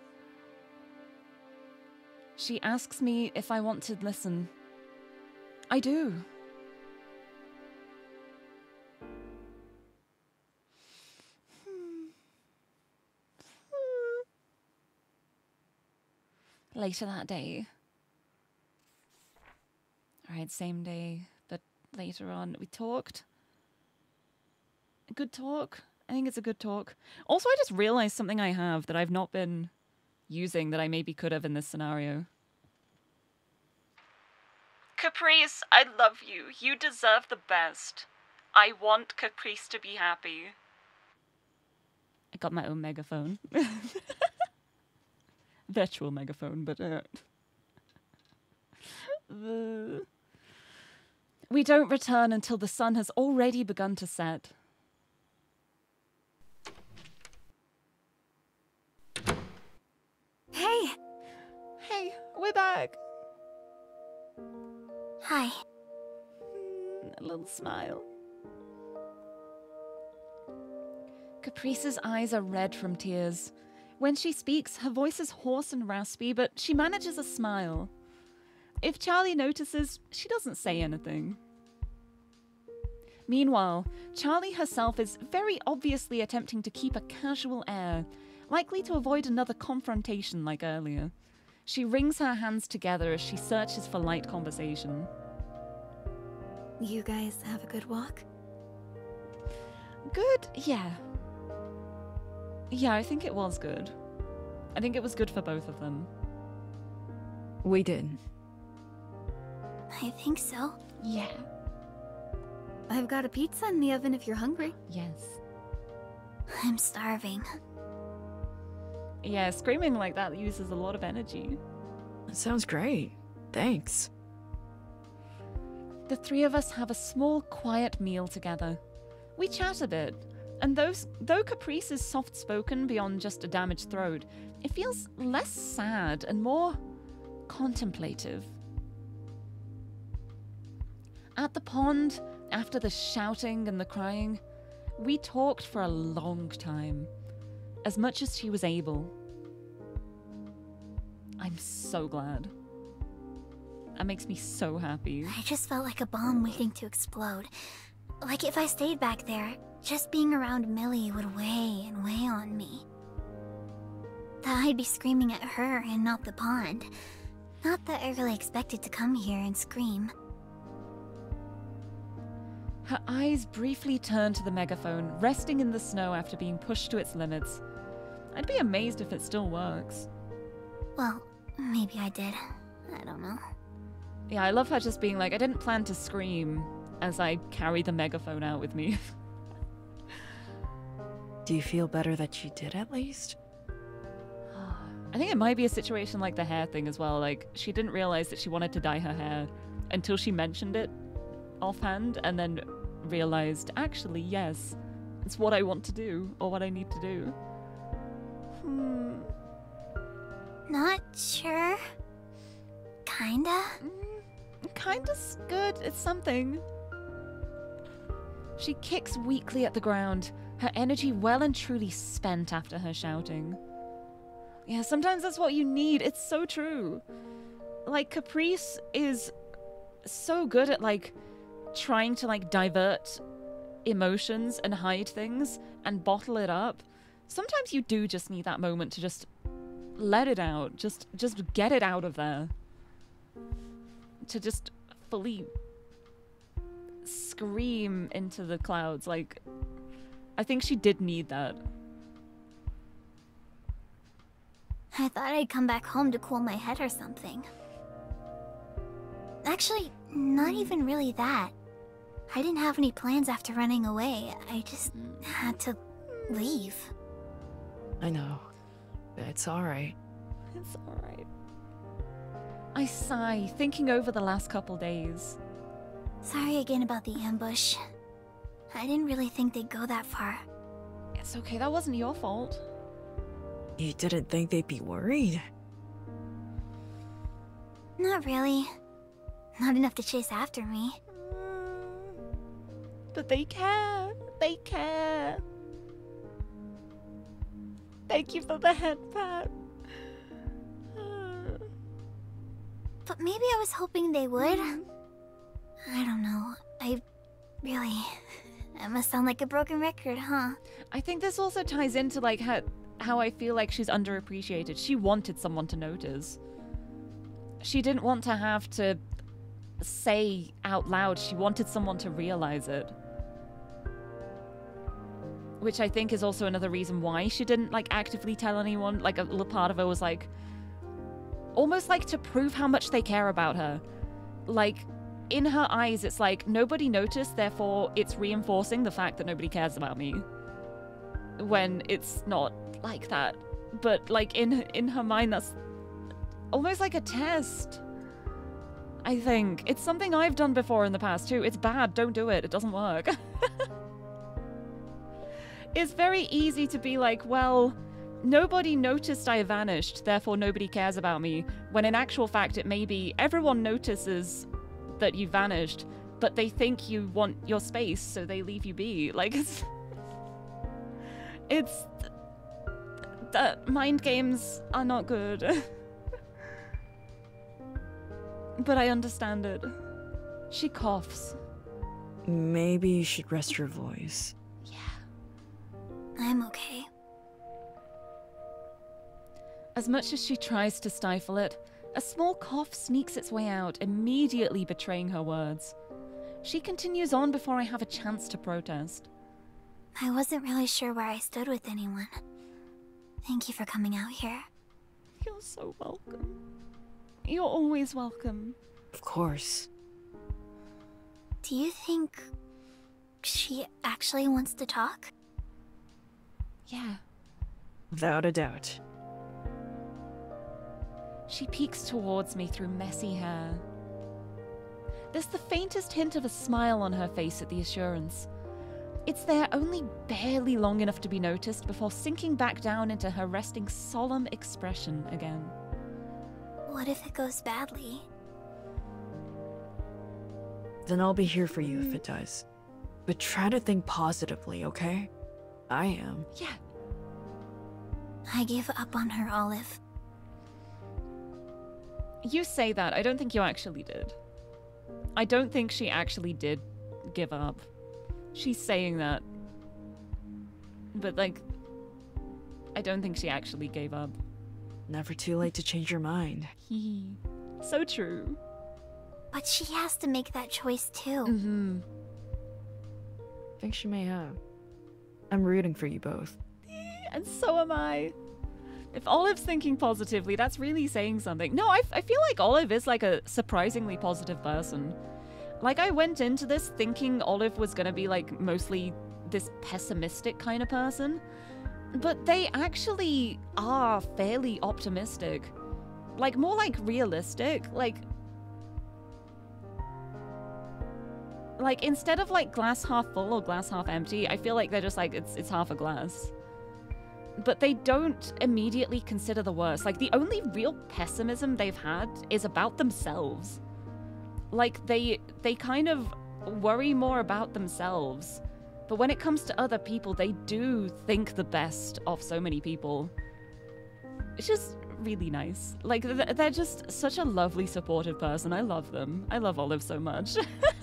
She asks me if I want to listen. I do. Later that day. Alright, same day, but later on, we talked. Good talk. I think it's a good talk. Also, I just realized something I have that I've not been using that I maybe could have in this scenario. Caprice, I love you. You deserve the best. I want Caprice to be happy. I got my own megaphone. <laughs> Virtual megaphone, but uh, the... <laughs> We don't return until the sun has already begun to set. We're back. Hi. Mm, A little smile. Caprice's eyes are red from tears. When she speaks, her voice is hoarse and raspy, but she manages a smile. If Charlie notices, she doesn't say anything. Meanwhile, Charlie herself is very obviously attempting to keep a casual air, likely to avoid another confrontation like earlier. She wrings her hands together as she searches for light conversation. You guys have a good walk? Good, yeah. Yeah, I think it was good. I think it was good for both of them. We did. I think so. Yeah. I've got a pizza in the oven if you're hungry. Yes. I'm starving. Yeah, screaming like that uses a lot of energy. That sounds great. Thanks. The three of us have a small, quiet meal together. We chat a bit, and those, though Caprice is soft spoken beyond just a damaged throat, it feels less sad and more contemplative. At the pond, after the shouting and the crying, we talked for a long time, as much as she was able. I'm so glad. That makes me so happy. I just felt like a bomb waiting to explode. Like if I stayed back there, just being around Millie would weigh and weigh on me. That I'd be screaming at her and not the pond. Not that I really expected to come here and scream. Her eyes briefly turned to the megaphone, resting in the snow after being pushed to its limits. I'd be amazed if it still works. Well, maybe I did. I don't know. Yeah, I love her just being like, I didn't plan to scream as I carry the megaphone out with me. <laughs> Do you feel better that you did at least? I think it might be a situation like the hair thing as well. Like, she didn't realize that she wanted to dye her hair until she mentioned it offhand and then realized, actually, yes, it's what I want to do or what I need to do. Hmm. Not sure. Kinda. Mm, kinda's good. It's something. She kicks weakly at the ground, her energy well and truly spent after her shouting. Yeah, sometimes that's what you need. It's so true. Like Caprice is so good at like trying to like divert emotions and hide things and bottle it up. Sometimes you do just need that moment to just let it out. Just just get it out of there. To just fully scream into the clouds like I think she did need that. I thought I'd come back home to cool my head or something. Actually, not even really that. I didn't have any plans after running away. I just had to leave. I know. It's alright. It's alright. I sigh, thinking over the last couple days. Sorry again about the ambush. I didn't really think they'd go that far. It's okay, that wasn't your fault. You didn't think they'd be worried? Not really. Not enough to chase after me. Mm, but they care. They care. Thank you for the head pat. But maybe I was hoping they would. Mm-hmm. I don't know. I really. <laughs> I must sound like a broken record, huh? I think this also ties into like how how I feel like she's underappreciated. She wanted someone to notice. She didn't want to have to say out loud. She wanted someone to realize it. Which I think is also another reason why she didn't like actively tell anyone. Like a little part of her was like almost like to prove how much they care about her. Like in her eyes it's like nobody noticed, therefore it's reinforcing the fact that nobody cares about me. When it's not like that. But like in in her mind that's almost like a test. I think it's something I've done before in the past too. It's bad. Don't do it. It doesn't work. <laughs> it's very easy to be like, well, nobody noticed I vanished, therefore nobody cares about me. When in actual fact, it may be everyone notices that you vanished, but they think you want your space, so they leave you be. <laughs> Like it's, it's that mind games are not good. <laughs> but I understand it. She coughs. Maybe you should rest your voice. I'm okay. As much as she tries to stifle it, a small cough sneaks its way out, immediately betraying her words. She continues on before I have a chance to protest. I wasn't really sure where I stood with anyone. Thank you for coming out here. You're so welcome. You're always welcome. Of course. Do you think she actually wants to talk? Yeah. Without a doubt. She peeks towards me through messy hair. There's the faintest hint of a smile on her face at the assurance. It's there only barely long enough to be noticed before sinking back down into her resting solemn expression again. What if it goes badly? Then I'll be here for you if it does. But try to think positively, okay? I am. Yeah, I gave up on her, Olive. You say that. I don't think you actually did. I don't think she actually did give up. She's saying that. But, like, I don't think she actually gave up. Never too late to change your mind. Hee. so true. But she has to make that choice too. Mm-hmm. I think she may have. I'm rooting for you both. <laughs> And so am I. If Olive's thinking positively, that's really saying something. No, I, I feel like Olive is like a surprisingly positive person. Like, I went into this thinking Olive was gonna be like mostly this pessimistic kind of person. But they actually are fairly optimistic. Like, more like realistic. Like, like instead of like glass half full or glass half empty, I feel like they're just like it's it's half a glass. But they don't immediately consider the worst. Like the only real pessimism they've had is about themselves. Like they they kind of worry more about themselves. But when it comes to other people, they do think the best of so many people. It's just really nice. Like they're just such a lovely supportive person. I love them. I love Olive so much. <laughs>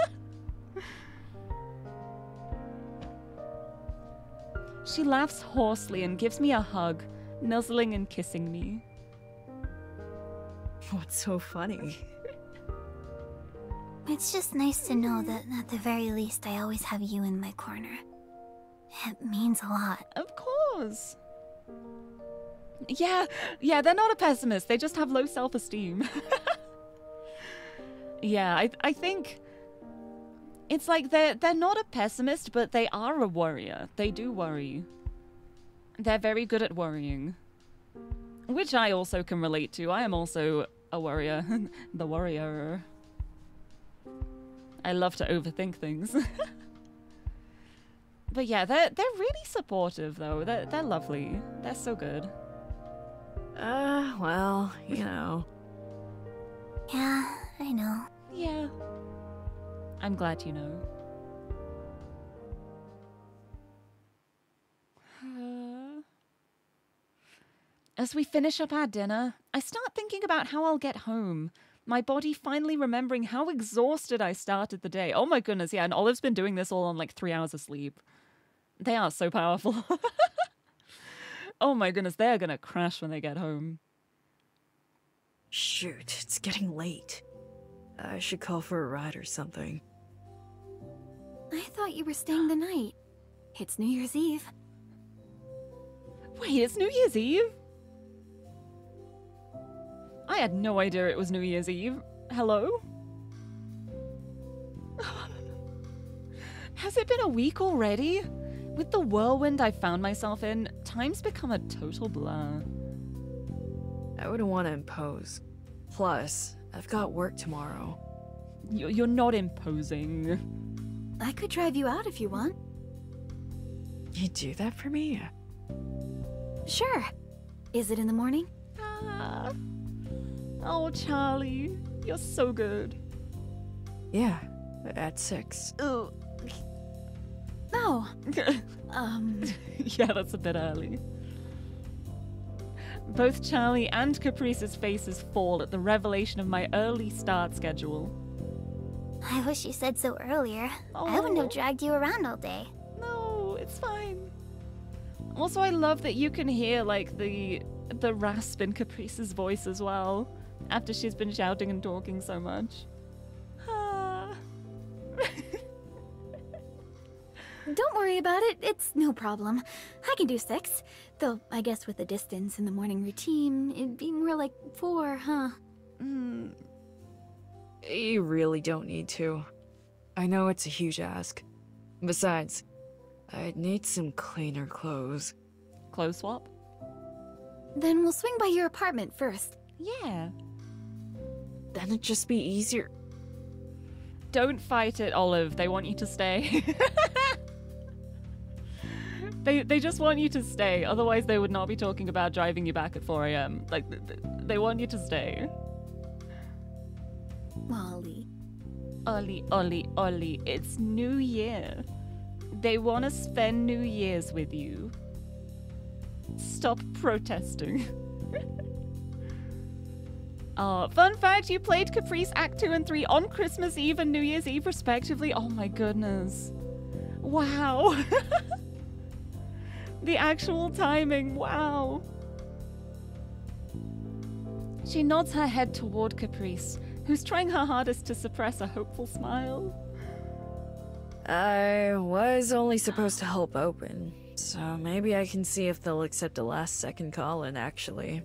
She laughs hoarsely and gives me a hug, nuzzling and kissing me. What's so funny? It's just nice to know that at the very least I always have you in my corner. It means a lot. Of course. Yeah, yeah, they're not a pessimist. They just have low self-esteem. <laughs> yeah, I I think it's like they're they're not a pessimist, but they are a worrier. They do worry. They're very good at worrying. Which I also can relate to. I am also a worrier. <laughs> the worrier. I love to overthink things. <laughs> but yeah, they're they're really supportive though. They're they're lovely. They're so good. Uh, well, you know. Yeah, I know. Yeah. I'm glad you know. As we finish up our dinner, I start thinking about how I'll get home. My body finally remembering how exhausted I started the day. Oh my goodness, yeah, and Olive's been doing this all on like three hours of sleep. They are so powerful. <laughs> oh my goodness, they're gonna crash when they get home. Shoot, it's getting late. I should call for a ride or something. I thought you were staying the night. It's New Year's Eve. Wait, it's New Year's Eve? I had no idea it was New Year's Eve. Hello? <sighs> Has it been a week already? With the whirlwind I found myself in, time's become a total blur. I wouldn't want to impose. Plus, I've got work tomorrow. You- You're not imposing. I could drive you out if you want. You do that for me? Sure. Is it in the morning? Ah. Oh, Charlie, you're so good. Yeah, at six. Ugh. <laughs> No. Um, yeah, that's a bit early. Both Charlie and Caprice's faces fall at the revelation of my early start schedule. I wish you said so earlier. I wouldn't have dragged you around all day. No, it's fine. Also, I love that you can hear like the the rasp in Caprice's voice as well after she's been shouting and talking so much. Ah. <laughs> don't worry about it. It's no problem. I can do six. Though, I guess with the distance and the morning routine, it'd be more like four, huh? Mm, You really don't need to. I know it's a huge ask. Besides, I'd need some cleaner clothes. clothes swap? Then we'll swing by your apartment first. Yeah. Then it'd just be easier. Don't fight it, Olive. They want you to stay. <laughs> they they just want you to stay. Otherwise, they would not be talking about driving you back at 4 a.m. Like th- th- they want you to stay. Molly. Ollie, Ollie, Ollie, it's New Year. They want to spend New Year's with you. Stop protesting. Uh, <laughs> fun fact, you played Caprice Act 2 and 3 on Christmas Eve and New Year's Eve, respectively. Oh my goodness. Wow. <laughs> the actual timing, wow. She nods her head toward Caprice, who's trying her hardest to suppress a hopeful smile. I was only supposed to help open, so maybe I can see if they'll accept a last second call in, actually.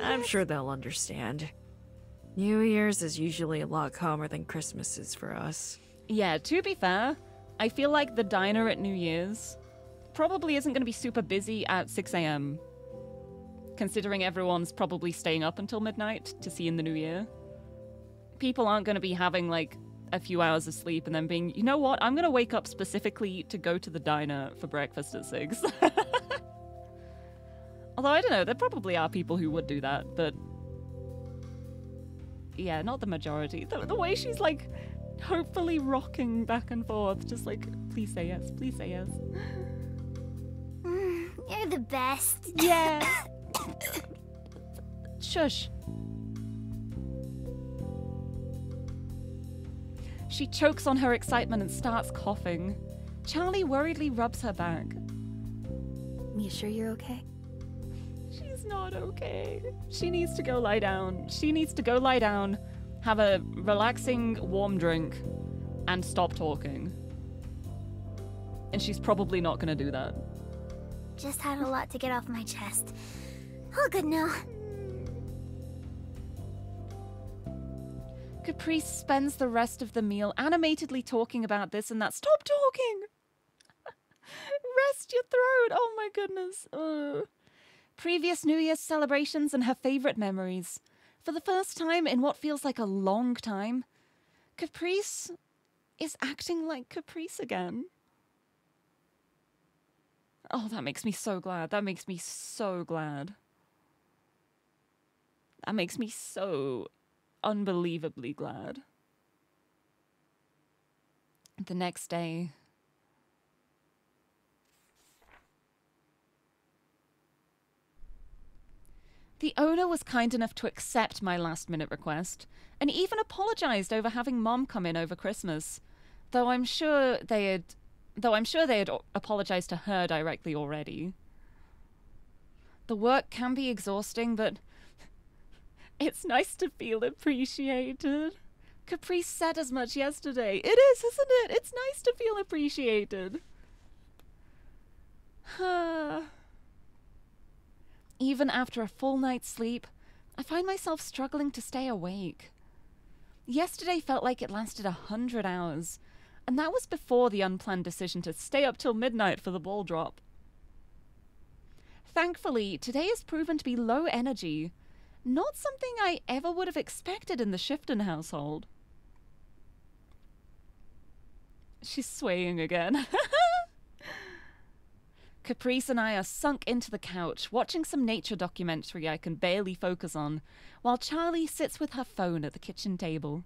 I'm sure they'll understand. New Year's is usually a lot calmer than Christmas is for us. Yeah, to be fair, I feel like the diner at New Year's probably isn't going to be super busy at 6 a.m., considering everyone's probably staying up until midnight to see in the new year. People aren't going to be having like a few hours of sleep and then being, you know what, I'm going to wake up specifically to go to the diner for breakfast at 6. <laughs> Although I don't know, there probably are people who would do that, but yeah, not the majority. The, the way she's like hopefully rocking back and forth, just like, please say yes, please say yes. <laughs> You're the best. Yeah. Shush. She chokes on her excitement and starts coughing. Charlie worriedly rubs her back. You sure you're okay? She's not okay. She needs to go lie down. She needs to go lie down, have a relaxing warm drink, and stop talking. And she's probably not gonna do that. Just had a lot to get off my chest. All good now. Caprice spends the rest of the meal animatedly talking about this and that. Stop talking! <laughs> Rest your throat! Oh my goodness. Ugh. Previous New Year's celebrations and her favourite memories. For the first time in what feels like a long time, Caprice is acting like Caprice again. Oh, that makes me so glad. That makes me so glad. That makes me so unbelievably glad. The next day, the owner was kind enough to accept my last minute request and even apologized over having mom come in over Christmas, though I'm sure they had though I'm sure they had apologized to her directly already. The work can be exhausting, but it's nice to feel appreciated. Caprice said as much yesterday. It is, isn't it? It's nice to feel appreciated. <sighs> Even after a full night's sleep, I find myself struggling to stay awake. Yesterday felt like it lasted a hundred hours, and that was before the unplanned decision to stay up till midnight for the ball drop. Thankfully, today has proven to be low energy, not something I ever would have expected in the Shifton household. She's swaying again. <laughs> Caprice and I are sunk into the couch, watching some nature documentary I can barely focus on, while Charlie sits with her phone at the kitchen table.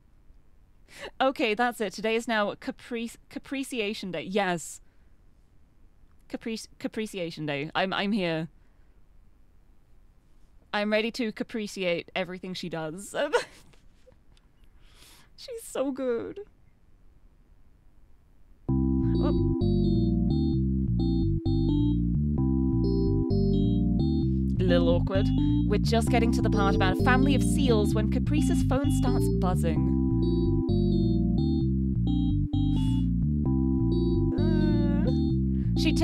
Okay, that's it. Today is now Caprice Capriciation Day. Yes. Caprice Capriciation Day. I'm I'm here. I'm ready to capriciate everything she does. <laughs> She's so good. Oh. A little awkward. We're just getting to the part about a family of seals when Caprice's phone starts buzzing.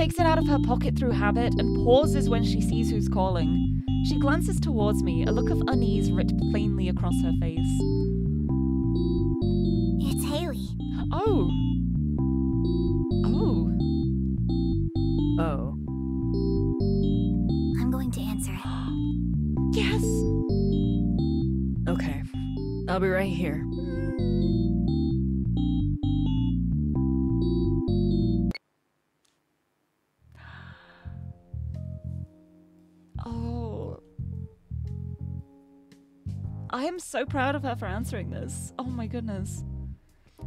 Takes it out of her pocket through habit and pauses when she sees who's calling. She glances towards me, a look of unease writ plainly across her face. It's Hayley. Oh. Oh. Oh. I'm going to answer it. <gasps> Yes. Okay. I'll be right here. so proud of her for answering this. Oh my goodness.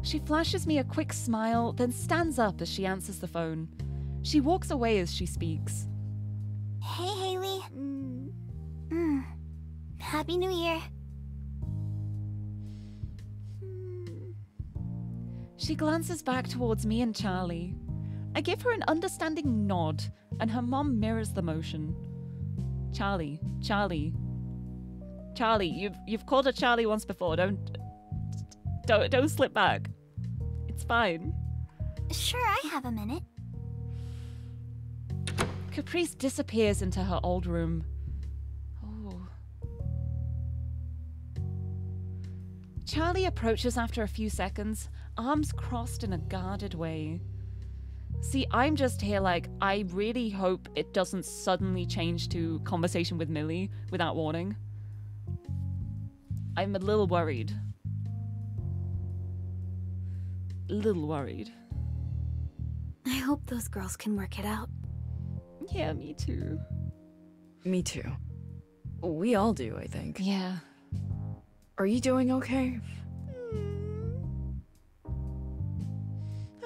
She flashes me a quick smile, then stands up as she answers the phone. She walks away as she speaks. Hey, Hayley. Mm. Mm. Happy New Year. Hmm. She glances back towards me and Charlie. I give her an understanding nod, and her mom mirrors the motion. Charlie, Charlie, Charlie, you've you've called her Charlie once before. Don't don't don't slip back. It's fine. Sure, I have a minute. Caprice disappears into her old room. Oh. Charlie approaches after a few seconds, arms crossed in a guarded way. See, I'm just here like, I really hope it doesn't suddenly change to conversation with Millie without warning. I'm a little worried. A little worried. I hope those girls can work it out. Yeah, me too. Me too. We all do, I think. Yeah. Are you doing okay? Mm.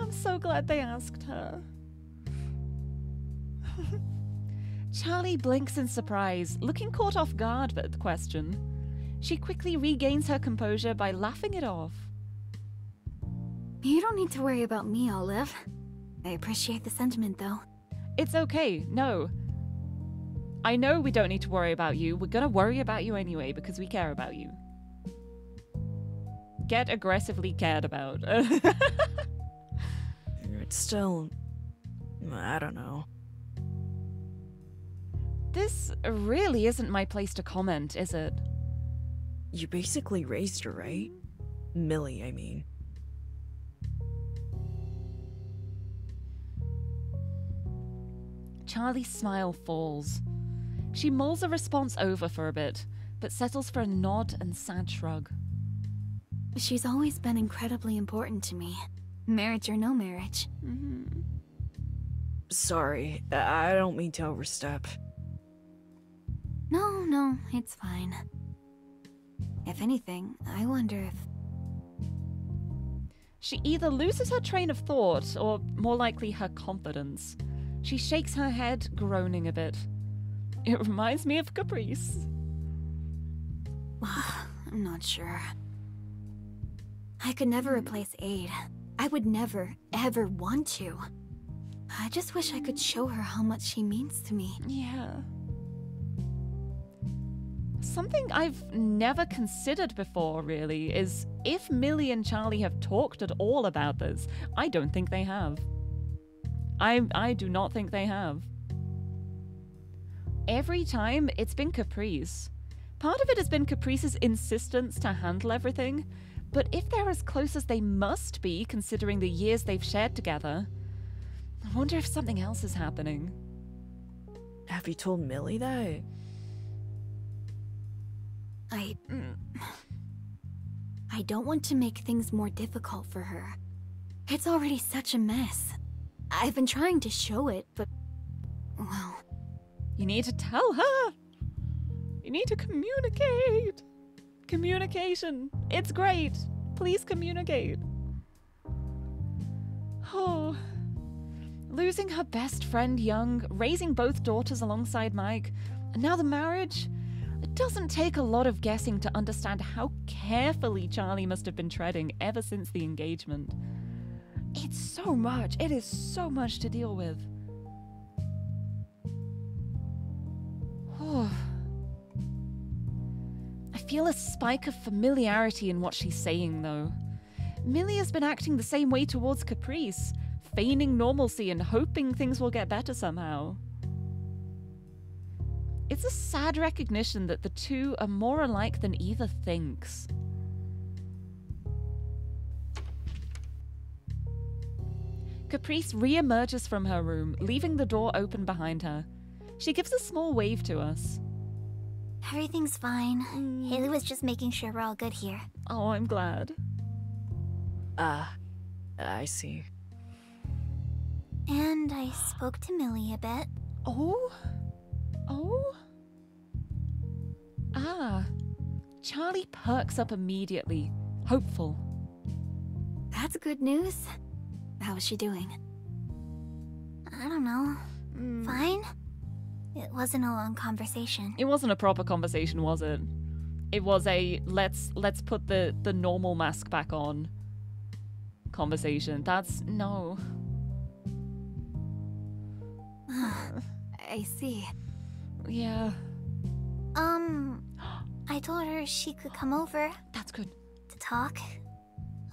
I'm so glad they asked her. <laughs> Charlie blinks in surprise, looking caught off guard by the question. She quickly regains her composure by laughing it off. You don't need to worry about me, Olive. I appreciate the sentiment, though. It's okay, no. I know we don't need to worry about you. We're gonna worry about you anyway because we care about you. Get aggressively cared about. <laughs> It's still. I don't know. this really isn't my place to comment, is it? You basically raised her, right? Millie, I mean. Charlie's smile falls. She mulls a response over for a bit, but settles for a nod and sad shrug. She's always been incredibly important to me. Marriage or no marriage. Mm -hmm. Sorry, I I don't mean to overstep. No, no, it's fine. If anything, I wonder if. She either loses her train of thought, or more likely her confidence. She shakes her head, groaning a bit. It reminds me of Caprice. <sighs> I'm not sure. I could never replace Aid. I would never, ever want to. I just wish I could show her how much she means to me. Yeah. Something I've never considered before, really, is if Millie and Charlie have talked at all about this. I don't think they have. I, I do not think they have. Every time, it's been Caprice. Part of it has been Caprice's insistence to handle everything, but if they're as close as they must be, considering the years they've shared together, I wonder if something else is happening. Have you told Millie that? I. Mm, I don't want to make things more difficult for her. It's already such a mess. I've been trying to show it, but. Well, You need to tell her. You need to communicate. Communication. It's great. Please communicate. Oh. Losing her best friend young, raising both daughters alongside Mike, and now the marriage. It doesn't take a lot of guessing to understand how carefully Charlie must have been treading ever since the engagement. It's so much. It is so much to deal with. I feel a spike of familiarity in what she's saying, though. Millie has been acting the same way towards Caprice, feigning normalcy and hoping things will get better somehow. It's a sad recognition that the two are more alike than either thinks. Caprice re-emerges from her room, leaving the door open behind her. She gives a small wave to us. Everything's fine. Hayley was just making sure we're all good here. Oh, I'm glad. Ah, I see. And I spoke to Millie a bit. Oh? Oh? Ah. Charlie perks up immediately, hopeful. that's good news. How is she doing? I don't know. Fine? It wasn't a long conversation. It wasn't a proper conversation, was it? It was a let's let's put the the normal mask back on conversation. That's no. <sighs> I see. Yeah, Um, I told her she could come over that's good. to talk.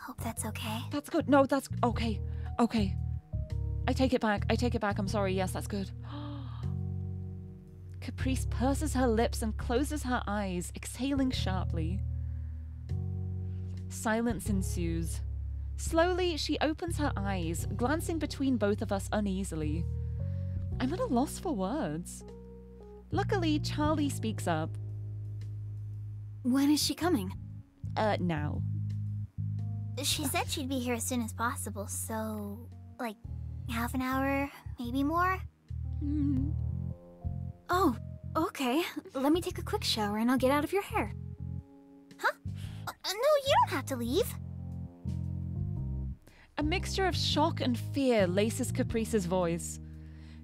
Hope that's okay. That's good. No, that's okay. Okay. I take it back. I take it back. I'm sorry. Yes, that's good. <gasps> Caprice purses her lips and closes her eyes, exhaling sharply. Silence ensues. Slowly, she opens her eyes, glancing between both of us uneasily. I'm at a loss for words. Luckily, Charlie speaks up. When is she coming? Uh, now. She said she'd be here as soon as possible, so like half an hour, maybe more. Hmm. Oh, okay. Let me take a quick shower and I'll get out of your hair. Uh, no, you don't have to leave. A mixture of shock and fear laces Caprice's voice.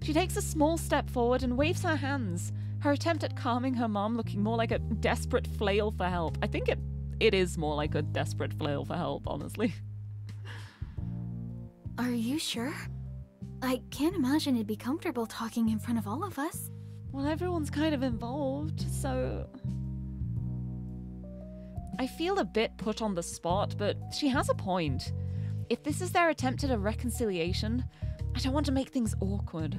She takes a small step forward and waves her hands, her attempt at calming her mom looking more like a desperate flail for help. I think it it is more like a desperate flail for help, honestly. Are you sure? I can't imagine it'd be comfortable talking in front of all of us. Well, everyone's kind of involved, so I feel a bit put on the spot, but she has a point. If this is their attempt at a reconciliation, I don't want to make things awkward.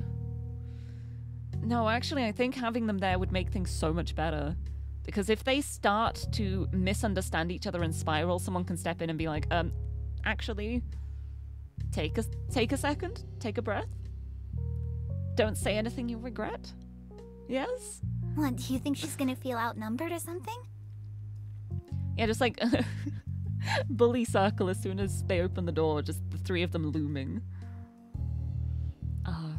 No, actually, I think having them there would make things so much better. Because if they start to misunderstand each other and spiral, someone can step in and be like, um, actually, take a take a second, take a breath. Don't say anything you regret. Yes? What, do you think she's gonna feel outnumbered or something? Yeah, just like <laughs> bully circle as soon as they open the door, just the three of them looming. Ah.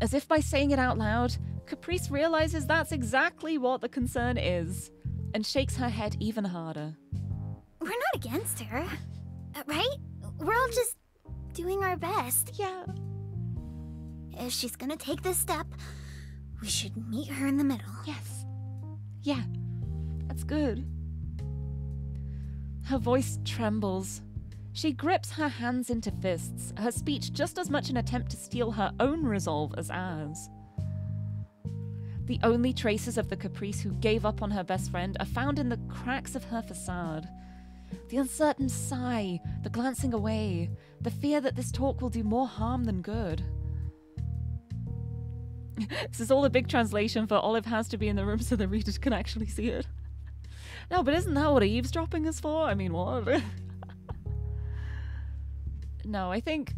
As if by saying it out loud, Caprice realizes that's exactly what the concern is, and shakes her head even harder. We're not against her, uh, right? We're all just doing our best. Yeah. If she's gonna take this step, we should meet her in the middle. Yes. Yeah. That's good. Her voice trembles. She grips her hands into fists, her speech just as much an attempt to steel her own resolve as ours. The only traces of the Caprice who gave up on her best friend are found in the cracks of her facade. The uncertain sigh, the glancing away, the fear that this talk will do more harm than good. <laughs> this is all a big translation for Olive has to be in the room so the readers can actually see it. <laughs> No, but isn't that what eavesdropping is for? I mean, what? <laughs> no, I think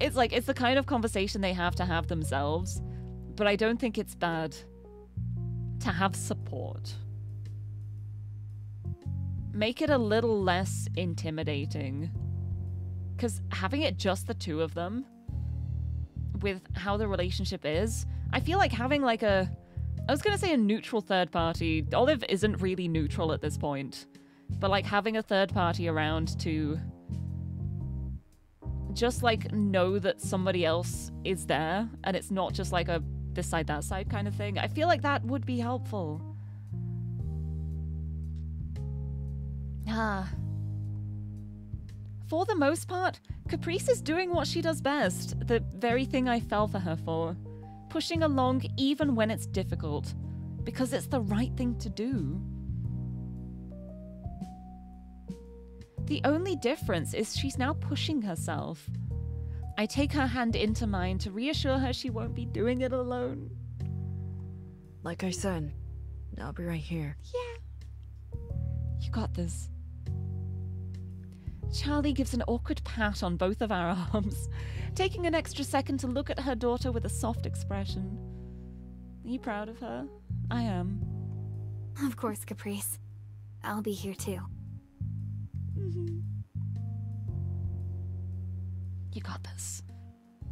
it's like it's the kind of conversation they have to have themselves, but I don't think it's bad to have support. Make it a little less intimidating. Because having it just the two of them, with how the relationship is, I feel like having like a. I was gonna say a neutral third party. Olive isn't really neutral at this point. But like having a third party around to just like know that somebody else is there and it's not just like a this side, that side kind of thing. I feel like that would be helpful. Ah. For the most part, Caprice is doing what she does best, the very thing I fell for her for. Pushing along even when it's difficult, because it's the right thing to do. The only difference is she's now pushing herself. I take her hand into mine to reassure her she won't be doing it alone. Like I said, I'll be right here. Yeah. You got this. Charlie gives an awkward pat on both of our <laughs> arms, taking an extra second to look at her daughter with a soft expression. Are you proud of her? I am. Of course, Caprice. I'll be here too. Mm-hmm. You got this.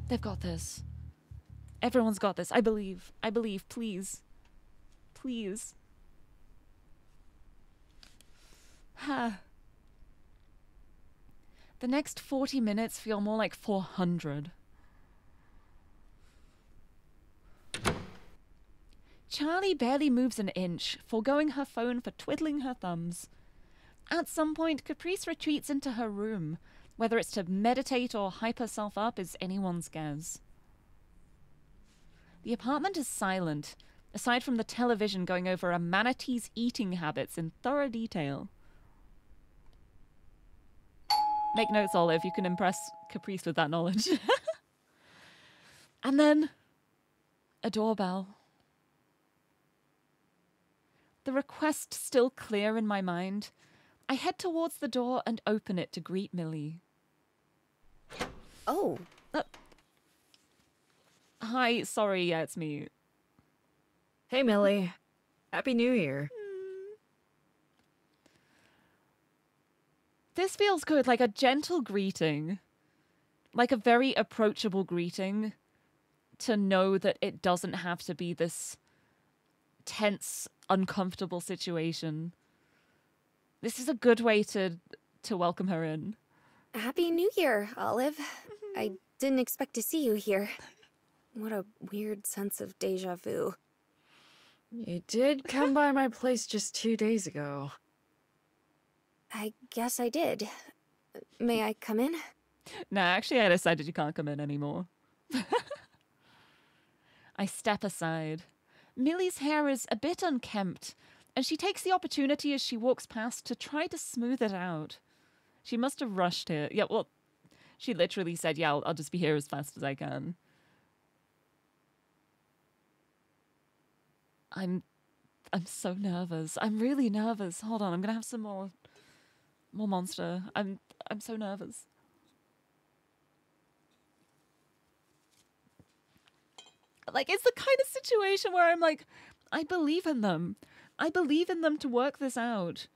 They've got this. Everyone's got this. I believe. I believe. Please. Please. Ha. The next 40 minutes feel more like 400. Charlie barely moves an inch, foregoing her phone for twiddling her thumbs. At some point, Caprice retreats into her room, Whether it's to meditate or hype herself up is anyone's guess. The apartment is silent, aside from the television going over a manatee's eating habits in thorough detail. Make notes, Olive. You can impress Caprice with that knowledge. <laughs> and then a doorbell. The request still clear in my mind, I head towards the door and open it to greet Millie. Oh, uh, Hi, sorry, yeah, it's me. Hey, Millie. Happy New Year. Hmm. This feels good, like a gentle greeting. Like a very approachable greeting to know that it doesn't have to be this tense, uncomfortable situation. This is a good way to to welcome her in. Happy New Year, Olive. Mm-hmm. I didn't expect to see you here. What a weird sense of deja vu. You did come by my place just two days ago. I guess I did. May I come in? No, actually, I decided you can't come in anymore. <laughs> I step aside. Millie's hair is a bit unkempt, and she takes the opportunity as she walks past to try to smooth it out. She must have rushed here. Yeah, well, she literally said, Yeah, I'll, I'll just be here as fast as I can. I'm I'm so nervous. I'm really nervous. Hold on, I'm gonna have some more more monster. I'm I'm so nervous. Like it's the kind of situation where I'm like, I believe in them. I believe in them to work this out.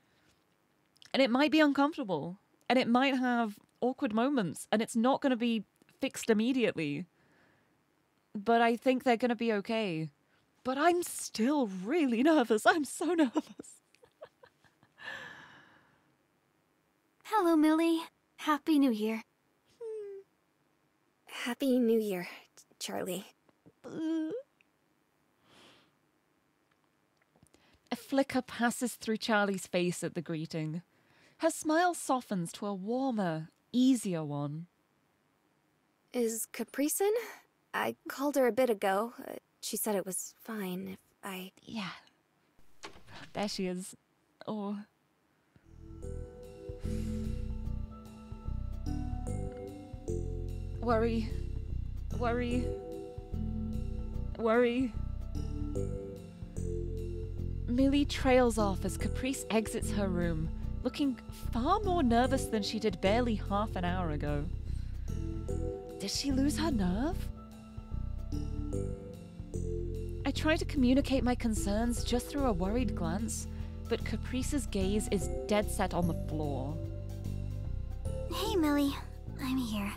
And it might be uncomfortable. And it might have awkward moments. And it's not gonna be fixed immediately. But I think they're gonna be okay. But I'm still really nervous. I'm so nervous. <laughs> Hello, Millie. Happy New Year. Hmm. Happy New Year, Charlie. Flicker passes through Charlie's face at the greeting. Her smile softens to a warmer, easier one. Is Caprice in? I called her a bit ago. Uh, she said it was fine if I. Yeah. There she is. Oh. Worry. Worry. Worry. Millie trails off as Caprice exits her room, looking far more nervous than she did barely half an hour ago. Did she lose her nerve? I try to communicate my concerns just through a worried glance, but Caprice's gaze is dead set on the floor. Hey, Millie. I'm here.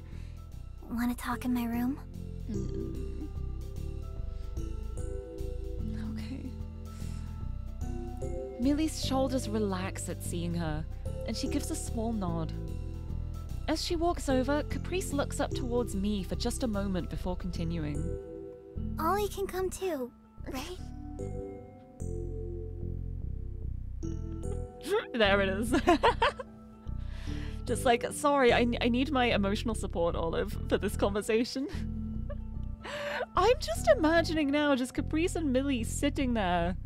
Want to talk in my room? Millie's shoulders relax at seeing her, and she gives a small nod. As she walks over, Caprice looks up towards me for just a moment before continuing. Ollie can come too, right? <laughs> there it is. <laughs> Just like, sorry, I, I need my emotional support, Olive, for this conversation. <laughs> I'm just imagining now just Caprice and Millie sitting there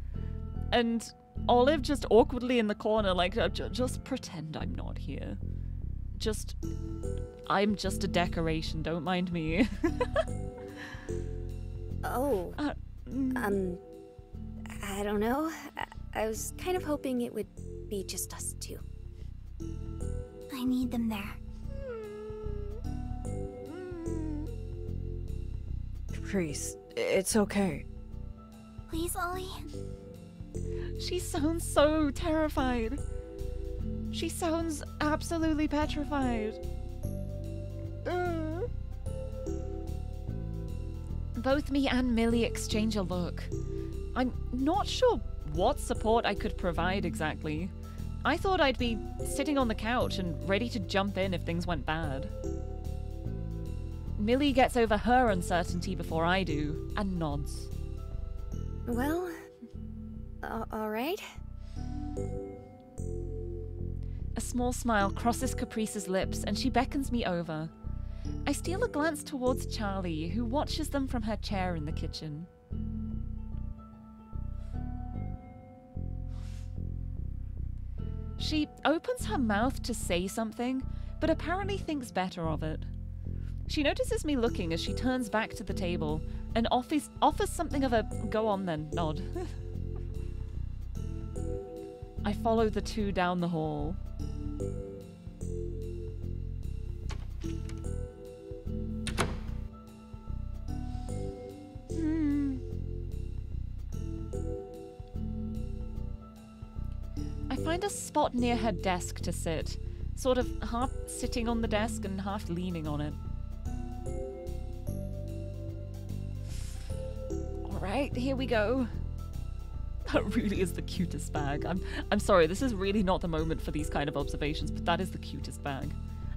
and Olive just awkwardly in the corner, like, uh, just pretend I'm not here. Just, I'm just a decoration, don't mind me. <laughs> Oh, Uh, mm, um. I don't know. I, I was kind of hoping it would be just us two. I need them there. Caprice, it's okay. Please, Ollie. She sounds so terrified. She sounds absolutely petrified. Ugh. Both me and Millie exchange a look. I'm not sure what support I could provide exactly. I thought I'd be sitting on the couch and ready to jump in if things went bad. Millie gets over her uncertainty before I do and nods. Well, a- all right. A small smile crosses Caprice's lips and she beckons me over. I steal a glance towards Charlie, who watches them from her chair in the kitchen. She opens her mouth to say something, but apparently thinks better of it. She notices me looking as she turns back to the table and offers, offers something of a go on then nod. <laughs> I follow the two down the hall. Hmm. I find a spot near her desk to sit, sort of half sitting on the desk and half leaning on it. Alright, here we go. That really is the cutest bag. I'm I'm sorry, this is really not the moment for these kind of observations, but that is the cutest bag.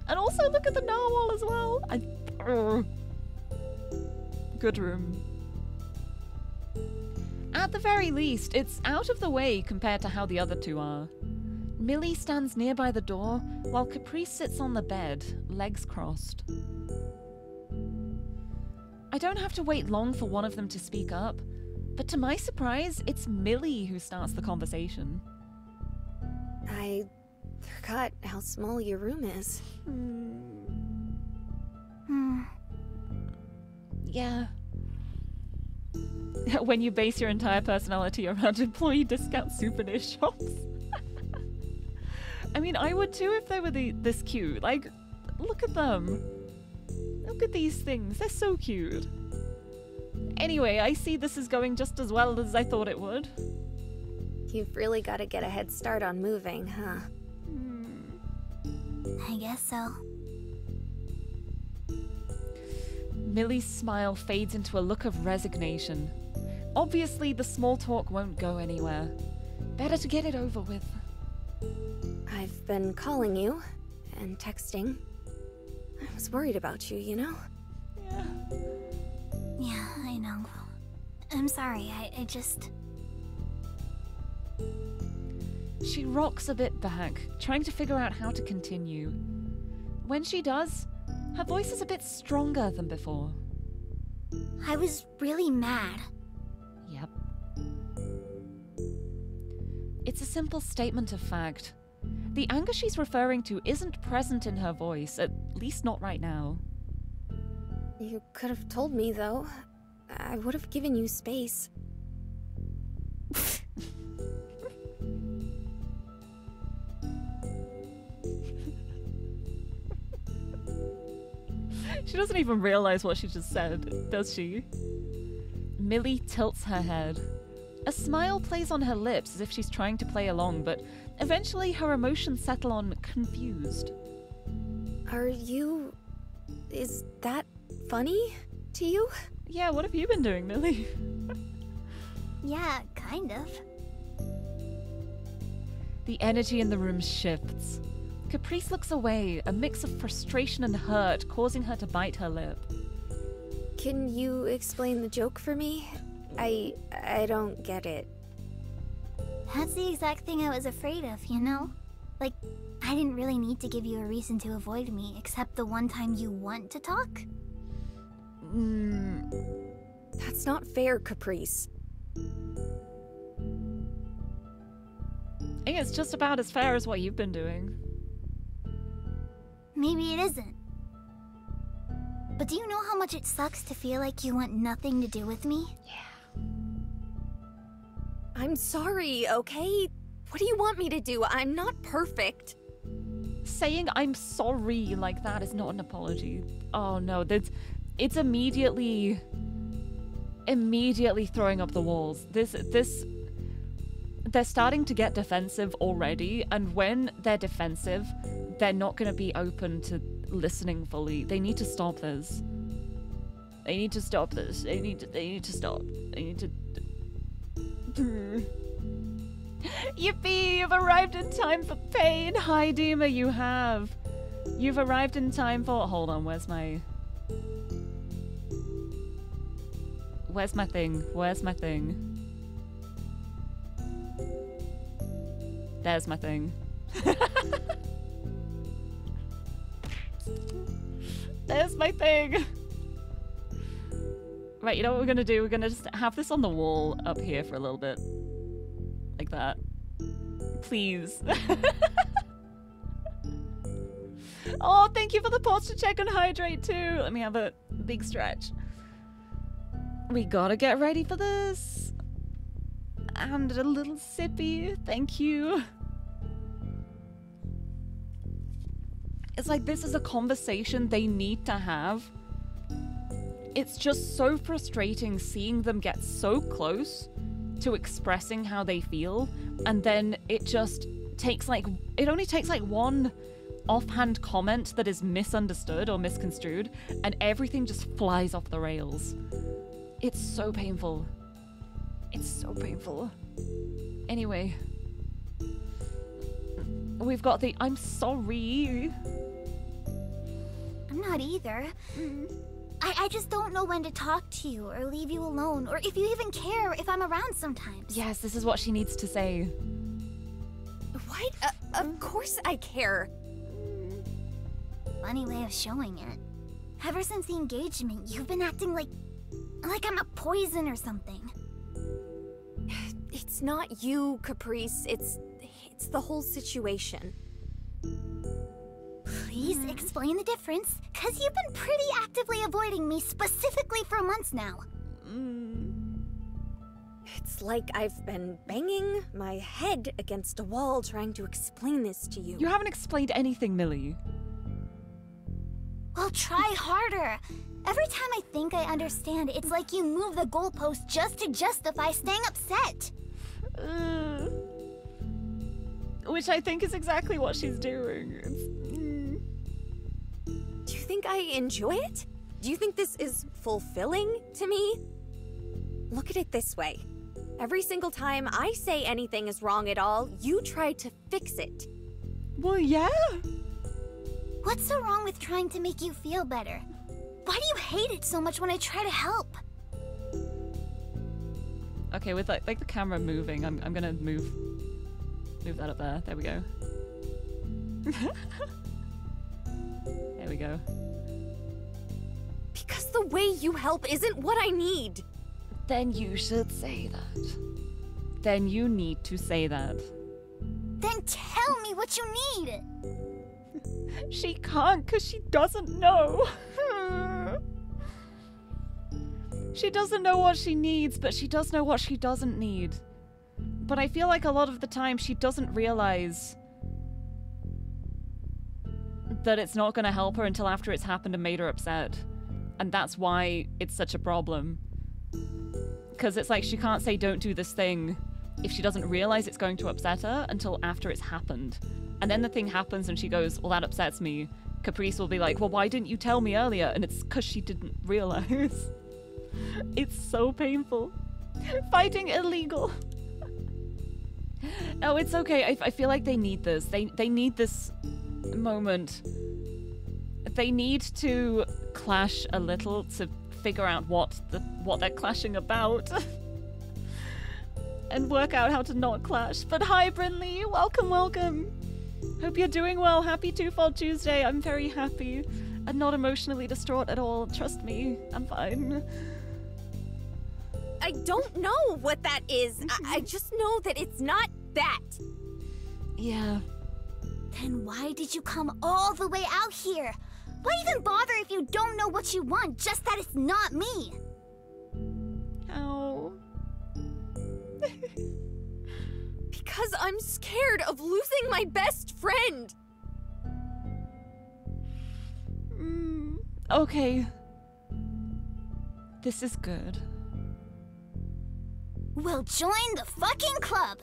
And also look at the narwhal as well. I. Good room. At the very least, it's out of the way compared to how the other two are. Millie stands nearby the door, while Caprice sits on the bed, legs crossed. I don't have to wait long for one of them to speak up, but to my surprise, it's Millie who starts the conversation. I forgot how small your room is. Hmm. <sighs> Yeah. <laughs> when you base your entire personality around <laughs> employee discount souvenir shops. <laughs> I mean, I would too if they were the, this cute. Like, look at them. Look at these things. They're so cute. Anyway, I see this is going just as well as I thought it would. You've really got to get a head start on moving, huh? Hmm. I guess so. Millie's smile fades into a look of resignation. Obviously, the small talk won't go anywhere. Better to get it over with. I've been calling you and texting. I was worried about you, you know? Yeah. Yeah, I know. I'm sorry, I, I just. She rocks a bit back, trying to figure out how to continue. When she does, her voice is a bit stronger than before. I was really mad. Yep. It's a simple statement of fact. The anger she's referring to isn't present in her voice, at least not right now. You could have told me, though. I would have given you space. <laughs> She doesn't even realize what she just said, does she? Millie tilts her head. A smile plays on her lips as if she's trying to play along, but eventually her emotions settle on confused. Are you. Is that funny to you? Yeah, what have you been doing, Millie? <laughs> Yeah, kind of. The energy in the room shifts. Caprice looks away, a mix of frustration and hurt causing her to bite her lip. Can you explain the joke for me? I. I don't get it. That's the exact thing I was afraid of, you know? Like, I didn't really need to give you a reason to avoid me, except the one time you want to talk. Mm, That's not fair, Caprice. I think it's just about as fair as what you've been doing. Maybe it isn't. But do you know how much it sucks to feel like you want nothing to do with me? Yeah. I'm sorry, okay? What do you want me to do? I'm not perfect. Saying I'm sorry like that is not an apology. Oh no, that's it's immediately immediately throwing up the walls. This this they're starting to get defensive already, and when they're defensive, they're not going to be open to listening fully. They need to stop this. They need to stop this. They need to. They need to stop. They need to. <laughs> Yippee! You've arrived in time for pain. Hi, Dima. You have. You've arrived in time for. Hold on. Where's my? Where's my thing? Where's my thing? There's my thing. <laughs> There's my thing! Right, you know what we're gonna do? We're gonna just have this on the wall up here for a little bit. Like that. Please. <laughs> oh, thank you for the pulse to check and hydrate too! Let me have a big stretch. We gotta get ready for this. And a little sippy. Thank you. It's like this is a conversation they need to have. It's just so frustrating seeing them get so close to expressing how they feel, and then it just takes like, it only takes like one offhand comment that is misunderstood or misconstrued, and everything just flies off the rails. It's so painful. It's so painful. Anyway, we've got the I'm sorry. I'm not either. I, I just don't know when to talk to you or leave you alone or if you even care if I'm around sometimes. Yes, this is what she needs to say. What? Uh, of course I care. Funny way of showing it. Ever since the engagement, you've been acting like. Like I'm a poison or something. <sighs> It's not you, Caprice. It's it's the whole situation. Please hmm? explain the difference, because you've been pretty actively avoiding me specifically for months now. Hmm. It's like I've been banging my head against a wall trying to explain this to you. You haven't explained anything, Millie. Well, try harder. Every time I think I understand, it's like you move the goalpost just to justify staying upset. Uh, which I think is exactly what she's doing. It's, mm. Do you think I enjoy it? Do you think this is fulfilling to me? Look at it this way. Every single time I say anything is wrong at all, you try to fix it. Well, yeah. What's so wrong with trying to make you feel better? Why do you hate it so much when I try to help? Okay, with like, like the camera moving, I'm, I'm gonna move move that up there. There we go. <laughs> there we go. Because the way you help isn't what I need. Then you should say that. Then you need to say that. Then tell me what you need. <laughs> She can't because she doesn't know. <laughs> she doesn't know what she needs, but she does know what she doesn't need. But I feel like a lot of the time she doesn't realize that it's not going to help her until after it's happened and made her upset. And that's why it's such a problem. Because it's like she can't say, don't do this thing if she doesn't realize it's going to upset her until after it's happened. And then the thing happens and she goes, Well, that upsets me. Caprice will be like, Well, why didn't you tell me earlier? And it's because she didn't realize. <laughs> <laughs> it's so painful. Fighting illegal. <laughs> oh, it's okay. I, I feel like they need this. They they need this moment. They need to clash a little to figure out what the what they're clashing about. <laughs> and work out how to not clash. But hi, Brinley. Welcome, welcome. Hope you're doing well. Happy Twofold Tuesday. I'm very happy and not emotionally distraught at all. Trust me, I'm fine. I don't know what that is. I, I just know that it's not that. Yeah. Then why did you come all the way out here? Why even bother if you don't know what you want, just that it's not me? Ow. <laughs> Because I'm scared of losing my best friend. Mm, okay. This is good. Well, join the fucking club.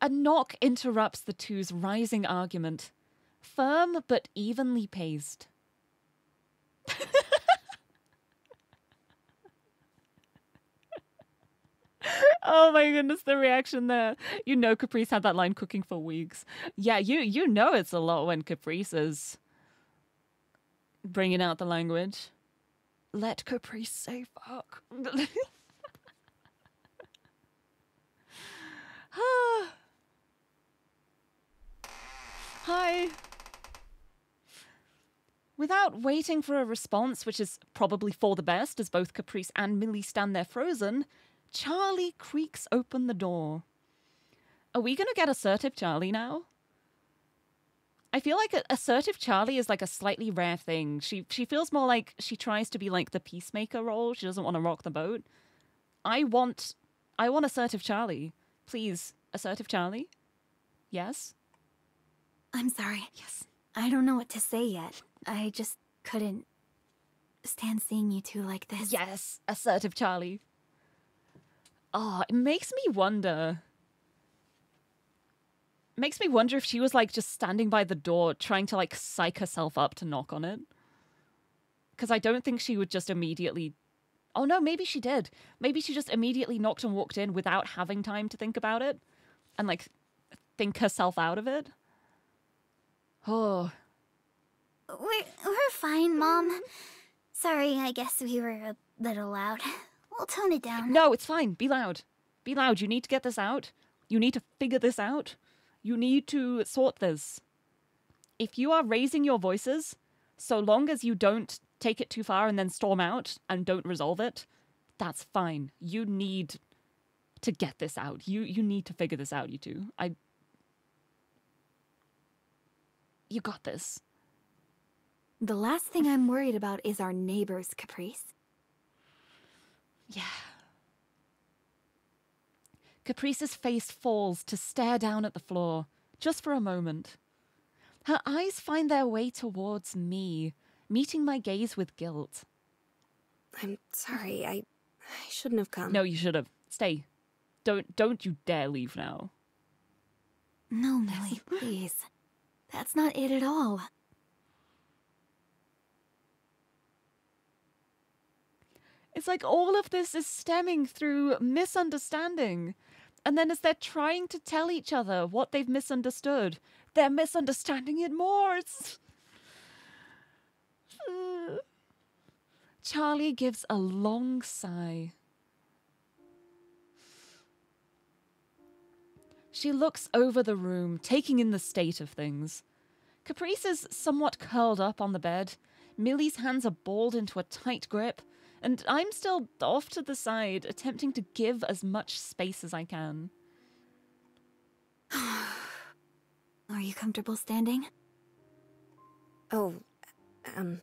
A knock interrupts the two's rising argument, firm but evenly paced. oh my goodness, the reaction there. You know Caprice had that line cooking for weeks. Yeah, you you know it's a lot when Caprice is bringing out the language. Let Caprice say fuck. <sighs> Hi. Without waiting for a response, which is probably for the best, as both Caprice and Millie stand there frozen, Charlie creaks open the door. Are we gonna get assertive Charlie now? I feel like assertive Charlie is like a slightly rare thing. She she feels more like she tries to be like the peacemaker role. She doesn't want to rock the boat. I want I want assertive Charlie. Please, assertive Charlie. Yes. I'm sorry. Yes. I don't know what to say yet. I just couldn't stand seeing you two like this. Yes, assertive Charlie. Oh, it makes me wonder. Makes me wonder if she was like just standing by the door trying to like psych herself up to knock on it. Because I don't think she would just immediately. Oh no, maybe she did. Maybe she just immediately knocked and walked in without having time to think about it and like think herself out of it. Oh, We're, we're fine, Mom. Sorry, I guess we were a little loud. We'll tone it down. No, it's fine. Be loud. Be loud. You need to get this out. You need to figure this out. You need to sort this. If you are raising your voices, so long as you don't take it too far and then storm out and don't resolve it, that's fine. You need to get this out. You you need to figure this out, you two. I You got this. The last thing I'm worried about is our neighbors, Caprice. Yeah. Caprice's face falls to stare down at the floor, just for a moment. Her eyes find their way towards me, meeting my gaze with guilt. I'm sorry. I I shouldn't have come. No, you should have. Stay. Don't don't you dare leave now. No, Millie, <laughs> please. That's not it at all. It's like all of this is stemming through misunderstanding. And then as they're trying to tell each other what they've misunderstood, they're misunderstanding it more. <sighs> Charlie gives a long sigh. She looks over the room, taking in the state of things. Caprice is somewhat curled up on the bed. Millie's hands are balled into a tight grip, and I'm still off to the side, attempting to give as much space as I can. <sighs> Are you comfortable standing? Oh, um,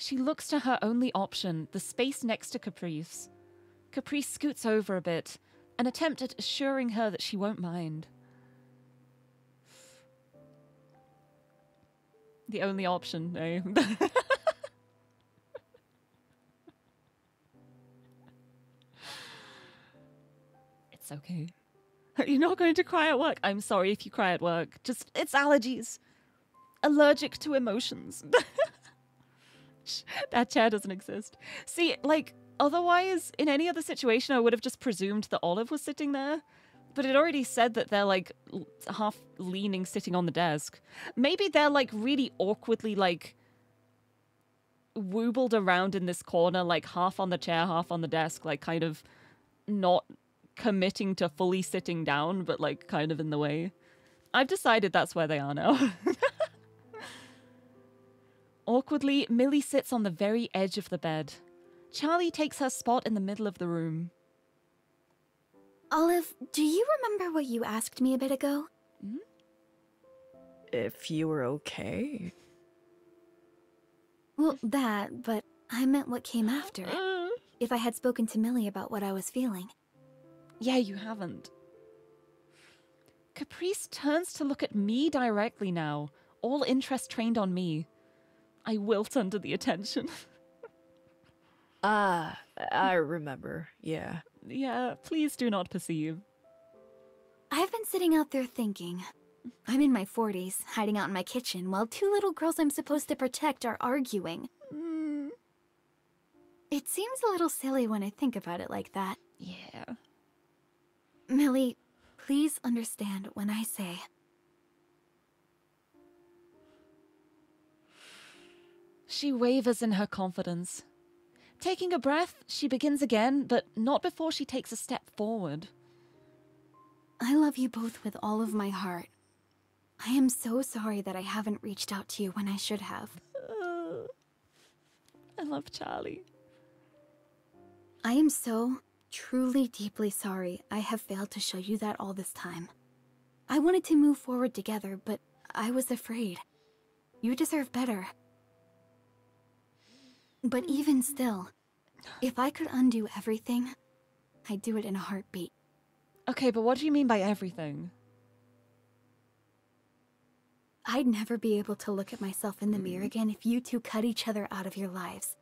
She looks to her only option, the space next to Caprice. Caprice scoots over a bit, an attempt at assuring her that she won't mind. The only option, eh? <laughs> it's okay. You're not going to cry at work. I'm sorry if you cry at work. Just, it's allergies. Allergic to emotions. <laughs> that chair doesn't exist. See, like, otherwise, in any other situation, I would have just presumed that Olive was sitting there. But it already said that they're, like, half leaning, sitting on the desk. Maybe they're, like, really awkwardly, like, wobbled around in this corner, like, half on the chair, half on the desk, like, kind of not committing to fully sitting down, but, like, kind of in the way. I've decided that's where they are now. <laughs> Awkwardly, Millie sits on the very edge of the bed. Charlie takes her spot in the middle of the room. Olive, do you remember what you asked me a bit ago? If you were okay. Well, that, but I meant what came after. Uh, If I had spoken to Millie about what I was feeling. yeah, you haven't. Caprice turns to look at me directly now, all interest trained on me. I wilt under the attention. <laughs> Ah, I remember. Yeah. Yeah, please do not perceive. I've been sitting out there thinking. I'm in my 40s, hiding out in my kitchen, while two little girls I'm supposed to protect are arguing. Mm, It seems a little silly when I think about it like that. yeah. Millie, please understand when I say She wavers in her confidence. Taking a breath, she begins again, but not before she takes a step forward. I love you both with all of my heart. I am so sorry that I haven't reached out to you when I should have. Uh, <sighs> I love Charlie. I am so truly deeply sorry I have failed to show you that all this time. I wanted to move forward together, but I was afraid. You deserve better. But even still, if I could undo everything, I'd do it in a heartbeat. Okay, but what do you mean by everything? I'd never be able to look at myself in the mm-hmm. mirror again if you two cut each other out of your lives.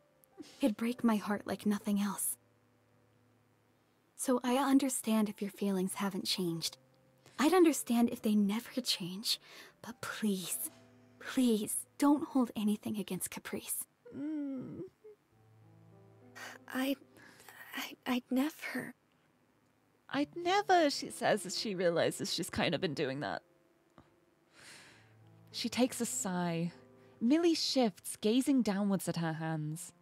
It'd break my heart like nothing else. So I understand if your feelings haven't changed. I'd understand if they never change. But please, please, don't hold anything against Caprice. Mm. I. I. I'd never. I'd never, she says as she realizes she's kind of been doing that. She takes a sigh. Millie shifts, gazing downwards at her hands.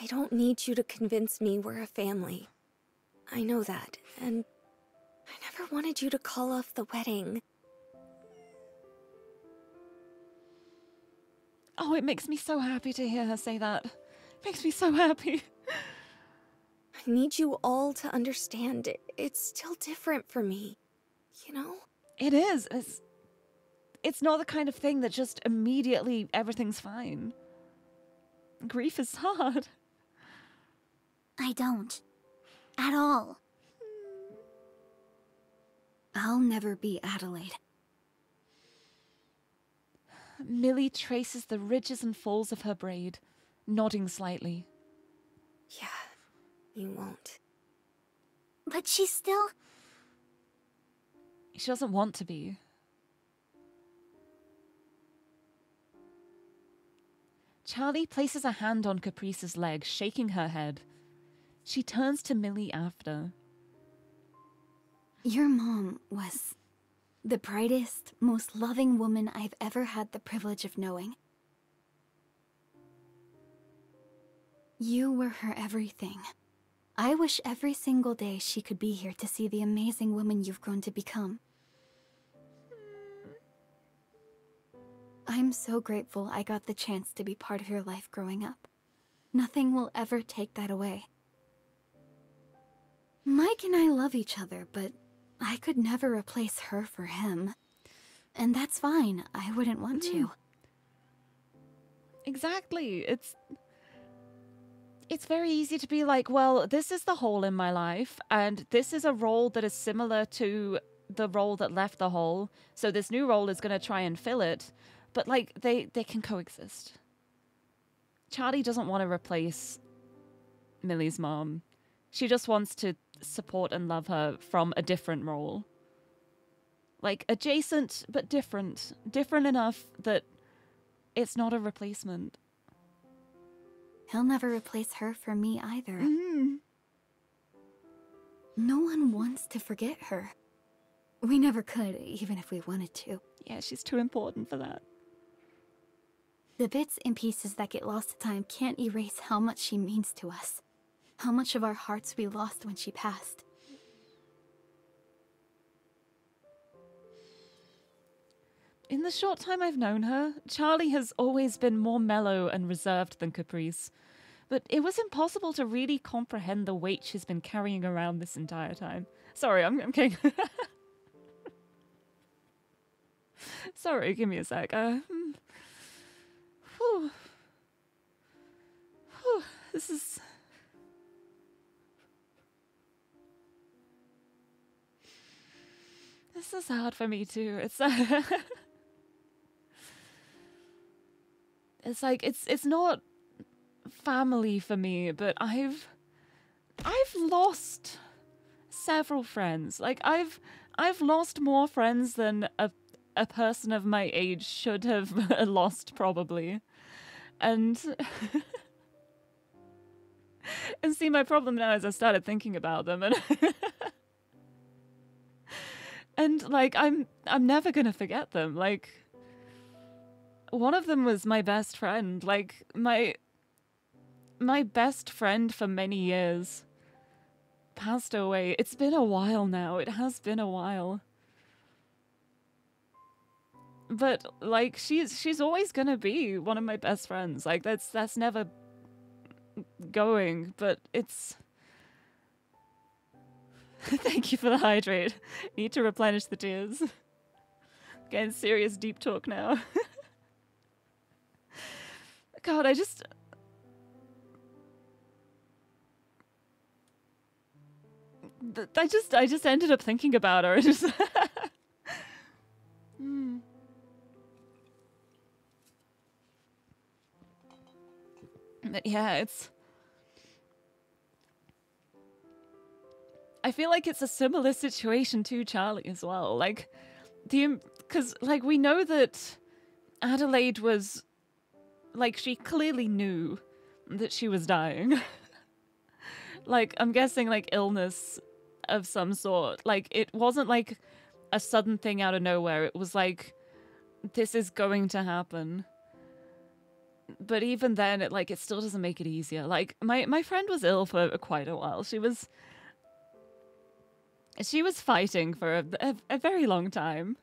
I don't need you to convince me we're a family. I know that, and I never wanted you to call off the wedding. Oh, it makes me so happy to hear her say that. It makes me so happy. I need you all to understand it. It's still different for me. You know? It is. It's it's not the kind of thing that just immediately everything's fine. Grief is hard. I don't. At all. Hmm. I'll never be Adelaide. Millie traces the ridges and folds of her braid, nodding slightly. Yeah, you won't. But she's still. She doesn't want to be. Charlie places a hand on Caprice's leg, shaking her head. She turns to Millie after. Your mom was the brightest, most loving woman I've ever had the privilege of knowing. You were her everything. I wish every single day she could be here to see the amazing woman you've grown to become. I'm so grateful I got the chance to be part of your life growing up. Nothing will ever take that away. Mike and I love each other, but I could never replace her for him. And that's fine. I wouldn't want to. Exactly. It's it's very easy to be like, well, this is the hole in my life, and this is a role that is similar to the role that left the hole. So this new role is going to try and fill it, but like they they can coexist. Charlie doesn't want to replace Millie's mom. She just wants to support and love her from a different role. Like adjacent but different. Different enough that it's not a replacement. He'll never replace her for me either. Mm. No one wants to forget her. We never could, even if we wanted to. Yeah, she's too important for that. The bits and pieces that get lost to time can't erase how much she means to us. How much of our hearts we lost when she passed. In the short time I've known her, Charlie has always been more mellow and reserved than Caprice. But it was impossible to really comprehend the weight she's been carrying around this entire time. Sorry, I'm, I'm kidding. <laughs> Sorry, give me a sec. Uh, hmm. Whew. Whew. This is. This is hard for me too. It's. <laughs> it's like it's it's not family for me, but I've I've lost several friends. Like I've I've lost more friends than a a person of my age should have <laughs> lost probably. And <laughs> and see my problem now is I started thinking about them and and like I'm I'm never to forget them. Like one of them was my best friend. Like my my best friend for many years passed away. It's been a while now. It has been a while. But like she's she's always to be one of my best friends. Like that's that's never going, but it's <laughs> Thank you for the hydrate. Need to replenish the tears. <laughs> Getting serious deep talk now. <laughs> God, I just... I just I just ended up thinking about her. Hmm. But yeah, it's. I feel like it's a similar situation to Charlie as well. Like the because like we know that Adelaide was like she clearly knew that she was dying. <laughs> like I'm guessing like illness of some sort. Like it wasn't like a sudden thing out of nowhere. It was like this is going to happen. But even then it like it still doesn't make it easier. Like my my friend was ill for quite a while. She was she was fighting for a, a, a very long time.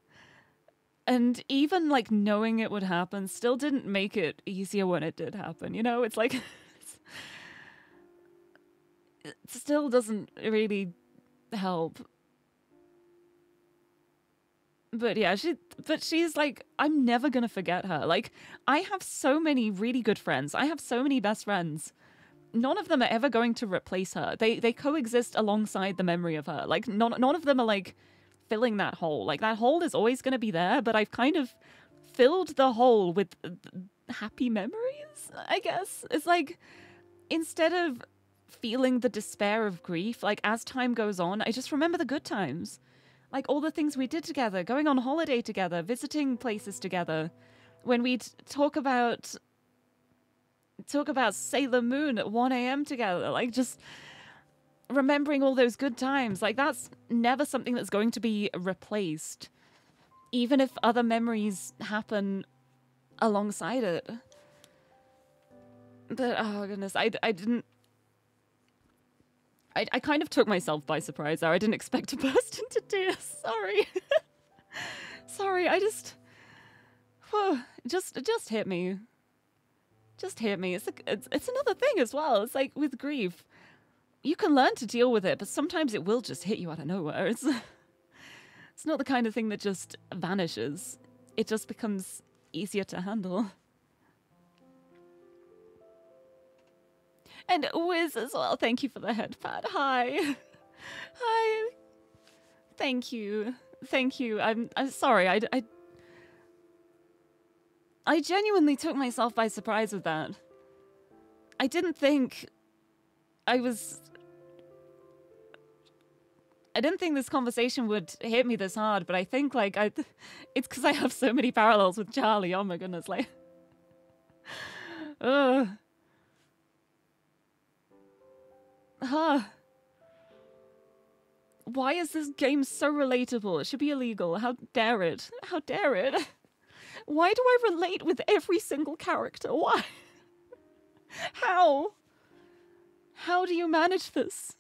And even like knowing it would happen still didn't make it easier when it did happen. You know, it's like <laughs> it still doesn't really help. But yeah, she but she's like I'm never going to forget her. Like I have so many really good friends. I have so many best friends. None of them are ever going to replace her. They they coexist alongside the memory of her. Like none none of them are like filling that hole. Like that hole is always going to be there, but I've kind of filled the hole with happy memories, I guess. It's like instead of feeling the despair of grief, like as time goes on, I just remember the good times. Like all the things we did together, going on holiday together, visiting places together. When we'd talk about talk about Sailor Moon at 1 a.m. together, like just remembering all those good times. Like that's never something that's going to be replaced, even if other memories happen alongside it. But oh goodness, I, I didn't. I, I kind of took myself by surprise there. I didn't expect <laughs> to burst into tears. Sorry. <laughs> Sorry, I just. Whew, just just hit me. Just hit me. It's, a, it's it's another thing as well. It's like with grief you can learn to deal with it, but sometimes it will just hit you out of nowhere. <laughs> It's it's not the kind of thing that just vanishes. It just becomes easier to handle. And Wiz as well, thank you for the head pat. Hi. <laughs> Hi. Thank you. Thank you. I'm I'm sorry. I, I I genuinely took myself by surprise with that. I didn't think I was I didn't think this conversation would hit me this hard, but I think like I, <laughs> it's because I have so many parallels with Charlie. Oh my goodness, like, ugh, huh. Why is this game so relatable? It should be illegal. How dare it? How dare it? <laughs> Why do I relate with every single character? Why? How? How do you manage this?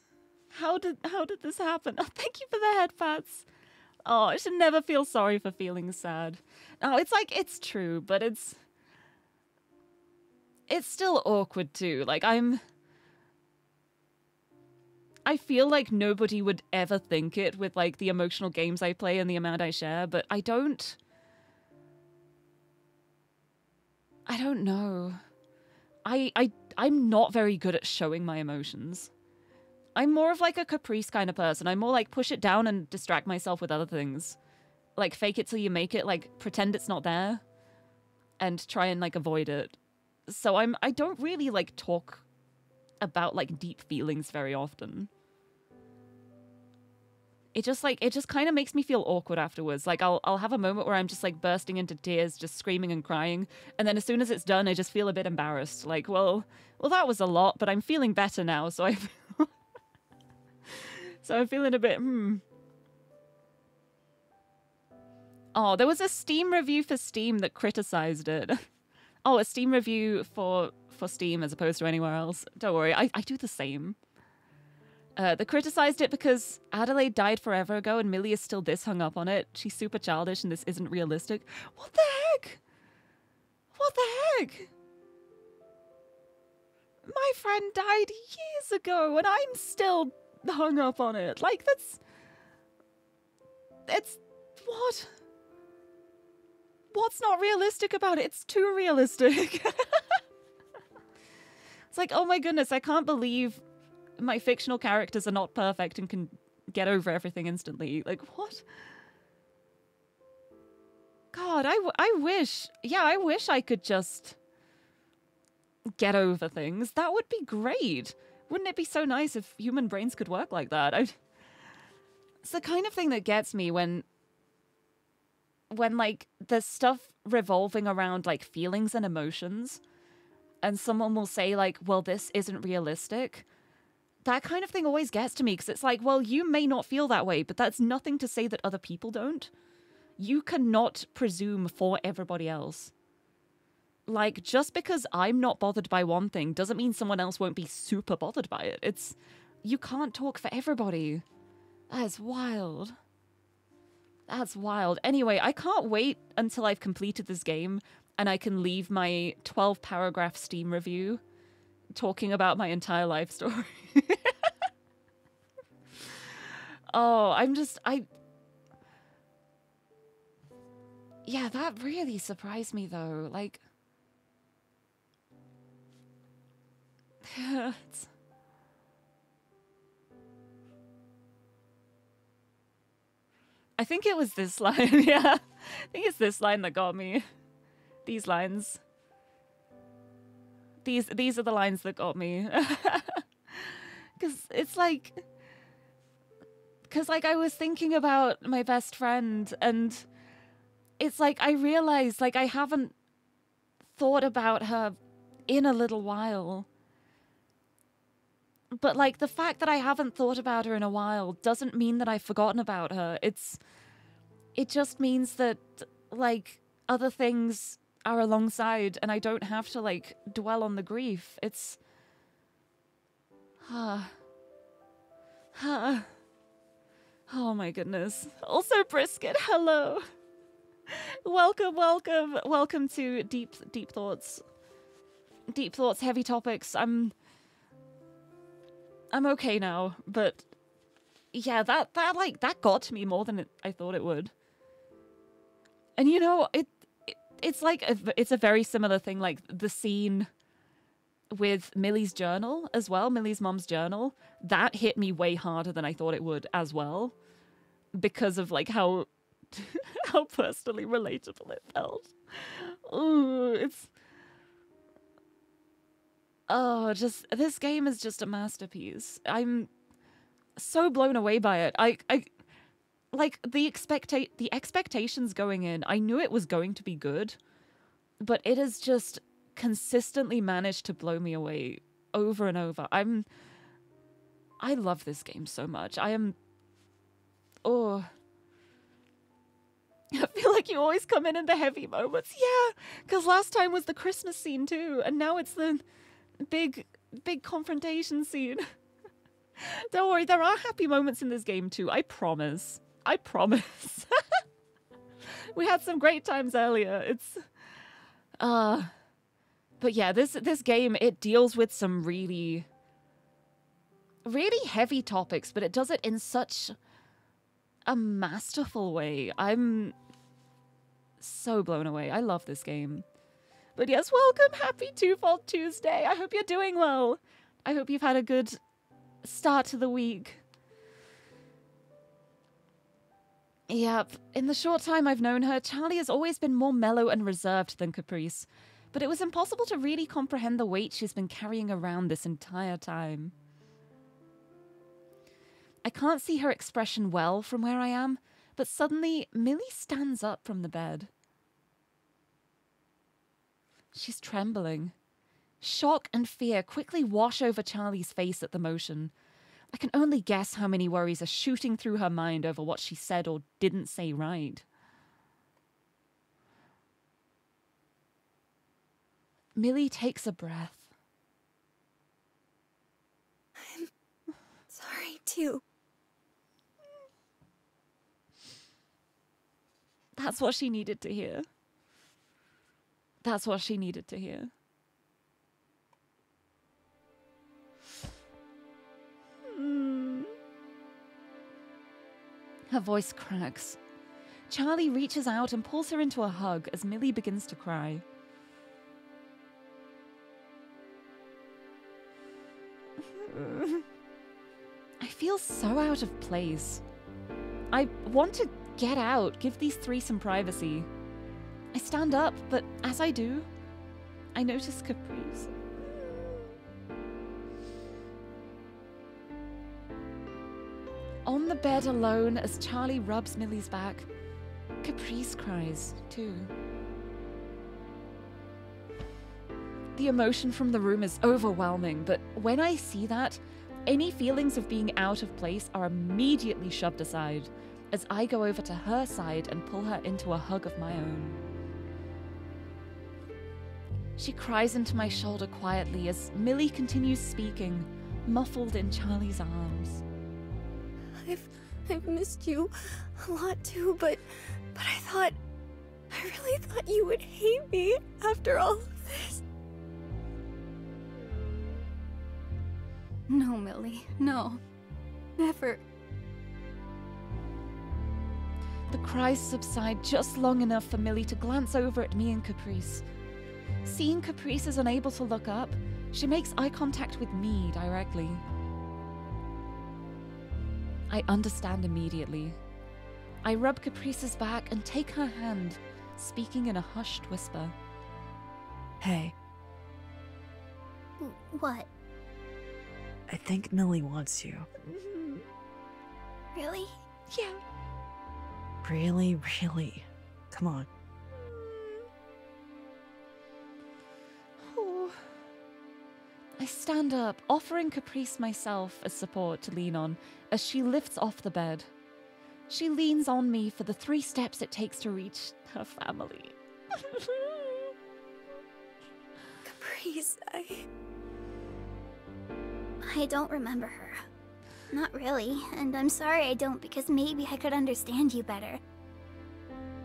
How did how did this happen? Oh, thank you for the head pats. Oh, I should never feel sorry for feeling sad. Oh, it's like it's true, but it's it's still awkward too. Like I'm I feel like nobody would ever think it with like the emotional games I play and the amount I share, but I don't I don't know. I I I'm not very good at showing my emotions. I'm more of like a caprice kind of person. I'm more like push it down and distract myself with other things. Like fake it till you make it, like pretend it's not there and try and like avoid it. So I'm I don't really like talk about like deep feelings very often. It just like it just kind of makes me feel awkward afterwards. Like I'll I'll have a moment where I'm just like bursting into tears, just screaming and crying, and then as soon as it's done, I just feel a bit embarrassed. Like, well, well that was a lot, but I'm feeling better now, so I <laughs> so I'm feeling a bit, hmm. Oh, there was a Steam review for Steam that criticized it. <laughs> Oh, a Steam review for for Steam as opposed to anywhere else. Don't worry, I, I do the same. Uh, they criticized it because Adelaide died forever ago and Millie is still this hung up on it. She's super childish and this isn't realistic. What the heck? What the heck? My friend died years ago and I'm still hung up on it. Like, that's. It's. What? What's not realistic about it? It's too realistic. <laughs> it's like, oh my goodness, I can't believe my fictional characters are not perfect and can get over everything instantly. Like, what? God, I, I wish. Yeah, I wish I could just get over things. That would be great. Wouldn't it be so nice if human brains could work like that? I, it's the kind of thing that gets me when when like there's stuff revolving around like feelings and emotions and someone will say like well this isn't realistic that kind of thing always gets to me because it's like well you may not feel that way but that's nothing to say that other people don't. You cannot presume for everybody else. Like just because i'm not bothered by one thing doesn't mean someone else won't be super bothered by it. It's you can't talk for everybody. That's wild. That's wild. Anyway, I can't wait until I've completed this game and I can leave my 12 paragraph Steam review talking about my entire life story. <laughs> oh, I'm just I Yeah, that really surprised me though. Like it's <laughs> I think it was this <laughs> line. yeah. I think it's this line that got me. These lines. These these are the lines that got me. <laughs> Cuz it's like cuz like I was thinking about my best friend and it's like I realized like I haven't thought about her in a little while. But like the fact that I haven't thought about her in a while doesn't mean that I've forgotten about her. It's it just means that like other things are alongside and I don't have to like dwell on the grief. It's ah ah Oh my goodness. Also brisket, hello. welcome, welcome, welcome to deep deep thoughts. Deep thoughts, heavy topics. I'm I'm okay now, but yeah, that that like that got to me more than it, I thought it would. And you know, it, it it's like a, it's a very similar thing like the scene with Millie's journal as well, Millie's mom's journal. That hit me way harder than I thought it would as well because of like how <laughs> how personally relatable it felt. Ooh, it's Oh, just this game is just a masterpiece. I'm so blown away by it. I I like the expecta- the expectations going in. I knew it was going to be good, but it is just consistently managed to blow me away over and over. I'm I love this game so much. I am oh <laughs> I feel like you always come in in the heavy moments. Yeah, because last time was the Christmas scene too, and now it's the big, big confrontation scene. <laughs> Don't worry, there are happy moments in this game too. I promise. I promise. <laughs> we had some great times earlier. It's uh but yeah, this this game it deals with some really really heavy topics, but it does it in such a masterful way. I'm so blown away. I love this game. But yes, welcome. Happy Twofold Tuesday. I hope you're doing well. I hope you've had a good start to the week. Yep, in the short time I've known her, Charlie has always been more mellow and reserved than Caprice, but it was impossible to really comprehend the weight she's been carrying around this entire time. I can't see her expression well from where I am, but suddenly Millie stands up from the bed. She's trembling. Shock and fear quickly wash over Charlie's face at the motion. I can only guess how many worries are shooting through her mind over what she said or didn't say right. Millie takes a breath. I'm sorry. too. That's what she needed to hear. That's what she needed to hear. Hmm. Her voice cracks. Charlie reaches out and pulls her into a hug as Millie begins to cry. <laughs> I feel so out of place. I want to get out, give these three some privacy. I stand up, but as I do, I notice Caprice. On the bed alone, as Charlie rubs Millie's back, Caprice cries, too. The emotion from the room is overwhelming, but when I see that, any feelings of being out of place are immediately shoved aside as I go over to her side and pull her into a hug of my own. She cries into my shoulder quietly as Millie continues speaking, muffled in Charlie's arms. I've I've missed you a lot too, but but I thought I really thought you would hate me after all of this. No, Millie, no. Never. The cries subside just long enough for Millie to glance over at me and Caprice. Seeing Caprice is unable to look up, she makes eye contact with me directly. I understand immediately. I rub Caprice's back and take her hand, speaking in a hushed whisper. Hey, What? I think Millie wants you. Really? Yeah. Really, really. Come on. Oh. I stand up, offering Caprice myself as support to lean on as she lifts off the bed. She leans on me for the three steps it takes to reach her family. <laughs> Caprice, I I don't remember her. Not really, and I'm sorry I don't because maybe I could understand you better.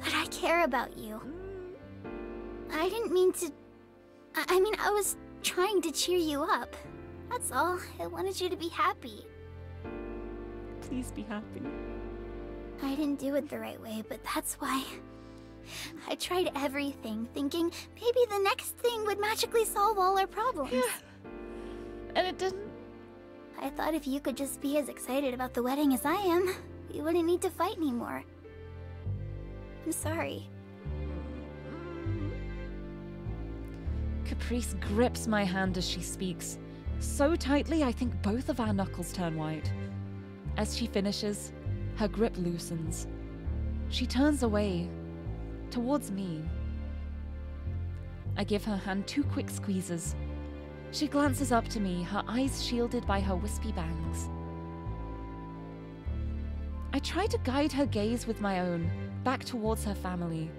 But I care about you. I didn't mean to. I, I mean, I was trying to cheer you up. That's all. I wanted you to be happy. Please be happy. I didn't do it the right way, but that's why. I tried everything, thinking maybe the next thing would magically solve all our problems. Yeah. And it didn't. I thought if you could just be as excited about the wedding as I am, we wouldn't need to fight anymore. I'm sorry. Caprice grips my hand as she speaks, so tightly I think both of our knuckles turn white. As she finishes, her grip loosens. She turns away, towards me. I give her hand two quick squeezes. She glances up to me, her eyes shielded by her wispy bangs. I try to guide her gaze with my own, back towards her family.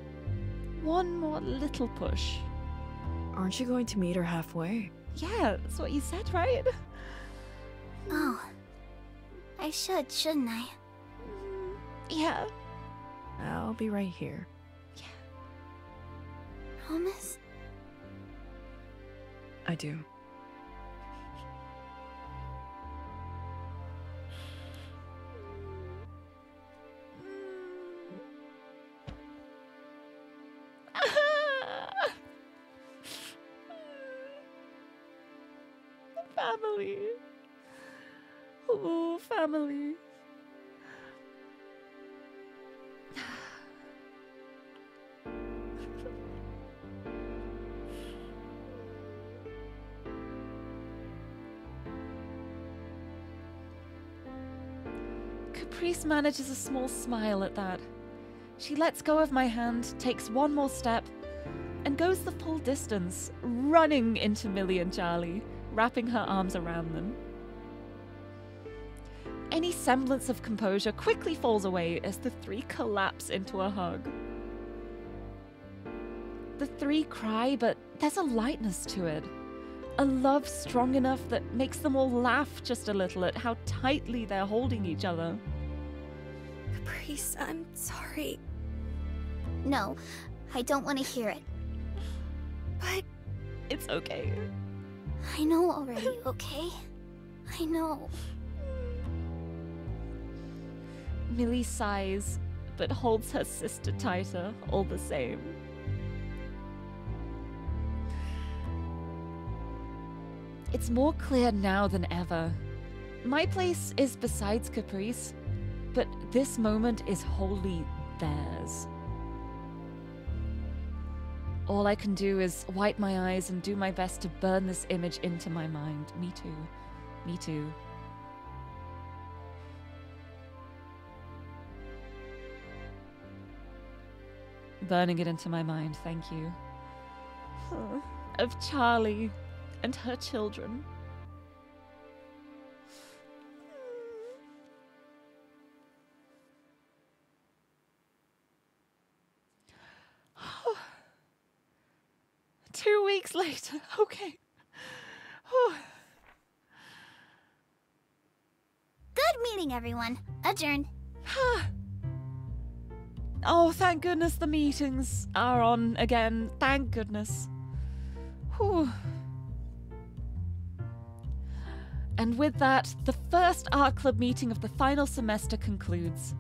One more little push. Aren't you going to meet her halfway? Yeah, that's what you said, right? Oh. I should, shouldn't I? Mm, yeah. I'll be right here. Yeah. Promise? I do. Family. Oh, family. Caprice manages a small smile at that. She lets go of my hand, takes one more step, and goes the full distance, running into Millie and Charlie, wrapping her arms around them. Any semblance of composure quickly falls away as the three collapse into a hug. The three cry, but there's a lightness to it. A love strong enough that makes them all laugh just a little at how tightly they're holding each other. Caprice, I'm sorry, No, I don't want to hear it. but It's okay. I know already, okay? I know. Millie sighs, but holds her sister tighter all the same. It's more clear now than ever. My place is besides Caprice, but this moment is wholly theirs. All I can do is wipe my eyes and do my best to burn this image into my mind. Me too. Me too. burning it into my mind, thank you. Of Charlie and her children. Two weeks later, <laughs> okay. Good meeting, everyone. Adjourned. <sighs> Oh, thank goodness the meetings are on again. Thank goodness. Whew. And with that, the first art club meeting of the final semester concludes.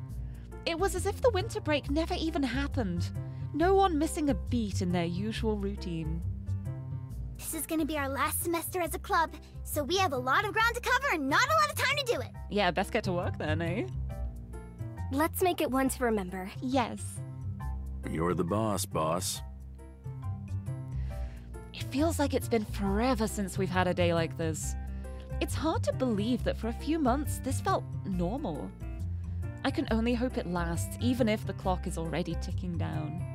It was as if the winter break never even happened. No one missing a beat in their usual routine. This is gonna be our last semester as a club, so we have a lot of ground to cover and not a lot of time to do it. Yeah, best get to work then, eh? let's make it one to remember. Yes. You're the boss, boss. It feels like it's been forever since we've had a day like this. It's hard to believe that for a few months this felt normal. I can only hope it lasts, even if the clock is already ticking down.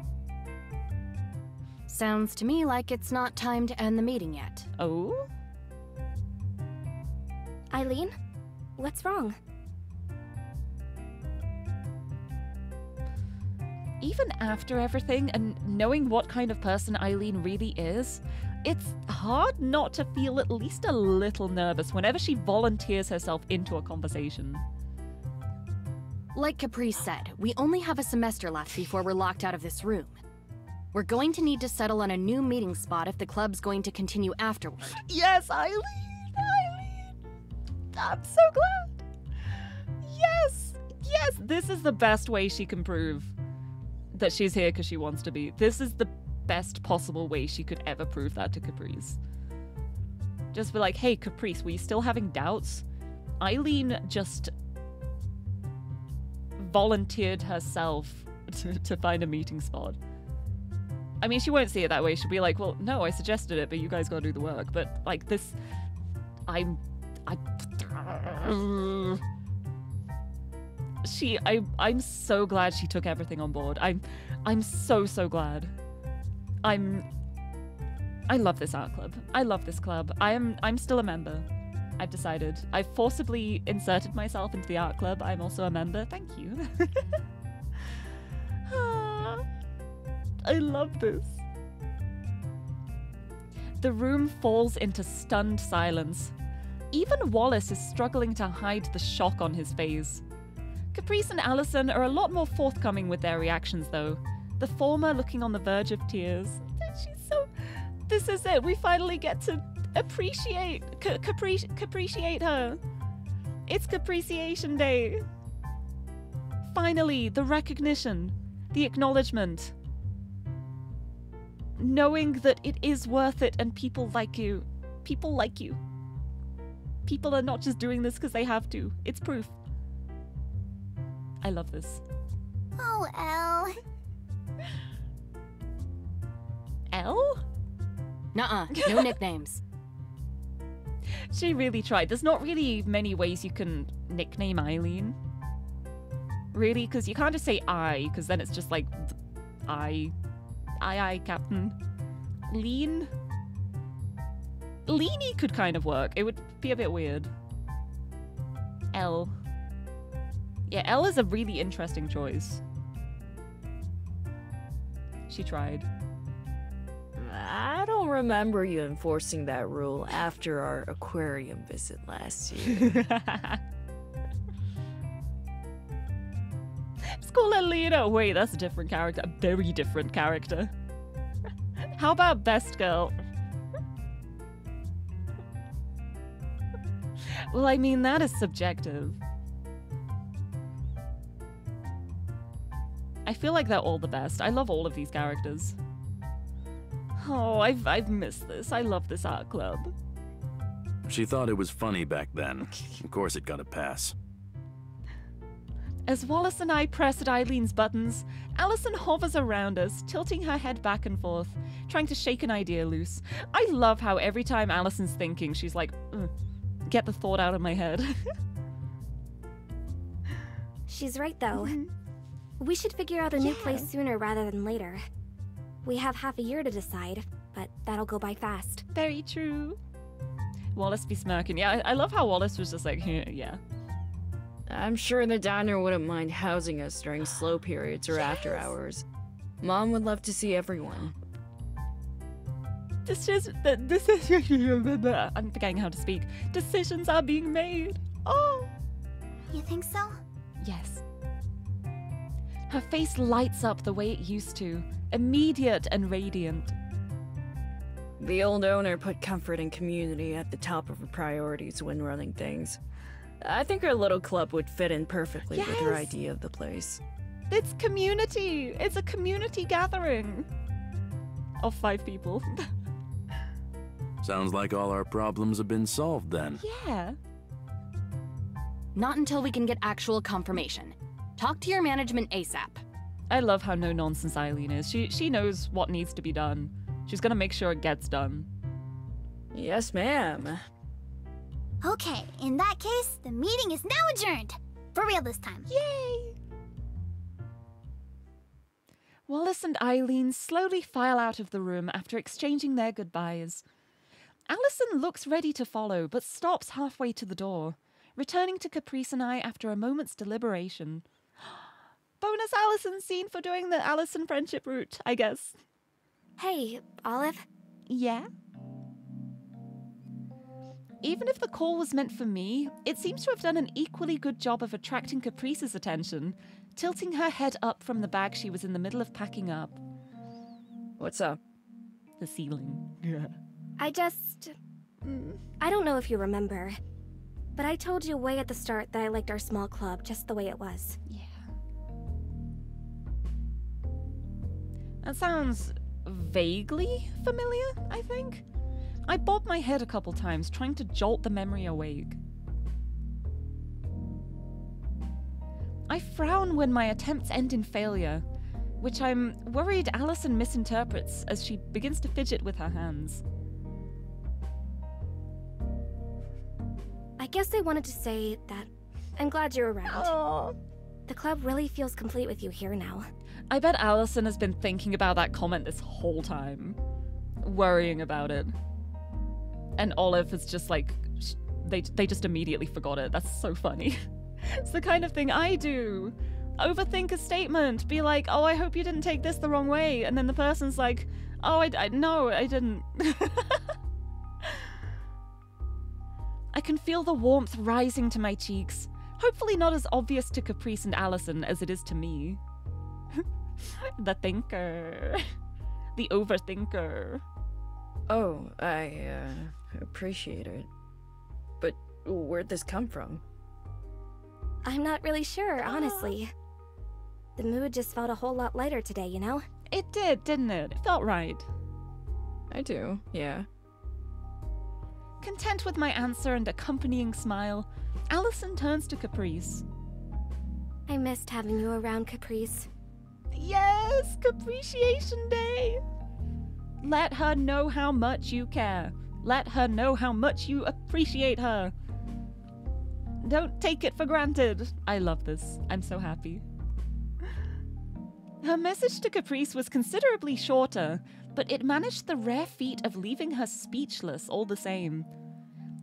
Sounds to me like it's not time to end the meeting yet. Oh? Eileen, what's wrong? Even after everything and knowing what kind of person Eileen really is, it's hard not to feel at least a little nervous whenever she volunteers herself into a conversation. Like Caprice said, we only have a semester left before we're locked out of this room. We're going to need to settle on a new meeting spot if the club's going to continue afterward. Yes, Eileen! Eileen! I'm so glad! Yes! Yes! This is the best way she can prove that she's here because she wants to be. This is the best possible way she could ever prove that to Caprice. Just be like, hey, Caprice, were you still having doubts? Eileen just volunteered herself <laughs> to, to find a meeting spot. I mean, she won't see it that way. She'll be like, well, no, I suggested it, but you guys gotta do the work. But, like, this. I'm. I. She. I, I'm so glad she took everything on board. I'm. I'm so, so glad. I'm. I love this art club. I love this club. I am. I'm still a member. I've decided. I've forcibly inserted myself into the art club. I'm also a member. Thank you. <laughs> Ah. I love this. The room falls into stunned silence. Even Wallace is struggling to hide the shock on his face. Caprice and Allison are a lot more forthcoming with their reactions, though. The former looking on the verge of tears. <laughs> She's so. This is it. We finally get to appreciate, ca- capri- appreciate her. It's Capriciation Day. Finally, the recognition, the acknowledgement. Knowing that it is worth it and people like you. People like you. People are not just doing this because they have to. It's proof. I love this. Oh, Elle. Elle? Nuh-uh, no <laughs> nicknames. She really tried. There's not really many ways you can nickname Eileen. Really, because you can't just say I, because then it's just like I, I, I, Captain. Lean. Leany could kind of work. It would be a bit weird. L. Yeah, L is a really interesting choice. She tried. I don't remember you enforcing that rule after our aquarium visit last year. <laughs> Scolalina! Wait, that's a different character. A very different character. <laughs> How about Best Girl? <laughs> well, I mean, that is subjective. I feel like they're all the best. I love all of these characters. Oh, I've, I've missed this. I love this art club. She thought it was funny back then. Of course it got a pass. As Wallace and I press at Eileen's buttons, Allison hovers around us, tilting her head back and forth, trying to shake an idea loose. I love how every time Allison's thinking, she's like, get the thought out of my head. <laughs> She's right, though. Mm-hmm. We should figure out a new place sooner rather than later. We have half a year to decide, but that'll go by fast. Very true. Wallace be smirking. Yeah, I, I love how Wallace was just like, yeah. I'm sure the diner wouldn't mind housing us during slow periods or after hours. Mom would love to see everyone. This is the <laughs> this is I'm forgetting how to speak. Decisions are being made. Oh, You think so? yes. Her face lights up the way it used to, immediate and radiant. The old owner put comfort and community at the top of her priorities when running things. I think our little club would fit in perfectly with her Yes. idea of the place. It's community. It's a community gathering of five people. <laughs> Sounds like all our problems have been solved then. yeah. Not until we can get actual confirmation. Talk to your management ASAP. I love how no nonsense Eileen is. She she knows what needs to be done. She's gonna make sure it gets done. Yes, ma'am. Okay, in that case, the meeting is now adjourned. For real this time. Yay! Wallace and Eileen slowly file out of the room after exchanging their goodbyes. Allison looks ready to follow, but stops halfway to the door, returning to Caprice and I after a moment's deliberation. <gasps> Bonus Allison scene for doing the Allison friendship route, I guess. Hey, Olive. Yeah? Even if the call was meant for me, it seems to have done an equally good job of attracting Caprice's attention, tilting her head up from the bag she was in the middle of packing up. What's up? The ceiling. Yeah. I just. Mm, I don't know if you remember, but I told you way at the start that I liked our small club just the way it was. Yeah. That sounds vaguely familiar, I think. I bobbed my head a couple times, trying to jolt the memory awake. I frown when my attempts end in failure, which I'm worried Allison misinterprets as she begins to fidget with her hands. I guess I wanted to say that I'm glad you're around. The club really feels complete with you here now. I bet Allison has been thinking about that comment this whole time, worrying about it. And Olive is just like, they, they just immediately forgot it. That's so funny. <laughs> it's the kind of thing I do. Overthink a statement, be like, oh, I hope you didn't take this the wrong way. And then the person's like, oh, I, I no, I didn't. <laughs> I can feel the warmth rising to my cheeks. Hopefully, not as obvious to Caprice and Allison as it is to me. <laughs> the thinker. The overthinker. Oh, I uh, appreciate it. But where'd this come from? I'm not really sure, ah. honestly. The mood just felt a whole lot lighter today, you know? It did, didn't it? It felt right. I do, yeah. Content with my answer and accompanying smile, Allison turns to Caprice. I missed having you around, Caprice. Yes, Capriciation Day! Let her know how much you care. Let her know how much you appreciate her. Don't take it for granted. I love this. I'm so happy. Her message to Caprice was considerably shorter, but it managed the rare feat of leaving her speechless all the same.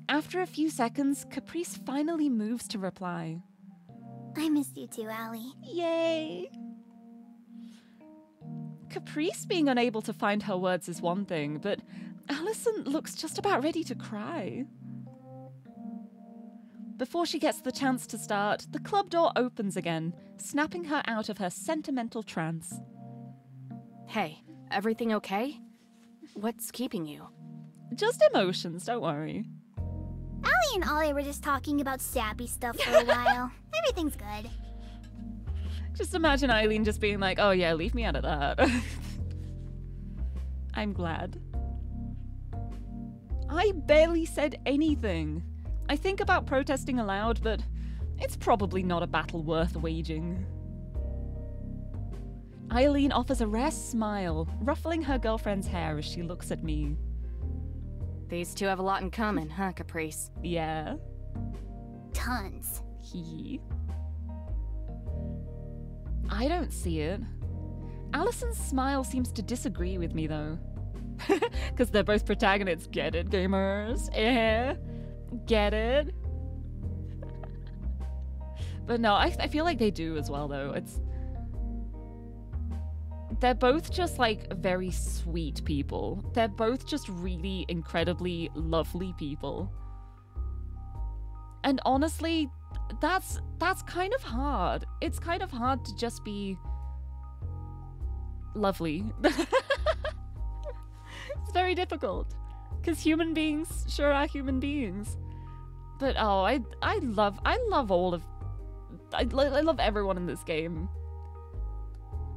After a few seconds, Caprice finally moves to reply. I missed you too, Allie. Yay! Caprice being unable to find her words is one thing, but Allison looks just about ready to cry. Before she gets the chance to start, the club door opens again, snapping her out of her sentimental trance. Hey, everything okay? What's keeping you? Just emotions, don't worry. Allie and Ollie were just talking about sappy stuff for a while. <laughs> Everything's good. Just imagine Eileen just being like, oh yeah, leave me out of that. <laughs> I'm glad. I barely said anything. I think about protesting aloud, but it's probably not a battle worth waging. Eileen offers a rare smile, ruffling her girlfriend's hair as she looks at me. These two have a lot in common, huh, Caprice? Yeah. Tons. He. I don't see it. Allison's smile seems to disagree with me, though. <laughs> Because they're both protagonists. Get it, gamers? Eh? Get it? <laughs> but no, I, I feel like they do as well, though. It's. They're both just like very sweet people. They're both just really incredibly lovely people. And honestly, that's that's kind of hard. It's kind of hard to just be lovely. <laughs> very difficult because human beings sure are human beings. But oh, I I love I love all of I, I love everyone in this game.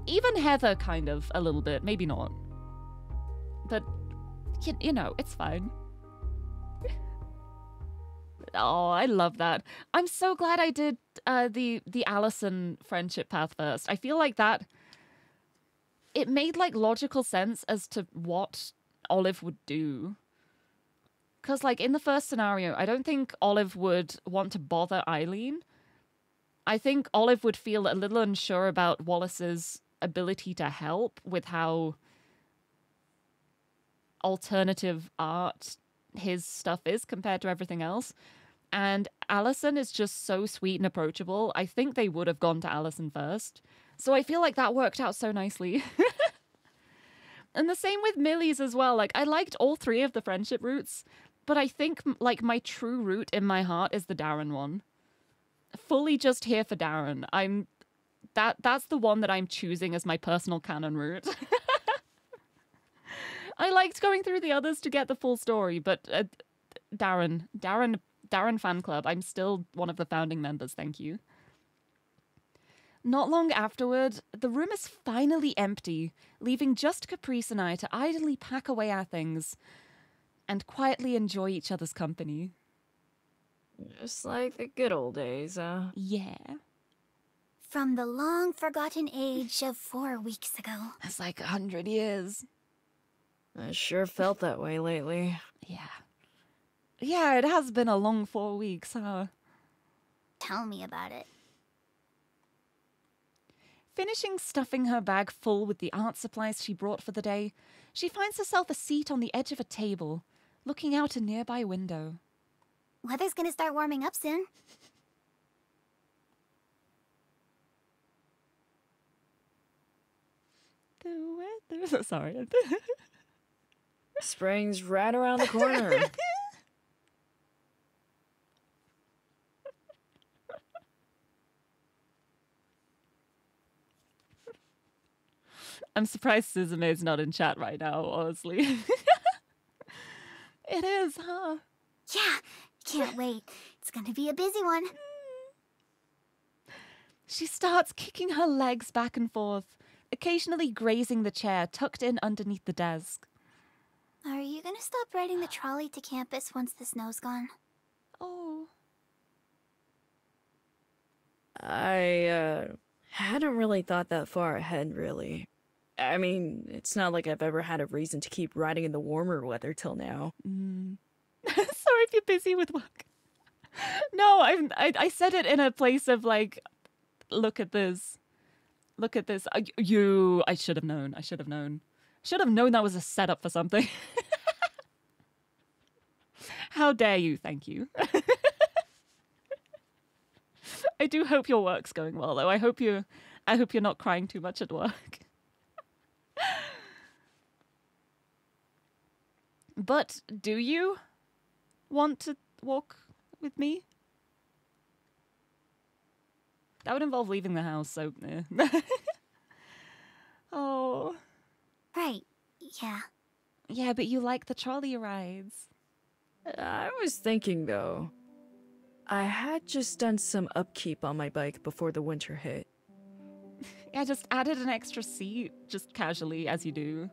Even Heather, kind of a little bit, maybe not. But you, you know, it's fine. <laughs> Oh, I love that. I'm so glad I did uh, the the Allison friendship path first. I feel like that it made like logical sense as to what Olive would do. Cuz like in the first scenario, I don't think Olive would want to bother Eileen. I think Olive would feel a little unsure about Wallace's ability to help with how alternative art his stuff is compared to everything else. And Allison is just so sweet and approachable. I think they would have gone to Allison first. So I feel like that worked out so nicely. <laughs> and the same with Millie's as well. Like I liked all three of the friendship routes, but I think like my true route in my heart is the Darren one. Fully just here for Darren. I'm that that's the one that I'm choosing as my personal canon route. <laughs> I liked going through the others to get the full story, but uh, Darren, Darren, Darren fan club. I'm still one of the founding members. Thank you. Not long afterward, the room is finally empty, leaving just Caprice and I to idly pack away our things and quietly enjoy each other's company. Just like the good old days, huh? Yeah. From the long forgotten age of four weeks ago. That's like a hundred years. I sure felt that way lately. Yeah. Yeah, it has been a long four weeks, huh? Tell me about it. Finishing stuffing her bag full with the art supplies she brought for the day, she finds herself a seat on the edge of a table, looking out a nearby window. Weather's gonna start warming up soon. The weather. <laughs> Sorry. <laughs> Spring's right around the corner. <laughs> I'm surprised Suzume's not in chat right now, honestly. <laughs> it is, huh? Yeah, can't wait. It's gonna be a busy one. She starts kicking her legs back and forth, occasionally grazing the chair tucked in underneath the desk. Are you gonna stop riding the trolley to campus once the snow's gone? Oh. I uh, hadn't really thought that far ahead, really. I mean, it's not like I've ever had a reason to keep riding in the warmer weather till now. Mm. <laughs> Sorry if you're busy with work. <laughs> No, I'm, I I said it in a place of like, look at this, look at this. You, I should have known. I should have known. Should have known that was a setup for something. <laughs> How dare you? Thank you. I do hope your work's going well, though. I hope you, I hope you're not crying too much at work. But do you want to walk with me? That would involve leaving the house, so. eh. <laughs> oh. Right. Yeah. Yeah, but you like the trolley rides. I was thinking though. I had just done some upkeep on my bike before the winter hit. <laughs> Yeah, just added an extra seat, just casually, as you do.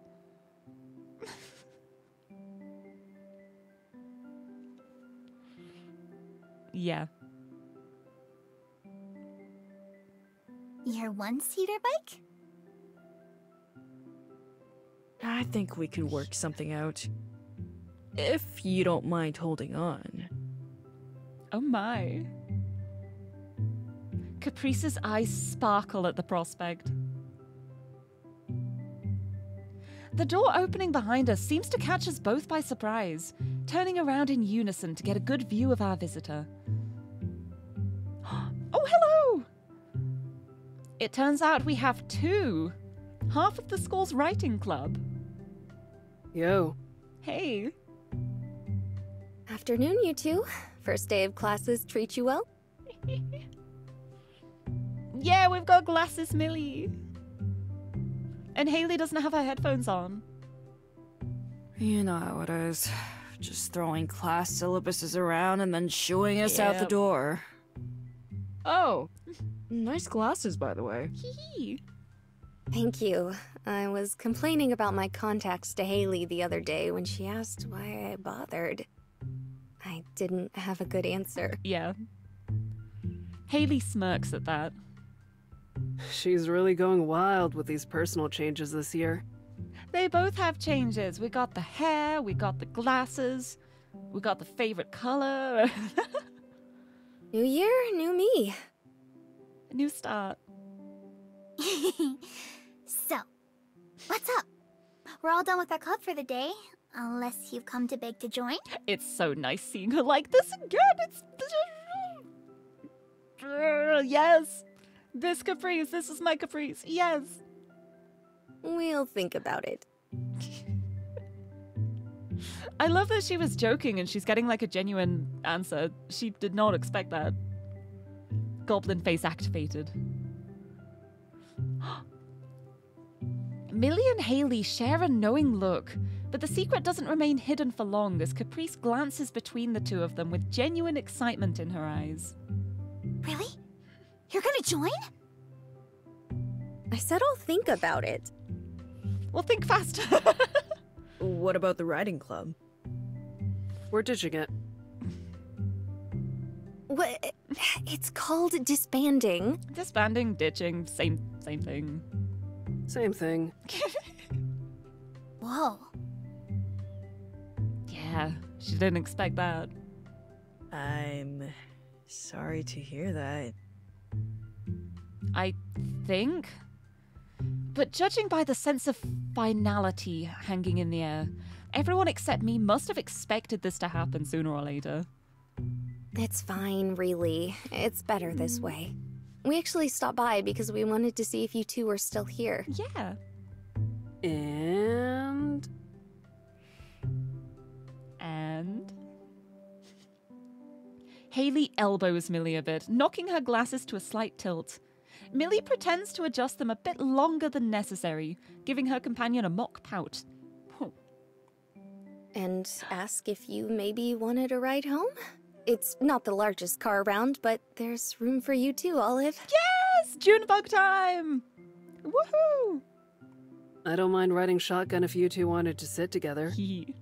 Yeah. Your one seater bike? I think we could work something out. If you don't mind holding on. Oh my. Caprice's eyes sparkle at the prospect. The door opening behind us seems to catch us both by surprise, turning around in unison to get a good view of our visitor. It turns out we have two. Half of the school's writing club. Yo. Hey. Afternoon, you two. First day of classes treat you well? <laughs> Yeah, we've got glasses, Millie. And Hayley doesn't have her headphones on. You know how it is. Just throwing class syllabuses around and then shooing us out the door. Oh, nice glasses, by the way. Hee Thank you. I was complaining about my contacts to Hayley the other day when she asked why I bothered. I didn't have a good answer. Yeah. Hayley smirks at that. She's really going wild with these personal changes this year. They both have changes. We got the hair, we got the glasses, we got the favorite color. <laughs> New year, new me. New start. <laughs> so, what's up? We're all done with our club for the day, unless you've come to beg to join. It's so nice seeing her like this again. It's. <laughs> Yes! This caprice, this is my caprice. Yes! We'll think about it. <laughs> I love that she was joking and she's getting like a genuine answer. She did not expect that. Goblin face activated. <gasps> Millie and Hayley share a knowing look, but the secret doesn't remain hidden for long as Caprice glances between the two of them with genuine excitement in her eyes. Really? You're gonna join? I said I'll think about it. Well, think faster. <laughs> What about the riding club? We're ditching it. What? <sighs> It's called disbanding. Disbanding, ditching, same same thing. Same thing. <laughs> Whoa. Yeah, she didn't expect that. I'm sorry to hear that. I think. But judging by the sense of finality hanging in the air, everyone except me must have expected this to happen sooner or later. It's fine, really. It's better this mm. way. We actually stopped by because we wanted to see if you two were still here. Yeah. And. And. Hayley elbows Millie a bit, knocking her glasses to a slight tilt. Millie pretends to adjust them a bit longer than necessary, giving her companion a mock pout. And ask if you maybe wanted a ride home? It's not the largest car around, but there's room for you too, Olive. Yes! Junebug time! Woohoo! I don't mind riding shotgun if you two wanted to sit together. He.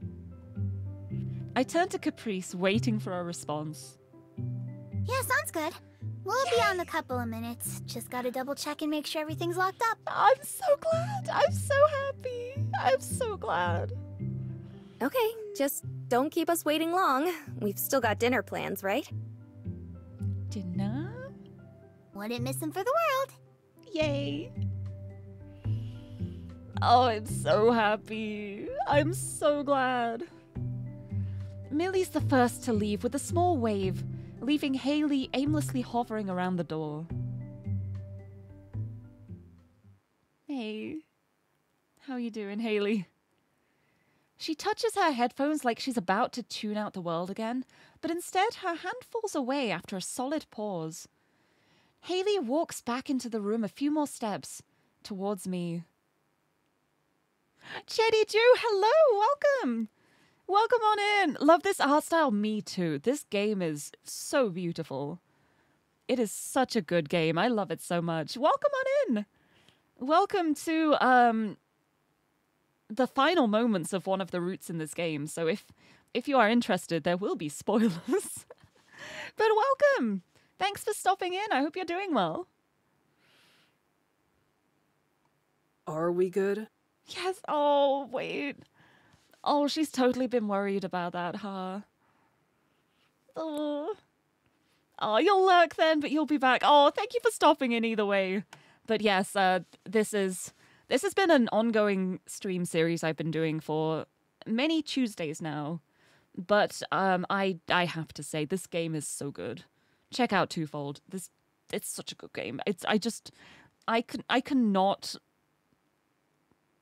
I turn to Caprice, waiting for a response. Yeah, sounds good. We'll be on in a couple of minutes. Just gotta double check and make sure everything's locked up. I'm so glad. I'm so happy. I'm so glad. Okay, just don't keep us waiting long. We've still got dinner plans, right? Dinner? Wouldn't miss him for the world. Yay. Oh, I'm so happy. I'm so glad. Millie's the first to leave with a small wave, leaving Hayley aimlessly hovering around the door. Hey. How you doing, Hayley? She touches her headphones like she's about to tune out the world again, but instead her hand falls away after a solid pause. Hayley walks back into the room a few more steps towards me. Chetty Jew, hello, welcome. Welcome on in. Love this art style. Me too. This game is so beautiful. It is such a good game. I love it so much. Welcome on in. Welcome to um the final moments of one of the routes in this game. So if if you are interested, there will be spoilers. <laughs> but welcome. Thanks for stopping in. I hope you're doing well. Are we good? Yes. Oh, wait. Oh, she's totally been worried about that, huh? Oh. Oh, you'll lurk then, but you'll be back. Oh, thank you for stopping in either way. But yes, uh, this is this has been an ongoing stream series I've been doing for many Tuesdays now. But um, I I have to say this game is so good. Check out Twofold. This it's such a good game. It's I just I can I cannot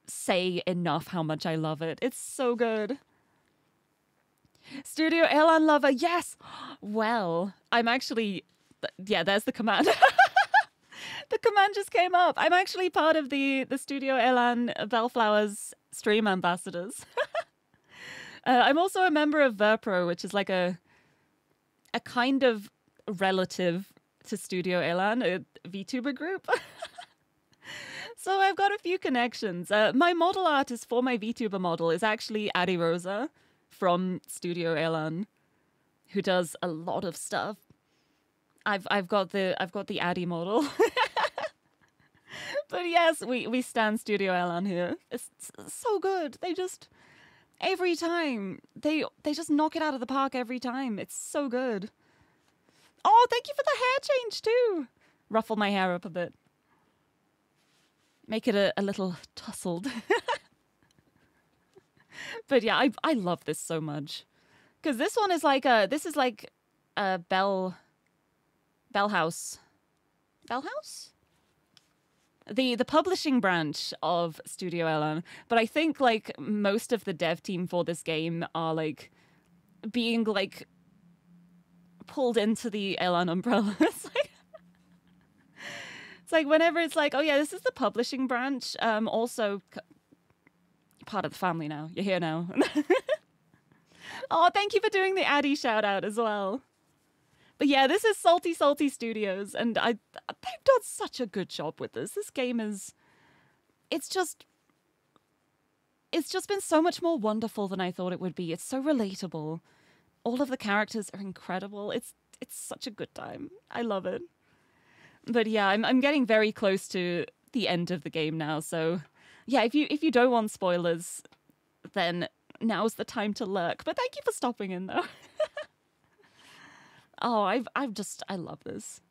say enough how much I love it. It's so good. Studio Elan Lover, yes. <gasps> Well, I'm actually, yeah, there's the command. <laughs> <laughs> the command just came up. I'm actually part of the the Studio Elan Bellflowers stream ambassadors. <laughs> uh, I'm also a member of Verpro, which is like a a kind of relative to Studio Elan, a VTuber group. <laughs> so I've got a few connections. Uh, my model artist for my VTuber model is actually Adi Rosa from Studio Elan, who does a lot of stuff. I've I've got the I've got the Addy model. <laughs> but yes, we we stand Studio Elan here. It's, it's so good. They just every time they they just knock it out of the park every time. It's so good. Oh, thank you for the hair change too. Ruffle my hair up a bit. Make it a, a little tousled. <laughs> but yeah, I I love this so much. Cause this one is like a this is like a Bell Bell House. Bell House? The the publishing branch of Studio Elan. But I think like most of the dev team for this game are like being like pulled into the Elan umbrella. <laughs> it's like it's like whenever it's like, oh yeah, this is the publishing branch. Um, also part of the family now. You're here now. <laughs> oh, thank you for doing the Addy shout out as well. But yeah, this is Salty Salty Studios, and I they've done such a good job with this. This game is, it's just, it's just been so much more wonderful than I thought it would be. It's so relatable. All of the characters are incredible. It's it's such a good time. I love it. But yeah, I'm I'm getting very close to the end of the game now. So yeah, if you if you don't want spoilers, then now's the time to lurk. But thank you for stopping in though. <laughs> oh, I've I've just I love this.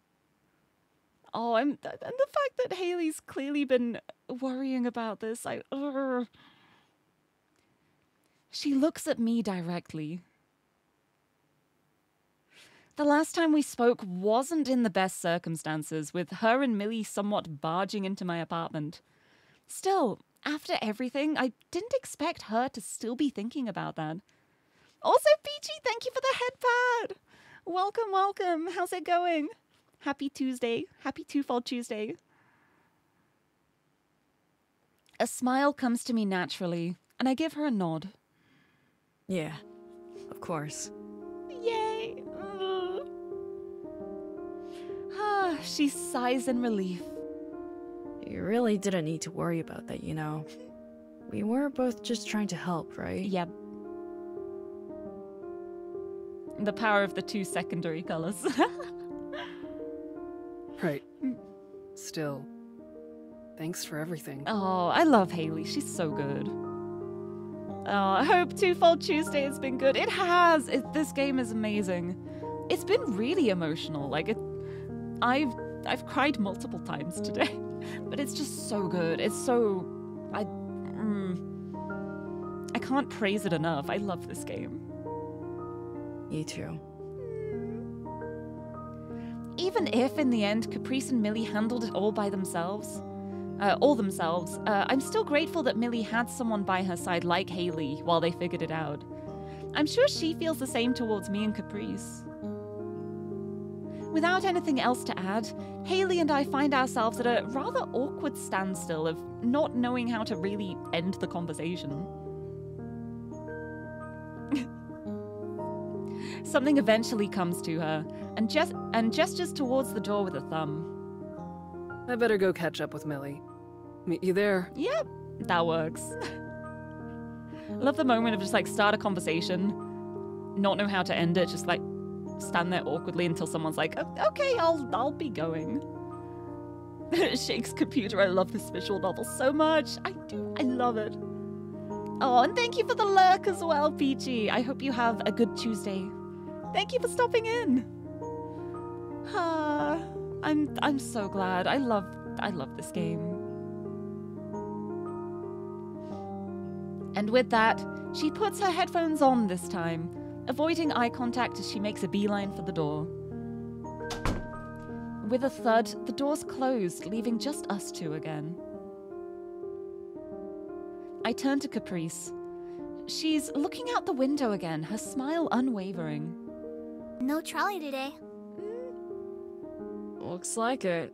Oh, I'm and the fact that Hayley's clearly been worrying about this. I she looks at me directly. The last time we spoke wasn't in the best circumstances, with her and Millie somewhat barging into my apartment. Still, after everything, I didn't expect her to still be thinking about that. Also, Peachy, thank you for the head pad. Welcome, welcome. How's it going? Happy Tuesday. Happy Twofold Tuesday. A smile comes to me naturally, and I give her a nod. Yeah, of course. Yay! Ah, she sighs in relief. You really didn't need to worry about that, you know. We were both just trying to help, right? Yep. The power of the two secondary colors. <laughs> right. Still, thanks for everything. Oh, I love Hayley. She's so good. Oh, I hope Twofold Tuesday has been good. It has. It, this game is amazing. It's been really emotional. Like it, I've I've cried multiple times today, <laughs> but it's just so good. It's so I mm, I can't praise it enough. I love this game. Me too. Even if in the end Caprice and Millie handled it all by themselves, uh, all themselves. Uh, I'm still grateful that Millie had someone by her side like Hayley while they figured it out. I'm sure she feels the same towards me and Caprice. Without anything else to add, Hayley and I find ourselves at a rather awkward standstill of not knowing how to really end the conversation. <laughs> Something eventually comes to her and, gest- and gestures towards the door with a thumb. I better go catch up with Millie. Meet you there. Yep, that works. I love the moment of just like start a conversation, not know how to end it, just like stand there awkwardly until someone's like, "Okay, I'll I'll be going." <laughs> Shakes computer. I love this visual novel so much. I do. I love it. Oh, and thank you for the lurk as well, Peachy. I hope you have a good Tuesday. Thank you for stopping in. Ah, I'm I'm so glad. I love I love this game. And with that, she puts her headphones on this time, avoiding eye contact as she makes a beeline for the door. With a thud, the door's closed, leaving just us two again. I turn to Caprice. She's looking out the window again, her smile unwavering. No trolley today. Mm. Looks like it.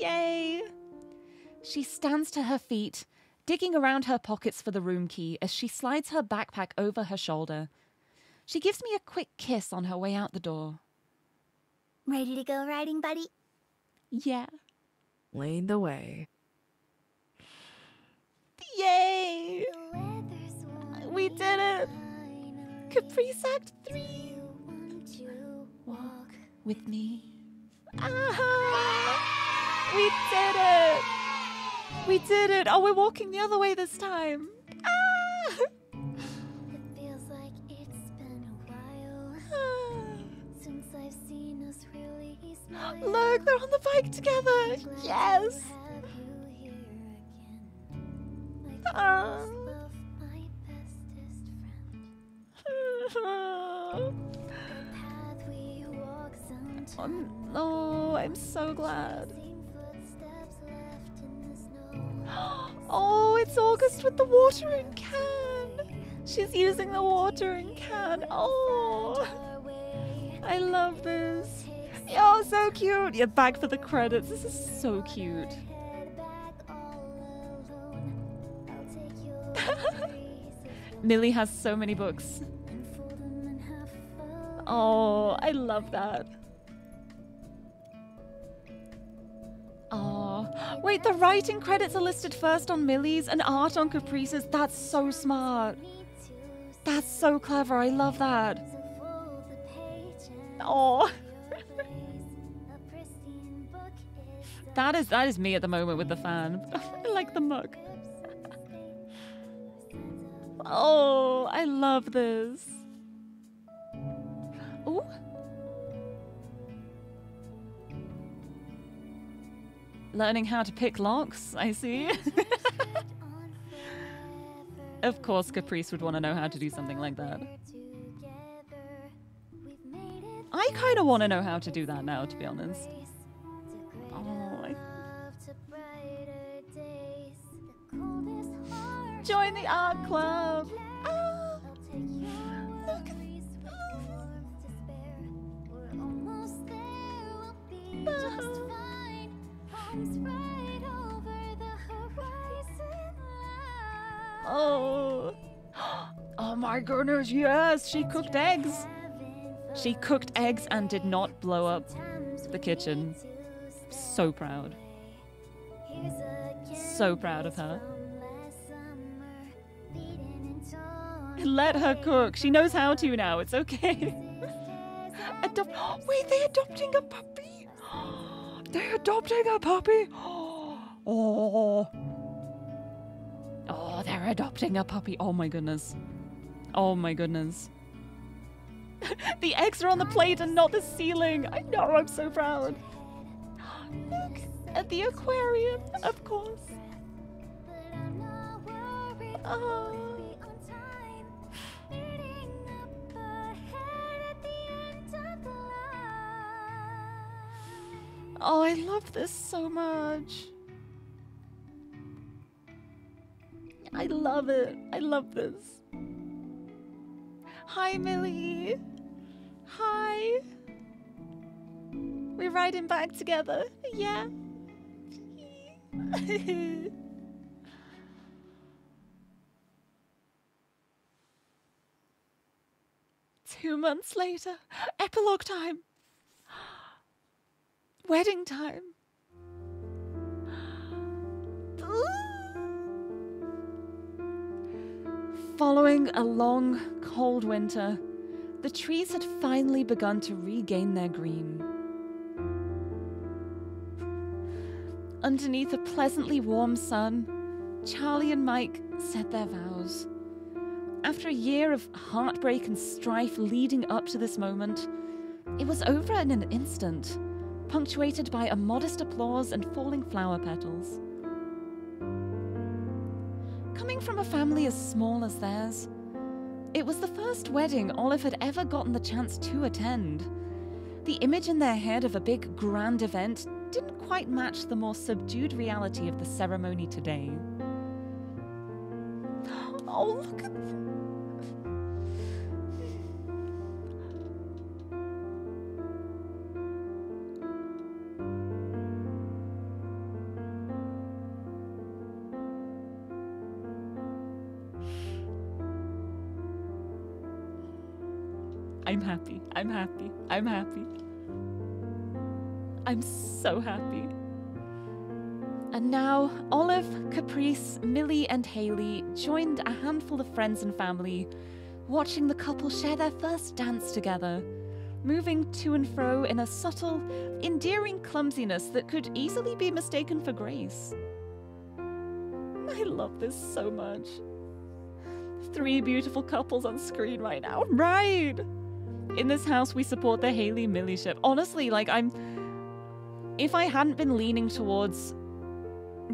Yay! She stands to her feet, digging around her pockets for the room key as she slides her backpack over her shoulder. She gives me a quick kiss on her way out the door. Ready to go riding, buddy? Yeah. Lead the way. Yay! We did it! Caprice Act 3! Walk with me. Ah! We did it! We did it! Oh, we're walking the other way this time! Ah! Feels like it's been a while since I've seen us really smile. Look, they're on the bike together! Yes! Ah. <laughs> Um, oh, I'm so glad. <gasps> Oh, it's August with the watering can. She's using the watering can. Oh, I love this. Oh, so cute. Yeah, back for the credits. This is so cute. <laughs> Millie has so many books. Oh, I love that. Oh, wait, the writing credits are listed first on Millie's and art on Caprice's. That's so smart. That's so clever. I love that. Oh. <laughs> that is that is me at the moment with the fan. <laughs> I like the mug. Oh, I love this. Oh. Learning how to pick locks, I see. <laughs> of course, Caprice would want to know how to do something like that. I kind of want to know how to do that now, to be honest. Oh, Join the art club. Look Oh. <gasps> Oh my goodness, yes, she cooked eggs. She cooked eggs and did not blow up the kitchen. So proud. So proud of her. <laughs> Let her cook. She knows how to now. It's okay. <laughs> Adopt- Wait, they're adopting a puppy? <gasps> They're adopting a puppy? <gasps> Oh. Oh, they're adopting a puppy. Oh my goodness. Oh my goodness. <laughs> the eggs are on the plate and not the ceiling. I know, I'm so proud. Look <gasps> at the aquarium, of course. Oh. Oh, I love this so much. I love it. I love this. Hi, Millie. Hi. We're riding back together. Yeah. <laughs> Two months later, epilogue time. Wedding time. Following a long, cold winter, the trees had finally begun to regain their green. Underneath a pleasantly warm sun, Charlie and Mike said their vows. After a year of heartbreak and strife leading up to this moment, it was over in an instant, punctuated by a modest applause and falling flower petals. Coming from a family as small as theirs, it was the first wedding Olive had ever gotten the chance to attend. The image in their head of a big grand event didn't quite match the more subdued reality of the ceremony today. <gasps> Oh, look at I'm I'm happy. I'm happy. I'm so happy. And now, Olive, Caprice, Millie, and Hayley joined a handful of friends and family, watching the couple share their first dance together, moving to and fro in a subtle, endearing clumsiness that could easily be mistaken for grace. I love this so much. Three beautiful couples on screen right now. Right! In this house, we support the Hayley Millie ship. Honestly, like, I'm. If I hadn't been leaning towards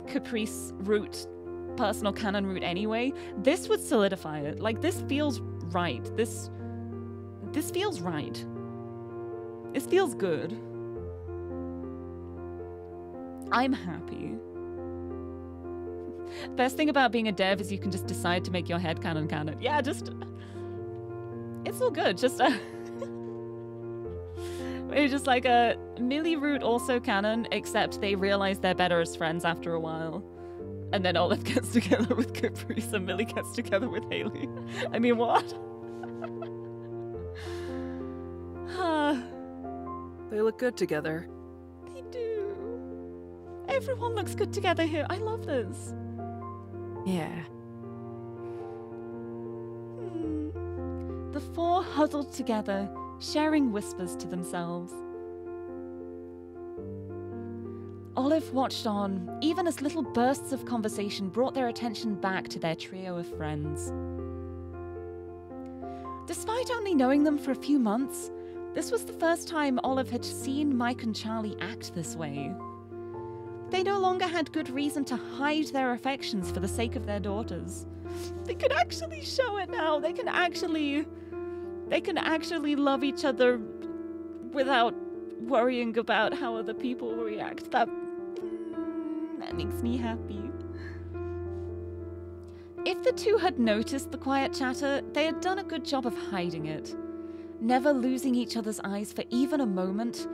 Caprice route, personal canon route anyway, this would solidify it. Like, this feels right. This. This feels right. This feels good. I'm happy. Best thing about being a dev is you can just decide to make your head canon canon. Yeah, just. It's all good. Just. Uh, It's just like a Millie root also canon, except they realize they're better as friends after a while. And then Olive <laughs> gets together with Caprice and Millie gets together with Hayley. I mean, what? <sighs> They look good together. they do. Everyone looks good together here. I love this. Yeah. Hmm. The four huddled together, sharing whispers to themselves. Olive watched on, even as little bursts of conversation brought their attention back to their trio of friends. Despite only knowing them for a few months, this was the first time Olive had seen Mike and Charlie act this way. They no longer had good reason to hide their affections for the sake of their daughters. They could actually show it now. They can actually they can actually love each other without worrying about how other people react. That mm, that makes me happy. If the two had noticed the quiet chatter, they had done a good job of hiding it. Never losing each other's eyes for even a moment,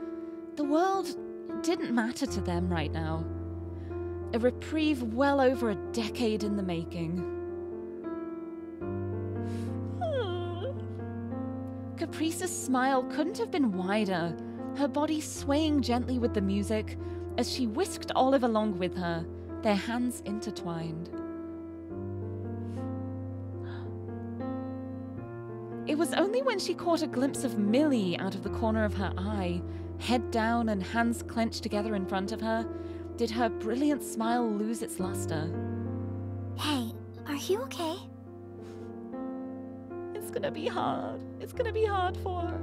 the world didn't matter to them right now. A reprieve well over a decade in the making. Caprice's smile couldn't have been wider, her body swaying gently with the music as she whisked Olive along with her, their hands intertwined. It was only when she caught a glimpse of Millie out of the corner of her eye, head down and hands clenched together in front of her, did her brilliant smile lose its luster. Hey, are you okay? It's gonna be hard. It's gonna be hard for her.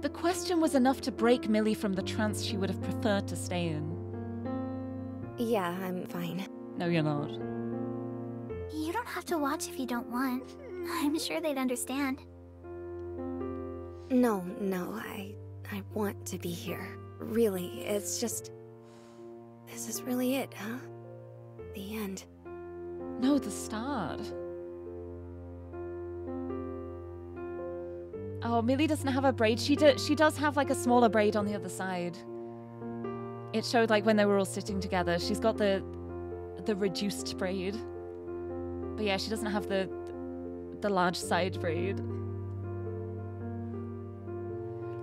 The question was enough to break Millie from the trance she would have preferred to stay in. Yeah, I'm fine. No, you're not. You don't have to watch if you don't want. I'm sure they'd understand. No, no, I I want to be here. Really, it's just. This is really it, huh? The end. No, the start. Oh, Millie doesn't have a braid. She do, she does have like a smaller braid on the other side. It showed like when they were all sitting together. She's got the the reduced braid. But yeah, she doesn't have the the large side braid.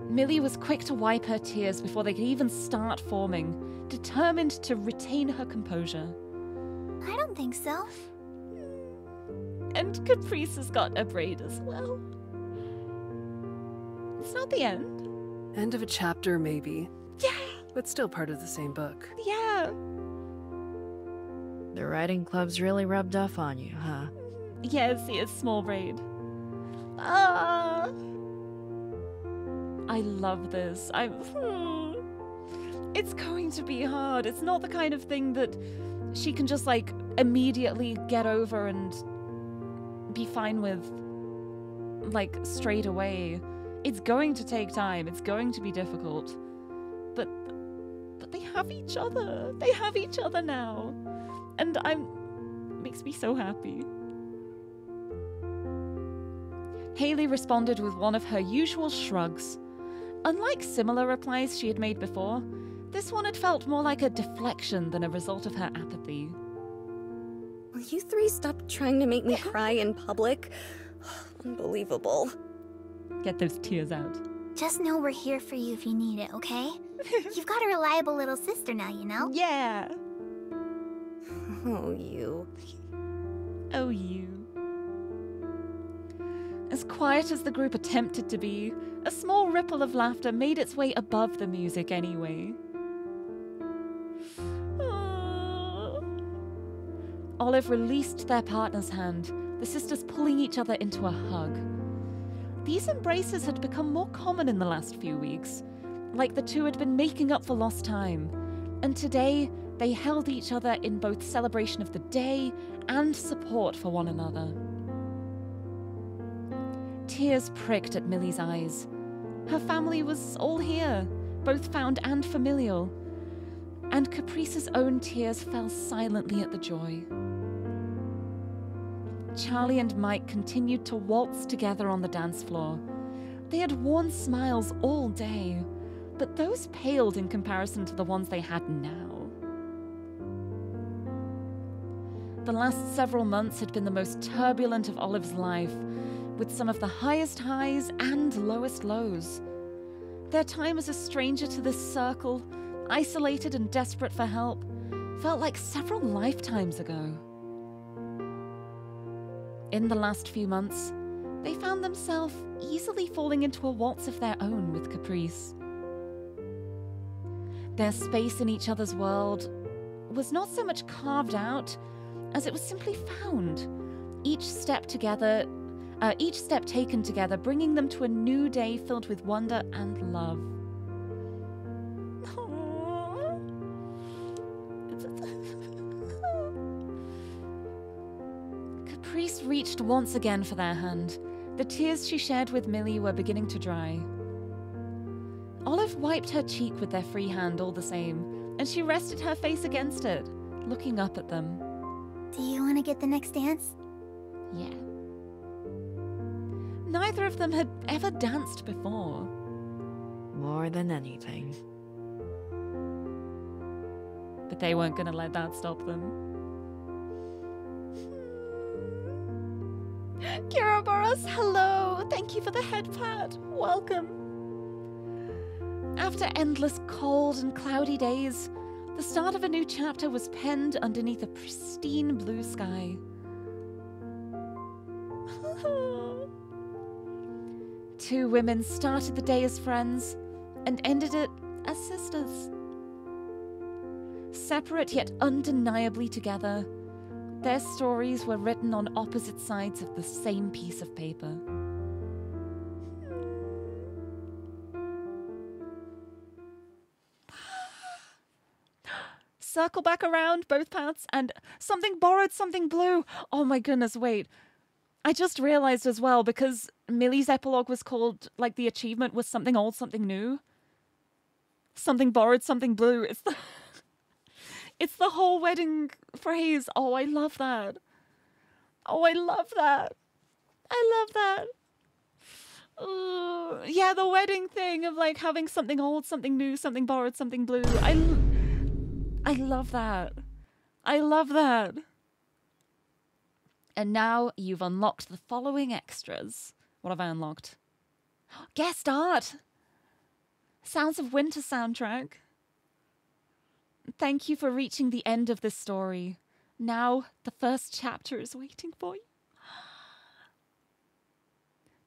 Millie was quick to wipe her tears before they could even start forming, determined to retain her composure. I don't think so. And Caprice has got a braid as well. It's not the end. End of a chapter, maybe. Yeah. But still part of the same book. Yeah. The writing club's really rubbed off on you, huh? Yes, he is small braid. Ah. I love this. I'm. Hmm. It's going to be hard. It's not the kind of thing that she can just like immediately get over and be fine with, like straight away. It's going to take time. It's going to be difficult. But but they have each other. They have each other now. And I'm makes me so happy. Hayley responded with one of her usual shrugs. Unlike similar replies she had made before, this one had felt more like a deflection than a result of her apathy. Will you three stop trying to make me cry in public? <sighs> Unbelievable. Get those tears out. Just know we're here for you if you need it, okay? <laughs> You've got a reliable little sister now, you know? Yeah. <laughs> Oh, you. Oh, you. As quiet as the group attempted to be, a small ripple of laughter made its way above the music anyway. Olive released their partner's hand, the sisters pulling each other into a hug. These embraces had become more common in the last few weeks, like the two had been making up for lost time, and today they held each other in both celebration of the day and support for one another. Tears pricked at Millie's eyes. Her family was all here, both found and familial. And Caprice's own tears fell silently at the joy. Charlie and Mike continued to waltz together on the dance floor. They had worn smiles all day, but those paled in comparison to the ones they had now. The last several months had been the most turbulent of Olive's life, with some of the highest highs and lowest lows. Their time as a stranger to this circle, isolated and desperate for help, felt like several lifetimes ago. In the last few months, they found themselves easily falling into a waltz of their own with Caprice. Their space in each other's world was not so much carved out as it was simply found. Each step together, uh, each step taken together, bringing them to a new day filled with wonder and love. Caprice reached once again for their hand. The tears she shared with Millie were beginning to dry. Olive wiped her cheek with their free hand all the same, and she rested her face against it, looking up at them. Do you want to get the next dance? Yeah. Neither of them had ever danced before. More than anything. But they weren't going to let that stop them. Kiraboros, hello! Thank you for the head pat. Welcome. After endless cold and cloudy days, the start of a new chapter was penned underneath a pristine blue sky. <laughs> Two women started the day as friends and ended it as sisters. Separate yet undeniably together, their stories were written on opposite sides of the same piece of paper. <gasps> Circle back around both paths and something borrowed, something blue. Oh my goodness, wait. I just realized as well because Millie's epilogue was called like the achievement was something old, something new. something borrowed, something blue. It's the it's the whole wedding phrase. Oh, I love that. Oh, I love that. I love that. Ooh, yeah, the wedding thing of like having something old, something new, something borrowed, something blue. I, I love that. I love that. And now you've unlocked the following extras. What have I unlocked? <gasps> Guest art! Sounds of Winter soundtrack. Thank you for reaching the end of this story. Now the first chapter is waiting for you. <gasps>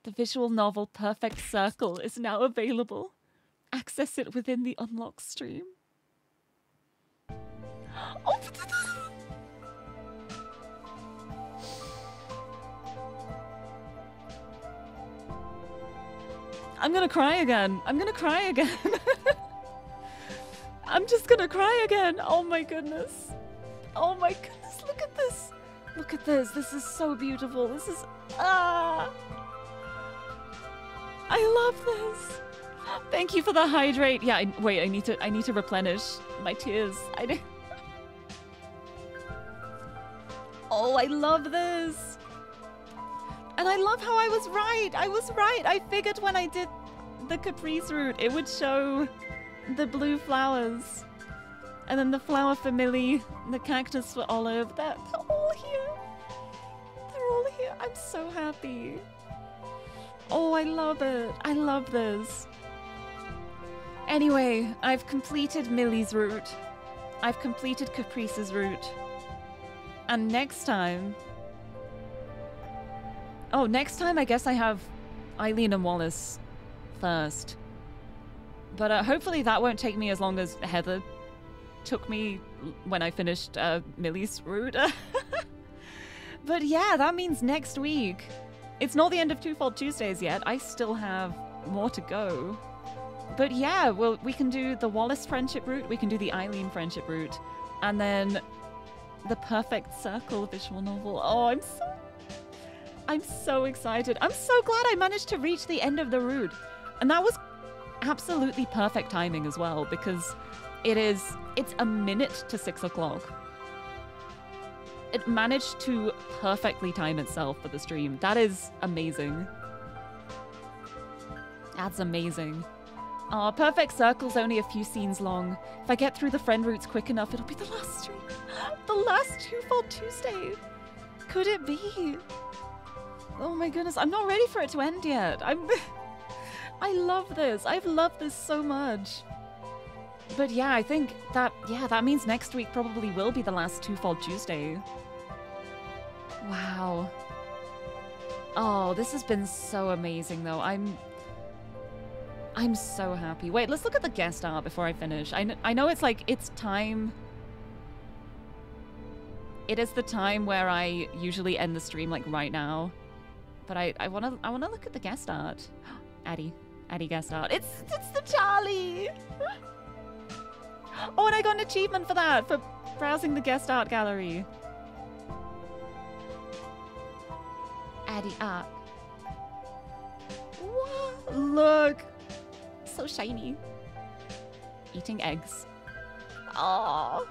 The visual novel Perfect Circle is now available. Access it within the unlock stream. <gasps> Oh, <laughs> I'm gonna cry again. I'm gonna cry again. <laughs> I'm just gonna cry again. Oh my goodness. Oh my goodness. Look at this. Look at this. This is so beautiful. This is. Ah. I love this. Thank you for the hydrate. Yeah, I, wait, I need to I need to replenish my tears. I need... <laughs> Oh, I love this. And I love how I was right. I was right. I figured when I did the Caprice route, it would show the blue flowers. And then the flower for the cactus for Olive. They're, they're all here. They're all here. I'm so happy. Oh, I love it. I love this. Anyway, I've completed Millie's route. I've completed Caprice's route. And next time... Oh, next time I guess I have Eileen and Wallace first. But uh, hopefully that won't take me as long as Heather took me when I finished uh, Millie's route. <laughs> but yeah, that means next week. It's not the end of Twofold Tuesdays yet. I still have more to go. But yeah, well, we can do the Wallace friendship route, we can do the Eileen friendship route, and then the Perfect Circle visual novel. Oh, I'm so I'm so excited. I'm so glad I managed to reach the end of the route. And that was absolutely perfect timing as well, because it is it's a minute to six o'clock. It managed to perfectly time itself for the stream. That is amazing. That's amazing. Aw, Perfect Circle's only a few scenes long. If I get through the friend routes quick enough, it'll be the last stream. <gasps> The last Twofold Tuesday. Could it be? Oh my goodness, I'm not ready for it to end yet. I'm... <laughs> I love this. I've loved this so much. But yeah, I think that, yeah, that means next week probably will be the last Twofold Tuesday. Wow. Oh, this has been so amazing though. I'm I'm so happy. Wait, let's look at the guest art before I finish. I, I know it's like, it's time. It is the time where I usually end the stream like right now. But I, I wanna I wanna look at the guest art. <gasps> Addie. Art. It's it's the Charlie! <laughs> Oh, and I got an achievement for that, for browsing the guest art gallery. Addie art. Look! So shiny. Eating eggs. Oh.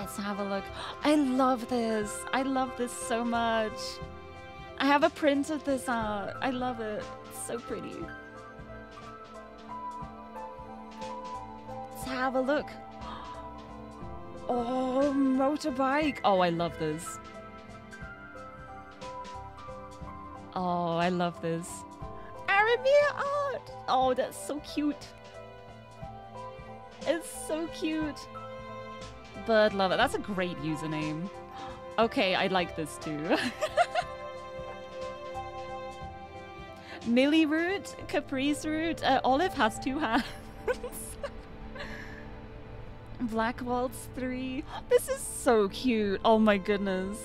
Let's have a look. I love this. I love this so much. I have a print of this art. I love it. It's so pretty. Let's have a look. <gasps> Oh, motorbike. Oh, I love this. Oh, I love this. Aramir art. Oh, that's so cute. It's so cute. Bird lover. That's a great username. Okay, I like this too. <laughs> Millie route, Caprice route, uh, Olive has two hands. <laughs> Black Waltz 3. <gasps> This is so cute. Oh my goodness.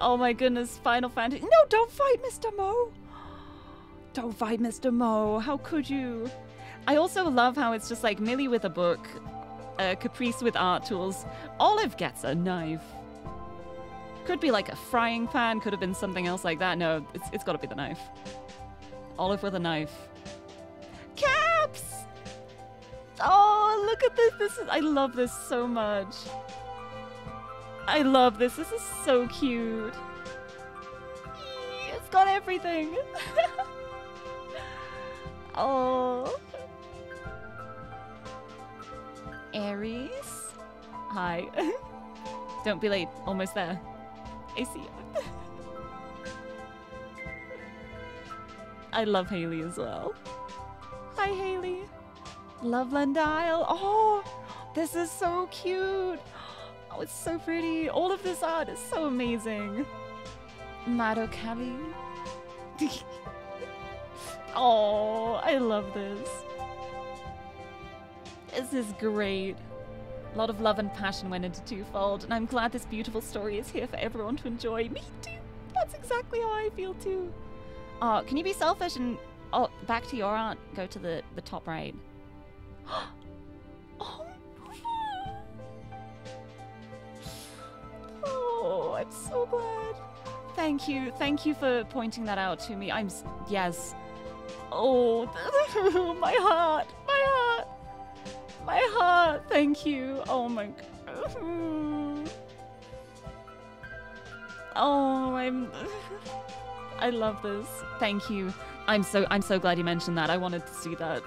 Oh my goodness, Final Fantasy. No, don't fight Mr. Mo. <gasps> Don't fight Mr. Mo. How could you? I also love how it's just like Millie with a book, uh, Caprice with art tools. Olive gets a knife. Could be like a frying pan, could have been something else like that. No, it's, it's gotta be the knife. Olive with a knife. Caps! Oh, look at this. This is I love this so much. I love this. This is so cute. It's got everything. <laughs> oh. Aries. Hi. <laughs> Don't be late. Almost there. I see you. I love Hayley as well. Hi, Hayley. Loveland Isle. Oh, this is so cute. Oh, it's so pretty. All of this art is so amazing. Mado Kelly. <laughs> oh, I love this. This is great. A lot of love and passion went into Twofold, and I'm glad this beautiful story is here for everyone to enjoy. Me too. That's exactly how I feel too. Uh, can you be selfish and oh, back to your aunt? Go to the the top right. <gasps> oh. oh, I'm so glad. Thank you, thank you for pointing that out to me. I'm yes. Oh, <laughs> my heart, my heart. My heart, thank you. Oh my god. Oh, I'm I love this. Thank you. I'm so I'm so glad you mentioned that. I wanted to see that.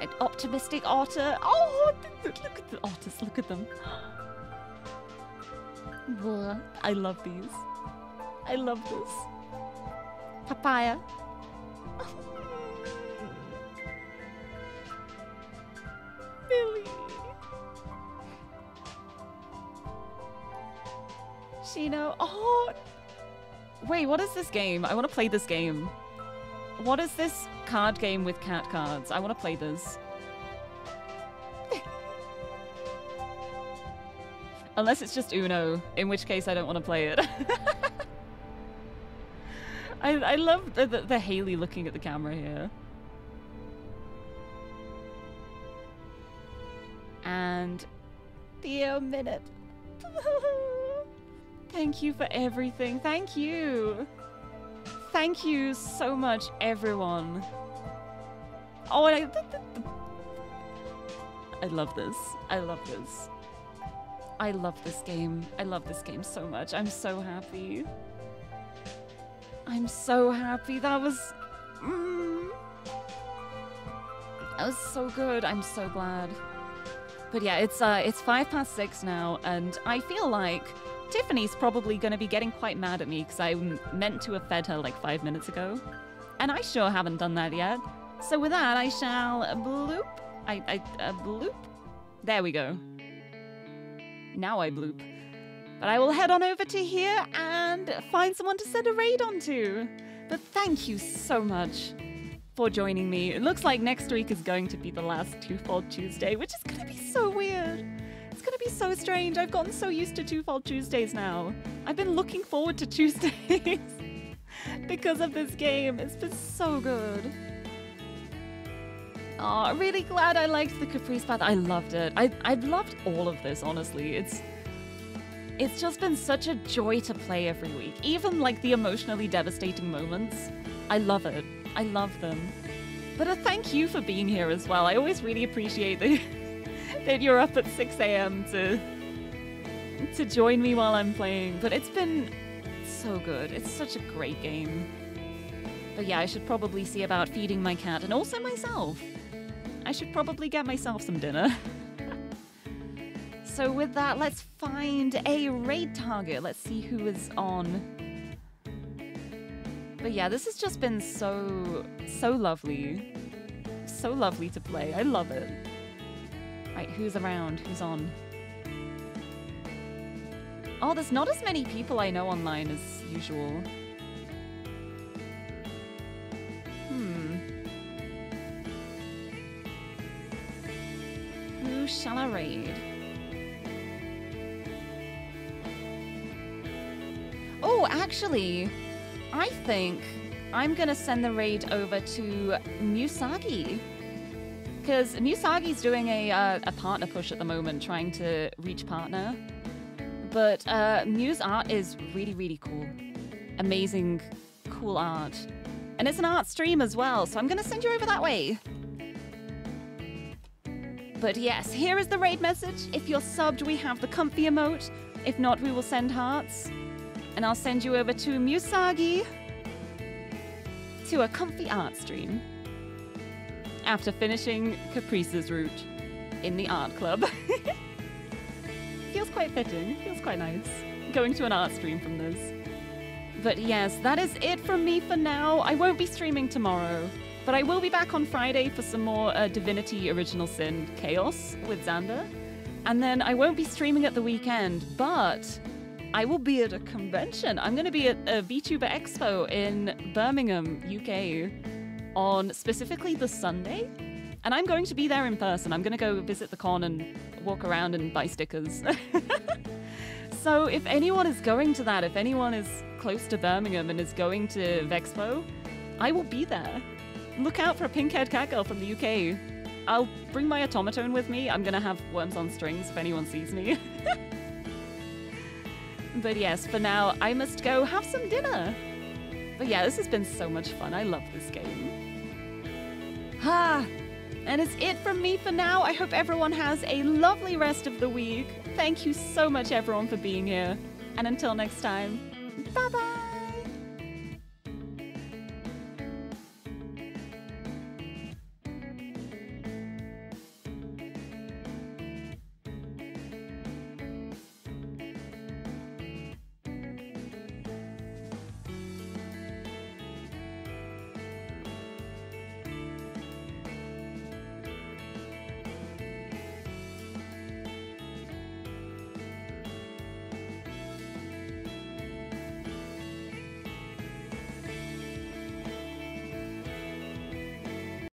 An optimistic otter. Oh, look at the otters. Look at them. I love these. I love this. Papaya. <laughs> Billy. Shino. Oh. Wait, what is this game? I want to play this game. What is this card game with cat cards? I want to play this. <laughs> Unless it's just Uno, in which case I don't want to play it. <laughs> I, I love the, the, the Hayley looking at the camera here. And Theo Minute. <laughs> Thank you for everything. Thank you. Thank you so much, everyone. Oh, and I, I love this. I love this. I love this game. I love this game so much. I'm so happy. I'm so happy. That was. Mm, that was so good. I'm so glad. But yeah, it's uh, it's five past six now, and I feel like Tiffany's probably going to be getting quite mad at me because I meant to have fed her like five minutes ago, and I sure haven't done that yet. So with that, I shall bloop. I I uh, bloop. There we go. Now I bloop. But I will head on over to here and find someone to send a raid onto. But thank you so much for joining me. It looks like next week is going to be the last Twofold Tuesday, which is going to be so weird. It's going to be so strange. I've gotten so used to Twofold Tuesdays now. I've been looking forward to <laughs> Tuesdays because of this game. It's been so good. Oh, really glad I liked the Caprice Path. I loved it. I I've loved all of this, honestly. It's it's just been such a joy to play every week. Even like the emotionally devastating moments. I love it. I love them. But a thank you for being here as well. I always really appreciate that, <laughs> that you're up at 6 a.m. to to join me while I'm playing. But it's been so good. It's such a great game. But yeah, I should probably see about feeding my cat and also myself. I should probably get myself some dinner. <laughs> so with that, let's find a raid target. Let's see who is on. But yeah, this has just been so, so lovely. So lovely to play. I love it. Right, who's around? Who's on? Oh, there's not as many people I know online as usual. Hmm. Who shall I raid? Oh, actually, I think I'm gonna send the raid over to Musagi. Because Musagi's doing a, uh, a partner push at the moment, trying to reach partner. But uh, Muse art is really, really cool. Amazing, cool art. And it's an art stream as well, so I'm going to send you over that way. But yes, here is the raid message. If you're subbed, we have the comfy emote. If not, we will send hearts. And I'll send you over to Musagi to a comfy art stream after finishing Caprice's route in the art club. <laughs> Feels quite fitting. Feels quite nice. Going to an art stream from this. But yes, that is it from me for now. I won't be streaming tomorrow, but I will be back on Friday for some more uh, Divinity Original Sin Chaos with Xander. And then I won't be streaming at the weekend, but I will be at a convention. I'm going to be at a VTuber Expo in Birmingham, UK, on specifically the Sunday. And I'm going to be there in person. I'm going to go visit the con and walk around and buy stickers. <laughs> so if anyone is going to that, if anyone is close to Birmingham and is going to Vexpo, I will be there. Look out for a pink-haired cat girl from the UK. I'll bring my automaton with me. I'm gonna have worms on strings if anyone sees me. <laughs> but yes, for now, I must go have some dinner. But yeah, this has been so much fun. I love this game. Ah, and it's it from me for now. I hope everyone has a lovely rest of the week. Thank you so much, everyone, for being here. And until next time, bye bye.